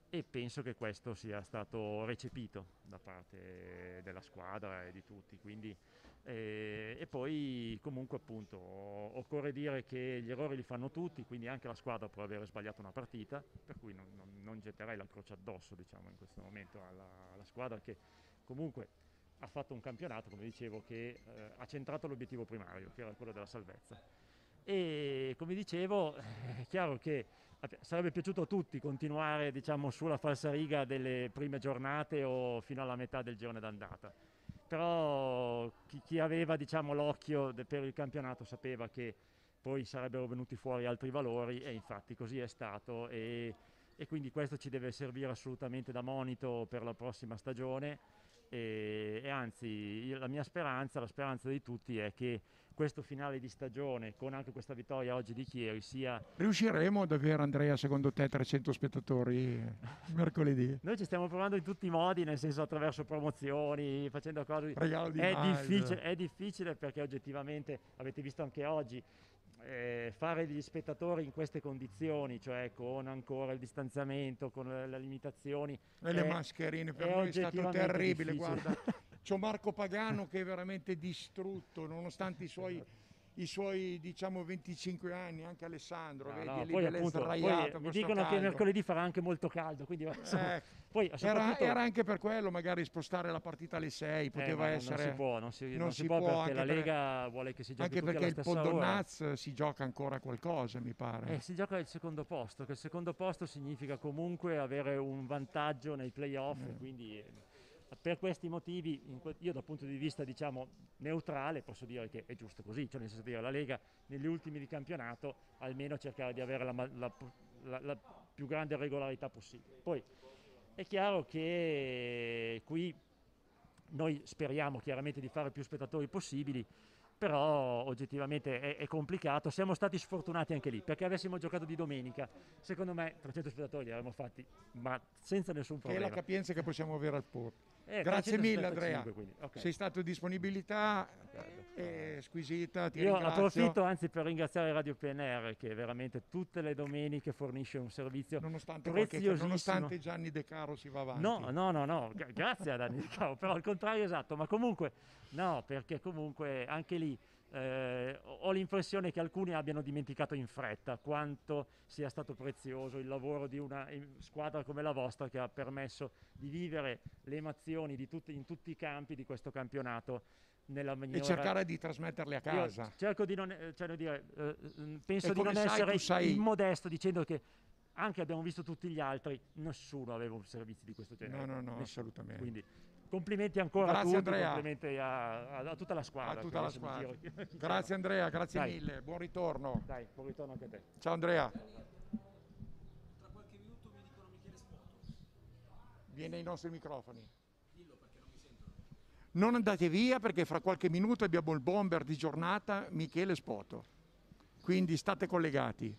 e penso che questo sia stato recepito da parte della squadra e di tutti quindi eh, e poi comunque appunto occorre dire che gli errori li fanno tutti, quindi anche la squadra può aver sbagliato una partita, per cui non, non- non getterei la croce addosso diciamo in questo momento alla, alla squadra che comunque ha fatto un campionato, come dicevo, che eh, ha centrato l'obiettivo primario, che era quello della salvezza. E come dicevo, è chiaro che sarebbe piaciuto a tutti continuare diciamo, sulla falsariga delle prime giornate o fino alla metà del girone d'andata però chi, chi aveva diciamo, l'occhio de- per il campionato sapeva che poi sarebbero venuti fuori altri valori e infatti così è stato e, e quindi questo ci deve servire assolutamente da monito per la prossima stagione. E, e anzi io- la mia speranza, la speranza di tutti è che questo finale di stagione con anche questa vittoria oggi di Chieri sia
Riusciremo ad avere Andrea secondo te 300 spettatori mercoledì?
noi ci stiamo provando in tutti i modi nel senso attraverso promozioni facendo cose
Regalo di
è difficile, è difficile perché oggettivamente avete visto anche oggi eh, fare degli spettatori in queste condizioni, cioè con ancora il distanziamento, con le, le limitazioni.
E le
è-
mascherine per
è
noi è stato terribile,
difficile.
guarda. C'ho Marco Pagano che è veramente distrutto, nonostante i suoi, i suoi diciamo 25 anni, anche Alessandro,
No,
vedi,
no, poi appunto, poi mi dicono che
caldo.
mercoledì farà anche molto caldo, quindi insomma,
Eh,
poi
era,
soprattutto-
era anche per quello magari spostare la partita alle 6,
Eh,
poteva
non-
essere...
non si può, non si,
non
non
si
si può
può,
perché
anche
la
per-
Lega vuole che si giochi
Anche perché il. Pondonaz si gioca ancora qualcosa, mi pare.
Eh, si gioca il secondo posto, che il secondo posto significa comunque avere un vantaggio nei playoff,
Eh.
quindi eh, per questi motivi io dal punto di vista diciamo neutrale posso dire che è giusto così, cioè nel senso dire la Lega negli ultimi di campionato almeno cercare di avere la, la- la- la più grande regolarità possibile. Poi è chiaro che qui noi speriamo chiaramente di fare più spettatori possibili, però oggettivamente è, è complicato. Siamo stati sfortunati anche lì, perché avessimo giocato di domenica, secondo me 300 spettatori li avremmo fatti, ma senza nessun
Che è la
problema.
capienza che possiamo avere al PUR.
Eh,
Grazie mille
375,
Andrea,
quindi, ok.
sei stato disponibilità eh, squisita, ti
Io
ringrazio.
approfitto anzi per ringraziare Radio PNR che veramente tutte le domeniche fornisce un servizio
nonostante, qualche-
preziosissimo.
nonostante Gianni De Caro si va avanti.
No, no, no, no, gra- grazie a Dani Caro, però al contrario esatto, ma comunque no, perché comunque anche lì eh, ho l'impressione che alcuni abbiano dimenticato in fretta quanto sia stato prezioso il lavoro di una squadra come la vostra che ha permesso di vivere le emozioni di tutti- in tutti i campi di questo campionato nella maniera...
E cercare di trasmetterli a
Io
casa.
cerco di non, eh, cioè, di dire, eh, mm, penso di non
sai,
essere
sai-
immodesto dicendo che anche abbiamo visto tutti gli altri, nessuno aveva un servizio di questo genere.
No, no, no,
Nessuno.
assolutamente.
Quindi complimenti ancora
Grazie,
a tutti,
Andrea.
complimenti a, a- a tutta la squadra.
A tutta la
perché adesso mi
squadra. Grazie Andrea, grazie
Dai.
mille, buon ritorno.
Dai, buon ritorno anche a te.
Ciao Andrea.
Tra qualche minuto mi dicono Michele Spoto.
Vieni ai nostri microfoni. Non andate via perché fra qualche minuto abbiamo il bomber di giornata Michele Spoto. Quindi state collegati.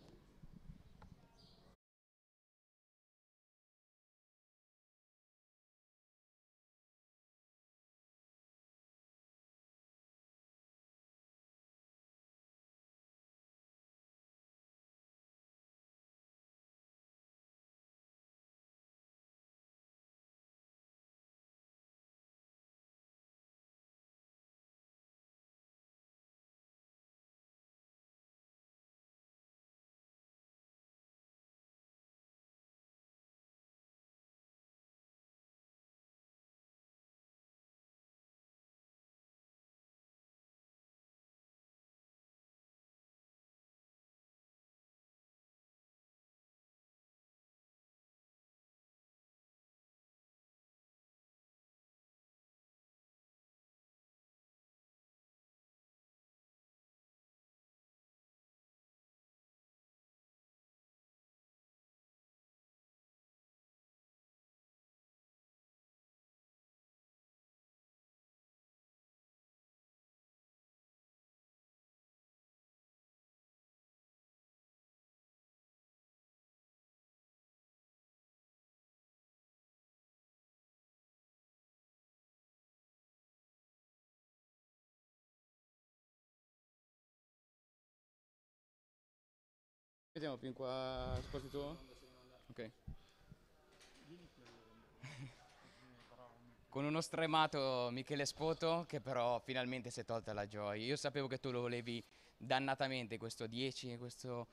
Mettiamo fin qua, sposti tu? Ok. Con uno stremato Michele Spoto che però finalmente si è tolta la gioia. Io sapevo che tu lo volevi dannatamente questo 10, questo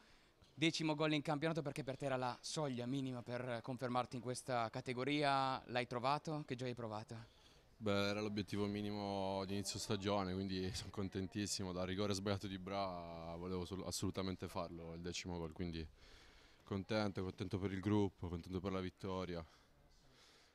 decimo gol in campionato perché per te era la soglia minima per confermarti in questa categoria. L'hai trovato? Che gioia hai provato?
Beh, era l'obiettivo minimo di inizio stagione, quindi sono contentissimo. Dal rigore sbagliato di Bra volevo sol- assolutamente farlo, il decimo gol, quindi contento, contento per il gruppo, contento per la vittoria,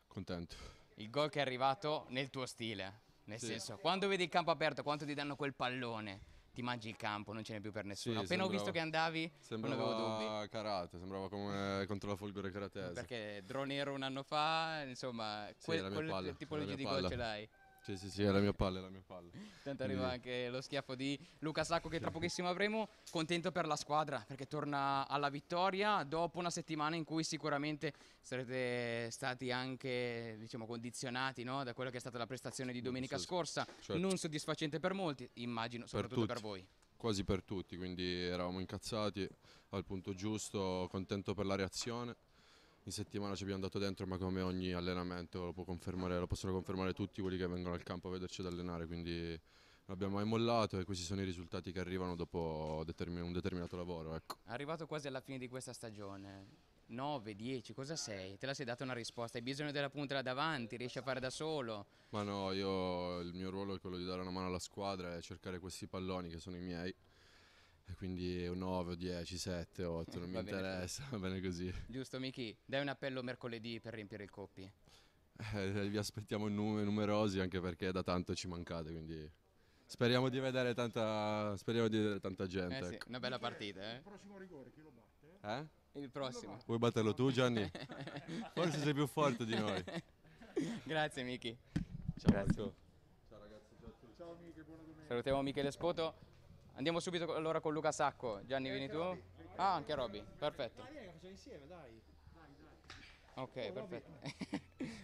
contento.
Il gol che è arrivato nel tuo stile, nel
Sì.
senso, quando vedi il campo aperto, quando ti danno quel pallone, ti mangi il campo, non ce n'è più per nessuno.
Sì,
Appena ho visto
sembrava-
che andavi, non avevo dubbi.
Sembrava karate, sembrava come contro la Folgore Karatese.
Perché Dronero un anno fa, insomma,
Sì,
quel,
la mia
quelle
palla,
tipologie
la
di gol ce l'hai.
Sì, sì, sì, è la mia palla, è la mia palla.
Tanto arriva
Quindi-
anche lo schiaffo di Luca Sacco che tra pochissimo avremo. Contento per la squadra perché torna alla vittoria dopo una settimana in cui sicuramente sarete stati anche diciamo, condizionati no? da quella che è stata la prestazione di domenica
Sì,
scorsa.
certo.
Non soddisfacente per molti, immagino, soprattutto per,
tutti.
voi.
Quasi per tutti, quindi eravamo incazzati al punto giusto, contento per la reazione. In settimana ci abbiamo dato dentro, ma come ogni allenamento lo, può confermare- lo possono confermare tutti quelli che vengono al campo a vederci ad allenare, quindi non abbiamo mai mollato e questi sono i risultati che arrivano dopo un determinato lavoro. Ecco.
Arrivato quasi alla fine di questa stagione, 9, 10, cosa sei? Te la sei data una risposta? Hai bisogno della punta là davanti? Riesci a fare da solo?
Ma no, io il mio ruolo è quello di dare una mano alla squadra e cercare questi palloni che sono i miei. E quindi un 9, 10, 7, 8, non mi interessa, va bene così.
Giusto, Miki? Dai un appello mercoledì per riempire il coppi.
Eh, vi aspettiamo nu- numerosi anche perché da tanto ci mancate, quindi speriamo di vedere tanta, speriamo di vedere tanta gente.
Eh sì,
ecco.
una bella partita, eh?
Il prossimo rigore chi lo batte?
Eh?
Il prossimo.
Vuoi batterlo tu Gianni? Forse sei più forte di noi.
Grazie Miki.
Ciao
Grazie.
Marco.
Ciao Miche, buona domenica.
Salutiamo Michele Spoto. Andiamo subito allora con Luca Sacco. Gianni, vieni tu? Ah, anche Robby. Perfetto.
Dai, raga, facciamo insieme, dai.
Ok, perfetto.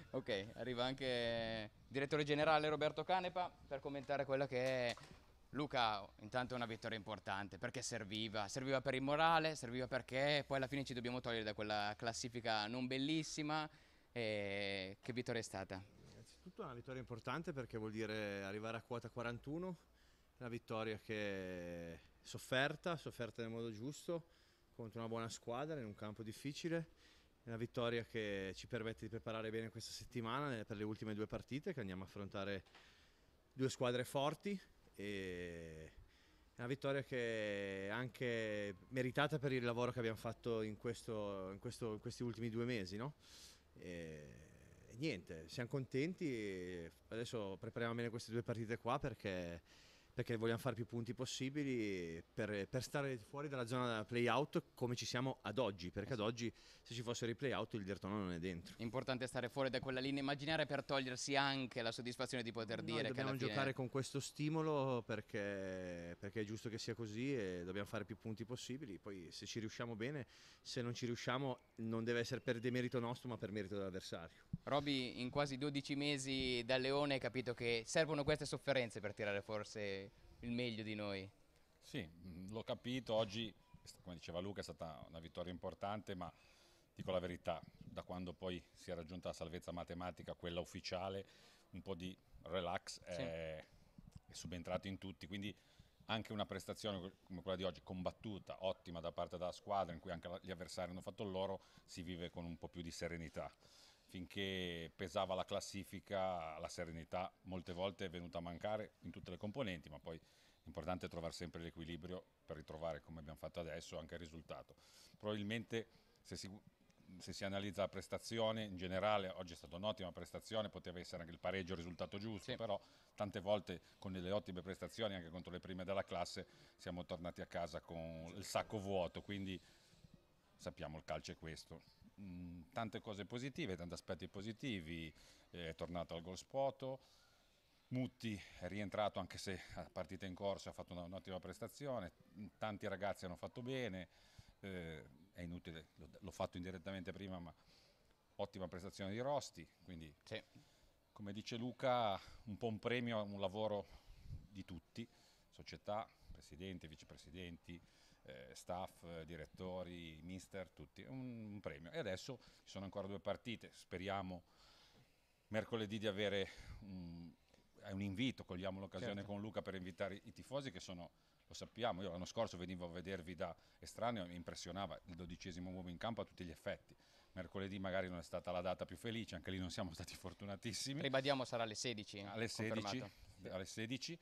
ok, arriva anche il direttore generale Roberto Canepa per commentare quella che è Luca, intanto è una vittoria importante perché serviva, serviva per il morale, serviva perché poi alla fine ci dobbiamo togliere da quella classifica non bellissima. E che vittoria è stata?
Innanzitutto è una vittoria importante perché vuol dire arrivare a quota 41, una vittoria che sofferta, sofferta nel modo giusto, contro una buona squadra in un campo difficile, è una vittoria che ci permette di preparare bene questa settimana eh, per le ultime due partite che andiamo a affrontare due squadre forti e è una vittoria che è anche meritata per il lavoro che abbiamo fatto in, questo- in questo- in questi ultimi due mesi, no? E niente, siamo contenti. Adesso prepariamo bene queste due partite qua perché, perché vogliamo fare più punti possibili per, per stare fuori dalla zona play-out come ci siamo ad oggi. Perché ad oggi, se ci fossero i play-out, il Dertona non è dentro.
Importante stare fuori da quella linea immaginaria per togliersi anche la soddisfazione di poter
Noi
dire che
dobbiamo
fine...
giocare con questo stimolo perché, perché è giusto che sia così e dobbiamo fare più punti possibili. Poi se ci riusciamo bene, se non ci riusciamo non deve essere per demerito nostro ma per merito dell'avversario.
Roby, in quasi 12 mesi da Leone hai capito che servono queste sofferenze per tirare forse il meglio di noi.
Sì, mh, l'ho capito, oggi, come diceva Luca, è stata una vittoria importante, ma dico la verità, da quando poi si è raggiunta la salvezza matematica, quella ufficiale, un po' di relax
Sì.
è, è subentrato in tutti, quindi anche una prestazione come quella di oggi, combattuta, ottima da parte della squadra, in cui anche gli avversari hanno fatto il loro, si vive con un po' più di serenità. Finché pesava la classifica, la serenità molte volte è venuta a mancare in tutte le componenti, ma poi è importante trovare sempre l'equilibrio per ritrovare, come abbiamo fatto adesso, anche il risultato. Probabilmente se si, se si analizza la prestazione, in generale oggi è stata un'ottima prestazione, poteva essere anche il pareggio il risultato giusto,
Sì.
però tante volte con le ottime prestazioni, anche contro le prime della classe, siamo tornati a casa con il sacco vuoto, quindi sappiamo il calcio è questo. Mm, tante cose positive, tanti aspetti positivi, è tornato al gol spoto, Mutti è rientrato anche se a partita in corso ha fatto un'ottima prestazione, tanti ragazzi hanno fatto bene, eh, è inutile, l'ho, fatto indirettamente prima, ma ottima prestazione di Rosti, quindi
Sì.
come dice Luca, un po' un premio un lavoro di tutti, società, presidenti, vicepresidenti, eh, staff, eh, direttori, mister, tutti, un, un premio. E adesso ci sono ancora due partite, speriamo mercoledì di avere un, è un invito, cogliamo l'occasione
Certo.
con Luca per invitare i tifosi che sono, lo sappiamo, io l'anno scorso venivo a vedervi da estraneo, mi impressionava il dodicesimo uomo in campo a tutti gli effetti. Mercoledì magari non è stata la data più felice, anche lì non siamo stati fortunatissimi.
Ribadiamo sarà alle 16.
Alle 16,
confermato.
alle 16,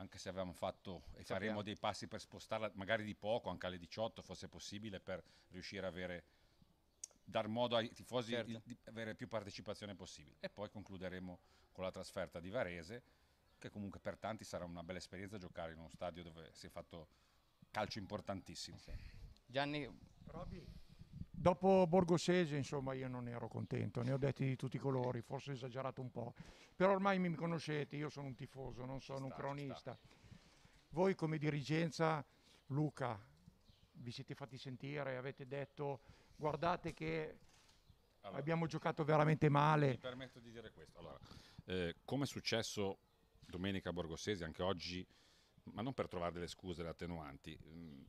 anche se avevamo fatto e
Sappiamo.
faremo dei passi per spostarla magari di poco, anche alle 18 fosse possibile, per riuscire a avere, dar modo ai tifosi
Certo.
di- avere più partecipazione possibile. E poi concluderemo con la trasferta di Varese, che comunque per tanti sarà una bella esperienza giocare in uno stadio dove si è fatto calcio importantissimo.
Gianni,
Dopo Borgosese, insomma, io non ero contento, ne ho detti di tutti i colori, forse ho esagerato un po'. Però ormai mi conoscete, io sono un tifoso, non sono un
sta, ci
cronista. Voi come dirigenza, Luca, vi siete fatti sentire, avete detto guardate che
Allora,
abbiamo giocato veramente male.
Mi permetto di dire questo. Allora, eh, come è successo domenica a Borgosesi, anche oggi, ma non per trovare delle scuse, delle attenuanti, mh,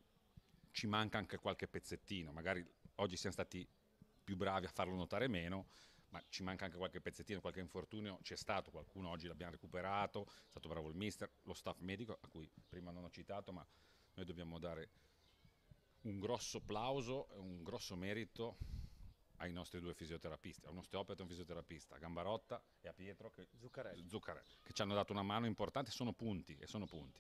ci manca anche qualche pezzettino. Magari oggi siamo stati più bravi a farlo notare meno, ma ci manca anche qualche pezzettino, qualche infortunio c'è stato, qualcuno oggi l'abbiamo recuperato, è stato bravo il mister, lo staff medico, a cui prima non ho citato, ma noi dobbiamo dare un grosso plauso e un grosso merito ai nostri due fisioterapisti, a un osteopata e un fisioterapista, a Gambarotta e a Pietro che,
Zuccarello.
Zuccarello, che ci hanno dato una mano importante, sono punti e sono punti.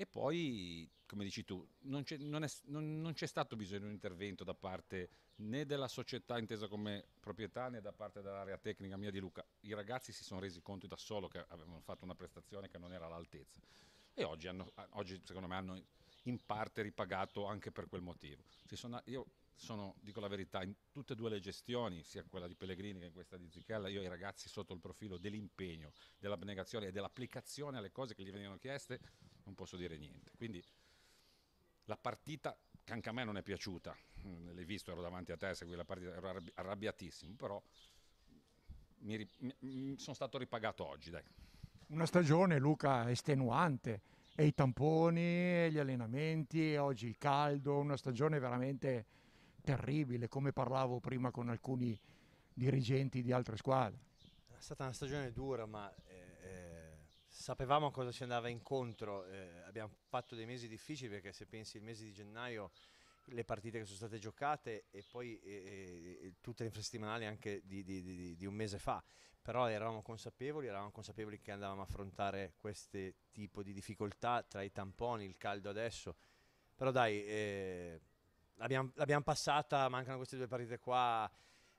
E poi, come dici tu, non c'è, non è- non- non c'è stato bisogno di un intervento da parte né della società intesa come proprietà né da parte dell'area tecnica mia di Luca. I ragazzi si sono resi conto da solo che avevano fatto una prestazione che non era all'altezza. E oggi, hanno- oggi secondo me, hanno in parte ripagato anche per quel motivo. Sono- io sono, dico la verità, in tutte e due le gestioni, sia quella di Pellegrini che questa di Zichella, io ai ragazzi sotto il profilo dell'impegno, dell'abnegazione e dell'applicazione alle cose che gli venivano chieste, non posso dire niente. Quindi la partita, che anche a me non è piaciuta, mm, l'hai visto, ero davanti a te, segui la partita, ero arrabbi- arrabbiatissimo, però mi mi- mi- sono stato ripagato oggi, dai.
Una stagione, Luca, estenuante. E i tamponi, e gli allenamenti, e oggi il caldo, una stagione veramente terribile, come parlavo prima con alcuni dirigenti di altre squadre.
È stata una stagione dura, ma sapevamo a cosa ci andava incontro. eh, abbiamo fatto dei mesi difficili perché se pensi il mese di gennaio, le partite che sono state giocate e poi eh, eh, tutte le infrasettimanali anche di, di- di- di un mese fa. Però eravamo consapevoli, eravamo consapevoli che andavamo a affrontare questo tipo di difficoltà tra i tamponi, il caldo adesso. Però dai, eh, l'abbiamo passata, mancano queste due partite qua.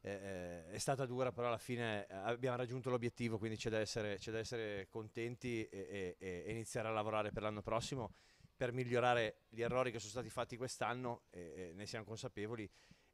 Eh, eh, è stata dura, però alla fine eh, abbiamo raggiunto l'obiettivo, quindi c'è da essere, c'è da essere contenti e, e- e iniziare a lavorare per l'anno prossimo per migliorare gli errori che sono stati fatti quest'anno, e, e ne siamo consapevoli,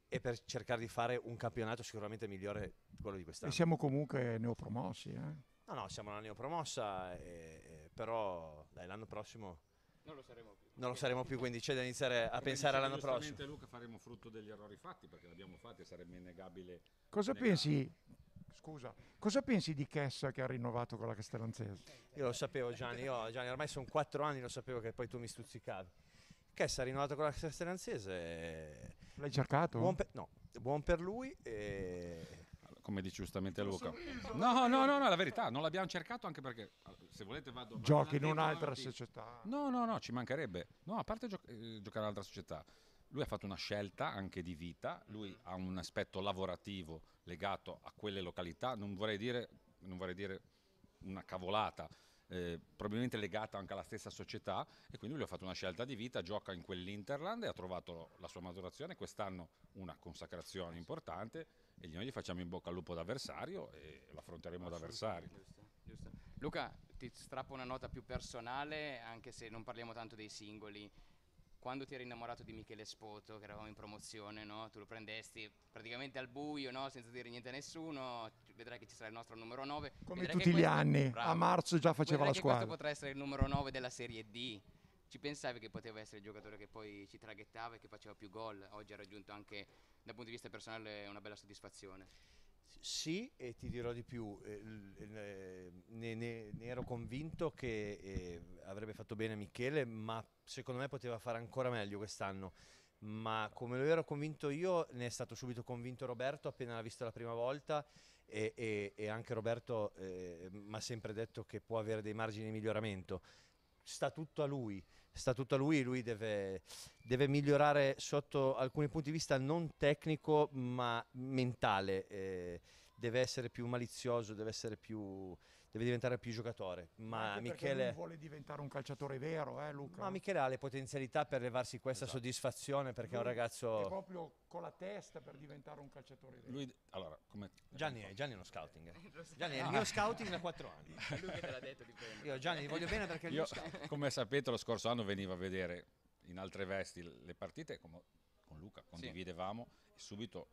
e per cercare di fare un campionato sicuramente migliore di quello di
E
quest'anno.
siamo comunque neopromossi. Eh?
No, no, siamo una neopromossa, e- e- però dai, l'anno prossimo
non lo saremo più.
non lo saremo più, quindi c'è da iniziare a pensare all'anno prossimo.
giustamente Luca faremo frutto degli errori fatti perché l'abbiamo fatti e sarebbe innegabile.
Cosa
Negare.
pensi? Scusa, cosa pensi di Chessa che ha rinnovato con la Castellanzese?
Io lo sapevo Gianni, io Gianni ormai sono quattro anni, lo sapevo che poi tu mi stuzzicavi. Si è rinnovato con la Castellanzese,
L'hai cercato?
buon per, no, buon per lui e
Come dice giustamente Luca. No, no, no, no, è la verità, non l'abbiamo cercato anche perché se volete vado
Giochi in un'altra
avanti.
società.
No, no, no, ci mancherebbe. No, a parte gio- eh, giocare in un'altra società, lui ha fatto una scelta anche di vita, lui ha un aspetto lavorativo legato a quelle località, non vorrei dire, non vorrei dire una cavolata, eh, probabilmente legata anche alla stessa società e quindi lui ha fatto una scelta di vita, gioca in quell'Interland e ha trovato la sua maturazione, quest'anno una consacrazione importante e noi gli facciamo in bocca al lupo d'avversario e lo affronteremo da avversario.
Giusto, giusto. Luca, ti strappo una nota più personale, anche se non parliamo tanto dei singoli. Quando ti eri innamorato di Michele Spoto, che eravamo in promozione, no? tu lo prendesti praticamente al buio, no? senza dire niente a nessuno, vedrai che ci sarà il nostro numero 9.
Come
Vedrai
tutti gli
questo-
anni,
Bravo.
a marzo già faceva
Vedrai
la
che
squadra.
questo potrà essere il numero 9 della Serie D. Ci pensavi che poteva essere il giocatore che poi ci traghettava e che faceva più gol? Oggi ha raggiunto anche dal punto di vista personale una bella soddisfazione.
Sì, e ti dirò di più, eh, eh, ne, ne- ne ero convinto che eh, avrebbe fatto bene Michele, ma secondo me poteva fare ancora meglio quest'anno. Ma come lo ero convinto io, ne è stato subito convinto Roberto appena l'ha visto la prima volta e, e- e anche Roberto mi ha sempre detto che può avere dei margini di miglioramento. Sta tutto a lui, sta tutto a lui, lui deve, deve migliorare sotto alcuni punti di vista non tecnico ma mentale, eh, deve essere più malizioso, deve, essere più, deve diventare più giocatore. Ma Michele,
lui vuole diventare un calciatore vero, eh Luca?
ma Michele ha le potenzialità per levarsi questa
Esatto.
soddisfazione perché è un
Lui È
ragazzo...
proprio con la testa per diventare un calciatore vero.
Lui, allora, come...
Gianni, è- Gianni è uno scouting. Gianni è il mio scouting da quattro anni.
Lui che te l'ha detto, dipende.
Io Gianni ti voglio bene perché è il
Io, come sapete, lo scorso anno veniva a vedere in altre vesti le partite come- con Luca, condividevamo e subito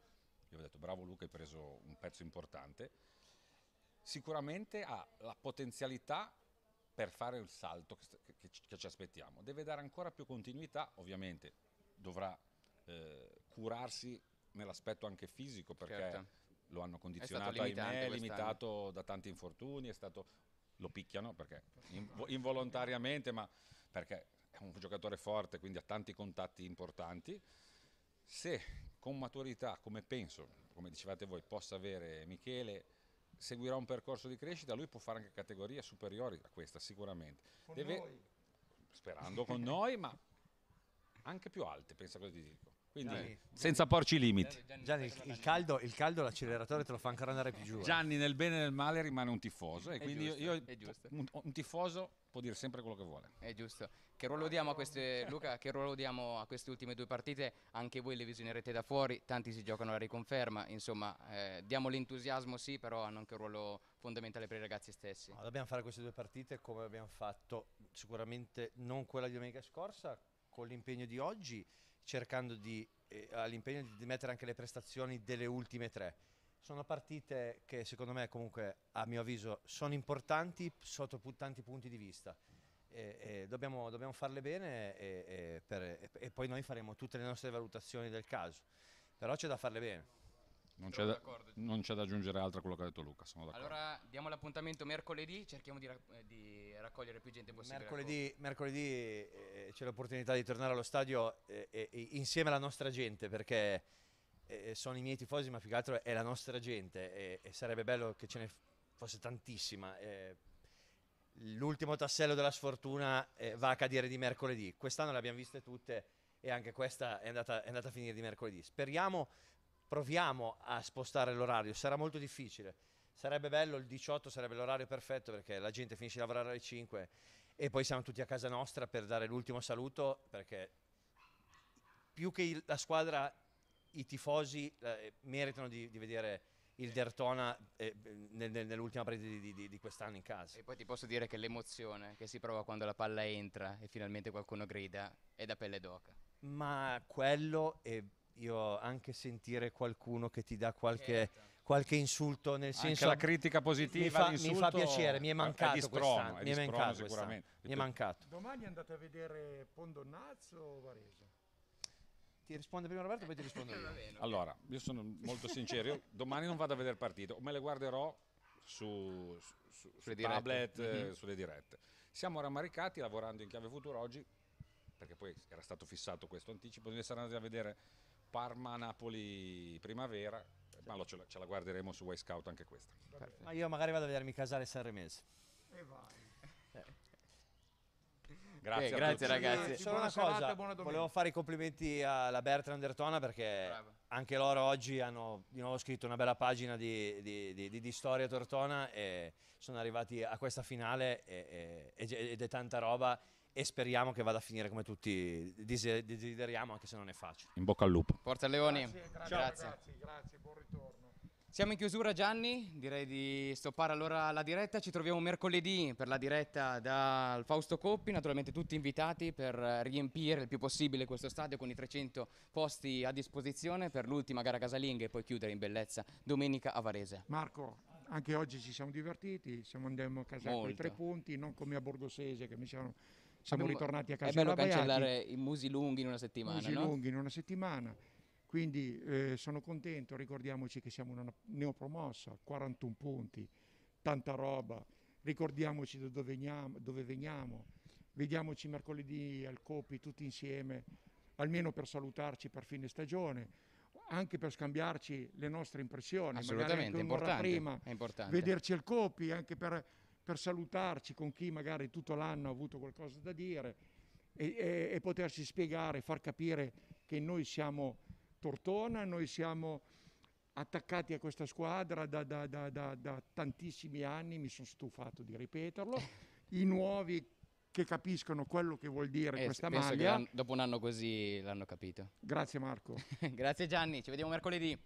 gli ho detto bravo Luca, hai preso un pezzo importante. Sicuramente ha la potenzialità per fare il salto che, che- che ci- aspettiamo. Deve dare ancora più continuità, ovviamente dovrà eh, curarsi nell'aspetto anche fisico perché
Certo.
lo hanno condizionato,
limitante
ahimè, limitato da tanti infortuni, è stato, lo picchiano perché invo- involontariamente, ma perché è un giocatore forte, quindi ha tanti contatti importanti. Se con maturità, come penso, come dicevate voi, possa avere Michele, seguirà un percorso di crescita, lui può fare anche categorie superiori a questa, sicuramente.
Con
Deve-. Sperando con noi, ma anche più alte, pensa cosa ti dico. Quindi
Gianni.
senza porci limiti.
Gianni, il, il caldo, il caldo l'acceleratore te lo fa ancora andare più giù. eh.
Gianni nel bene e nel male rimane un tifoso e
È
quindi
giusto,
io,
è giusto.
un, un tifoso può dire sempre quello che vuole.
È giusto. Che ruolo diamo a queste, Luca, che ruolo diamo a queste ultime due partite? Anche voi le visionerete da fuori, tanti si giocano la riconferma, insomma, eh, diamo l'entusiasmo sì, però hanno anche un ruolo fondamentale per i ragazzi stessi.
No, dobbiamo fare queste due partite come abbiamo fatto sicuramente non quella di domenica scorsa, con l'impegno di oggi, cercando di, eh, all'impegno di, mettere anche le prestazioni delle ultime tre. Sono partite che secondo me comunque a mio avviso sono importanti sotto tanti punti di vista. E, e dobbiamo, dobbiamo farle bene e, per- e poi noi faremo tutte le nostre valutazioni del caso. Però c'è da farle bene.
Non c'è, da, non c'è da aggiungere altro a quello che ha detto Luca, sono d'accordo.
Allora diamo l'appuntamento mercoledì, cerchiamo di, rac- eh, di raccogliere più gente possibile.
Mercoledì, mercoledì eh, c'è l'opportunità di tornare allo stadio eh, eh, insieme alla nostra gente perché eh, sono i miei tifosi ma più che altro è la nostra gente e, e sarebbe bello che ce ne fosse tantissima. eh. l'ultimo tassello della sfortuna eh, va a cadere di mercoledì. Quest'anno le abbiamo viste tutte e anche questa è andata, è andata a finire di mercoledì. Speriamo, proviamo a spostare l'orario, sarà molto difficile. Sarebbe bello, il 18 sarebbe l'orario perfetto perché la gente finisce di lavorare alle 5 e poi siamo tutti a casa nostra per dare l'ultimo saluto perché più che il- la squadra, i tifosi eh, meritano di, di vedere il Dertona eh, nel- nel- nell'ultima partita di, di- di- quest'anno in casa.
E poi ti posso dire che l'emozione che si prova quando la palla entra e finalmente qualcuno grida è da pelle d'oca.
Ma quello e io anche sentire qualcuno che ti dà qualche,
Certo.
qualche insulto nel
Anche
senso
la critica positiva,
mi fa, mi fa piacere, mi è
è
mancato
di sprono,
quest'anno,
è
mi è mancato
sicuramente.
mi è mancato.
Domani andate a vedere Pondonnazzo o Varese?
Ti risponde prima Roberto poi ti rispondo io.
Allora, io sono molto sincero, io domani non vado a vedere partite, o me le guarderò su, su- su- tablet,
Mhm.
sulle dirette. Siamo rammaricati lavorando in chiave futuro oggi, perché poi era stato fissato questo anticipo, di essere andati a vedere Parma-Napoli primavera, ma lo- ce, la, ce la guarderemo su Way Scout anche questa.
Ma io magari vado a vedermi Casale Sanremese.
E vai.
Grazie,
Ok,
a
grazie,
tutti.
ragazzi.
Eh, Solo una cosa, volevo fare i complimenti alla Bertrand Dertona perché
Bravo.
anche loro oggi hanno di nuovo scritto una bella pagina di, di- di- di- di storia Tortona e sono arrivati a questa finale e- e- ed è tanta roba e speriamo che vada a finire come tutti desideriamo anche se non è facile.
In bocca al lupo.
Forza Leoni.
Grazie, grazie,
Grazie.
ragazzi, grazie, buon ritorno.
Siamo in chiusura Gianni, direi di stoppare allora la diretta, ci troviamo mercoledì per la diretta dal Fausto Coppi, naturalmente tutti invitati per riempire il più possibile questo stadio con i 300 posti a disposizione per l'ultima gara casalinga e poi chiudere in bellezza domenica a Varese.
Marco, anche oggi ci siamo divertiti, siamo andiamo a casa con i
Molto.
tre punti, non come a Borgosese che mi siamo, siamo
Abbiamo-
ritornati a
È
casa
bello
imbabaiati,
cancellare i musi lunghi in una settimana,
musi
no?
lunghi in una settimana. Quindi eh, sono contento, ricordiamoci che siamo una neopromossa, 41 punti, tanta roba, ricordiamoci da dove veniamo, dove veniamo, vediamoci mercoledì al Copi tutti insieme, almeno per salutarci per fine stagione, anche per scambiarci le nostre impressioni,
Assolutamente, è
magari anche un'ora prima,
è importante.
vederci al Copi, anche per, per salutarci con chi magari tutto l'anno ha avuto qualcosa da dire e, e- e potersi spiegare, far capire che noi siamo Tortona, noi siamo attaccati a questa squadra da, da- da- da- da tantissimi anni, mi sono stufato di ripeterlo, i nuovi che capiscono quello che vuol dire
Eh,
questa maglia.
dopo un anno così l'hanno capito.
Grazie Marco.
Grazie Gianni, ci vediamo mercoledì.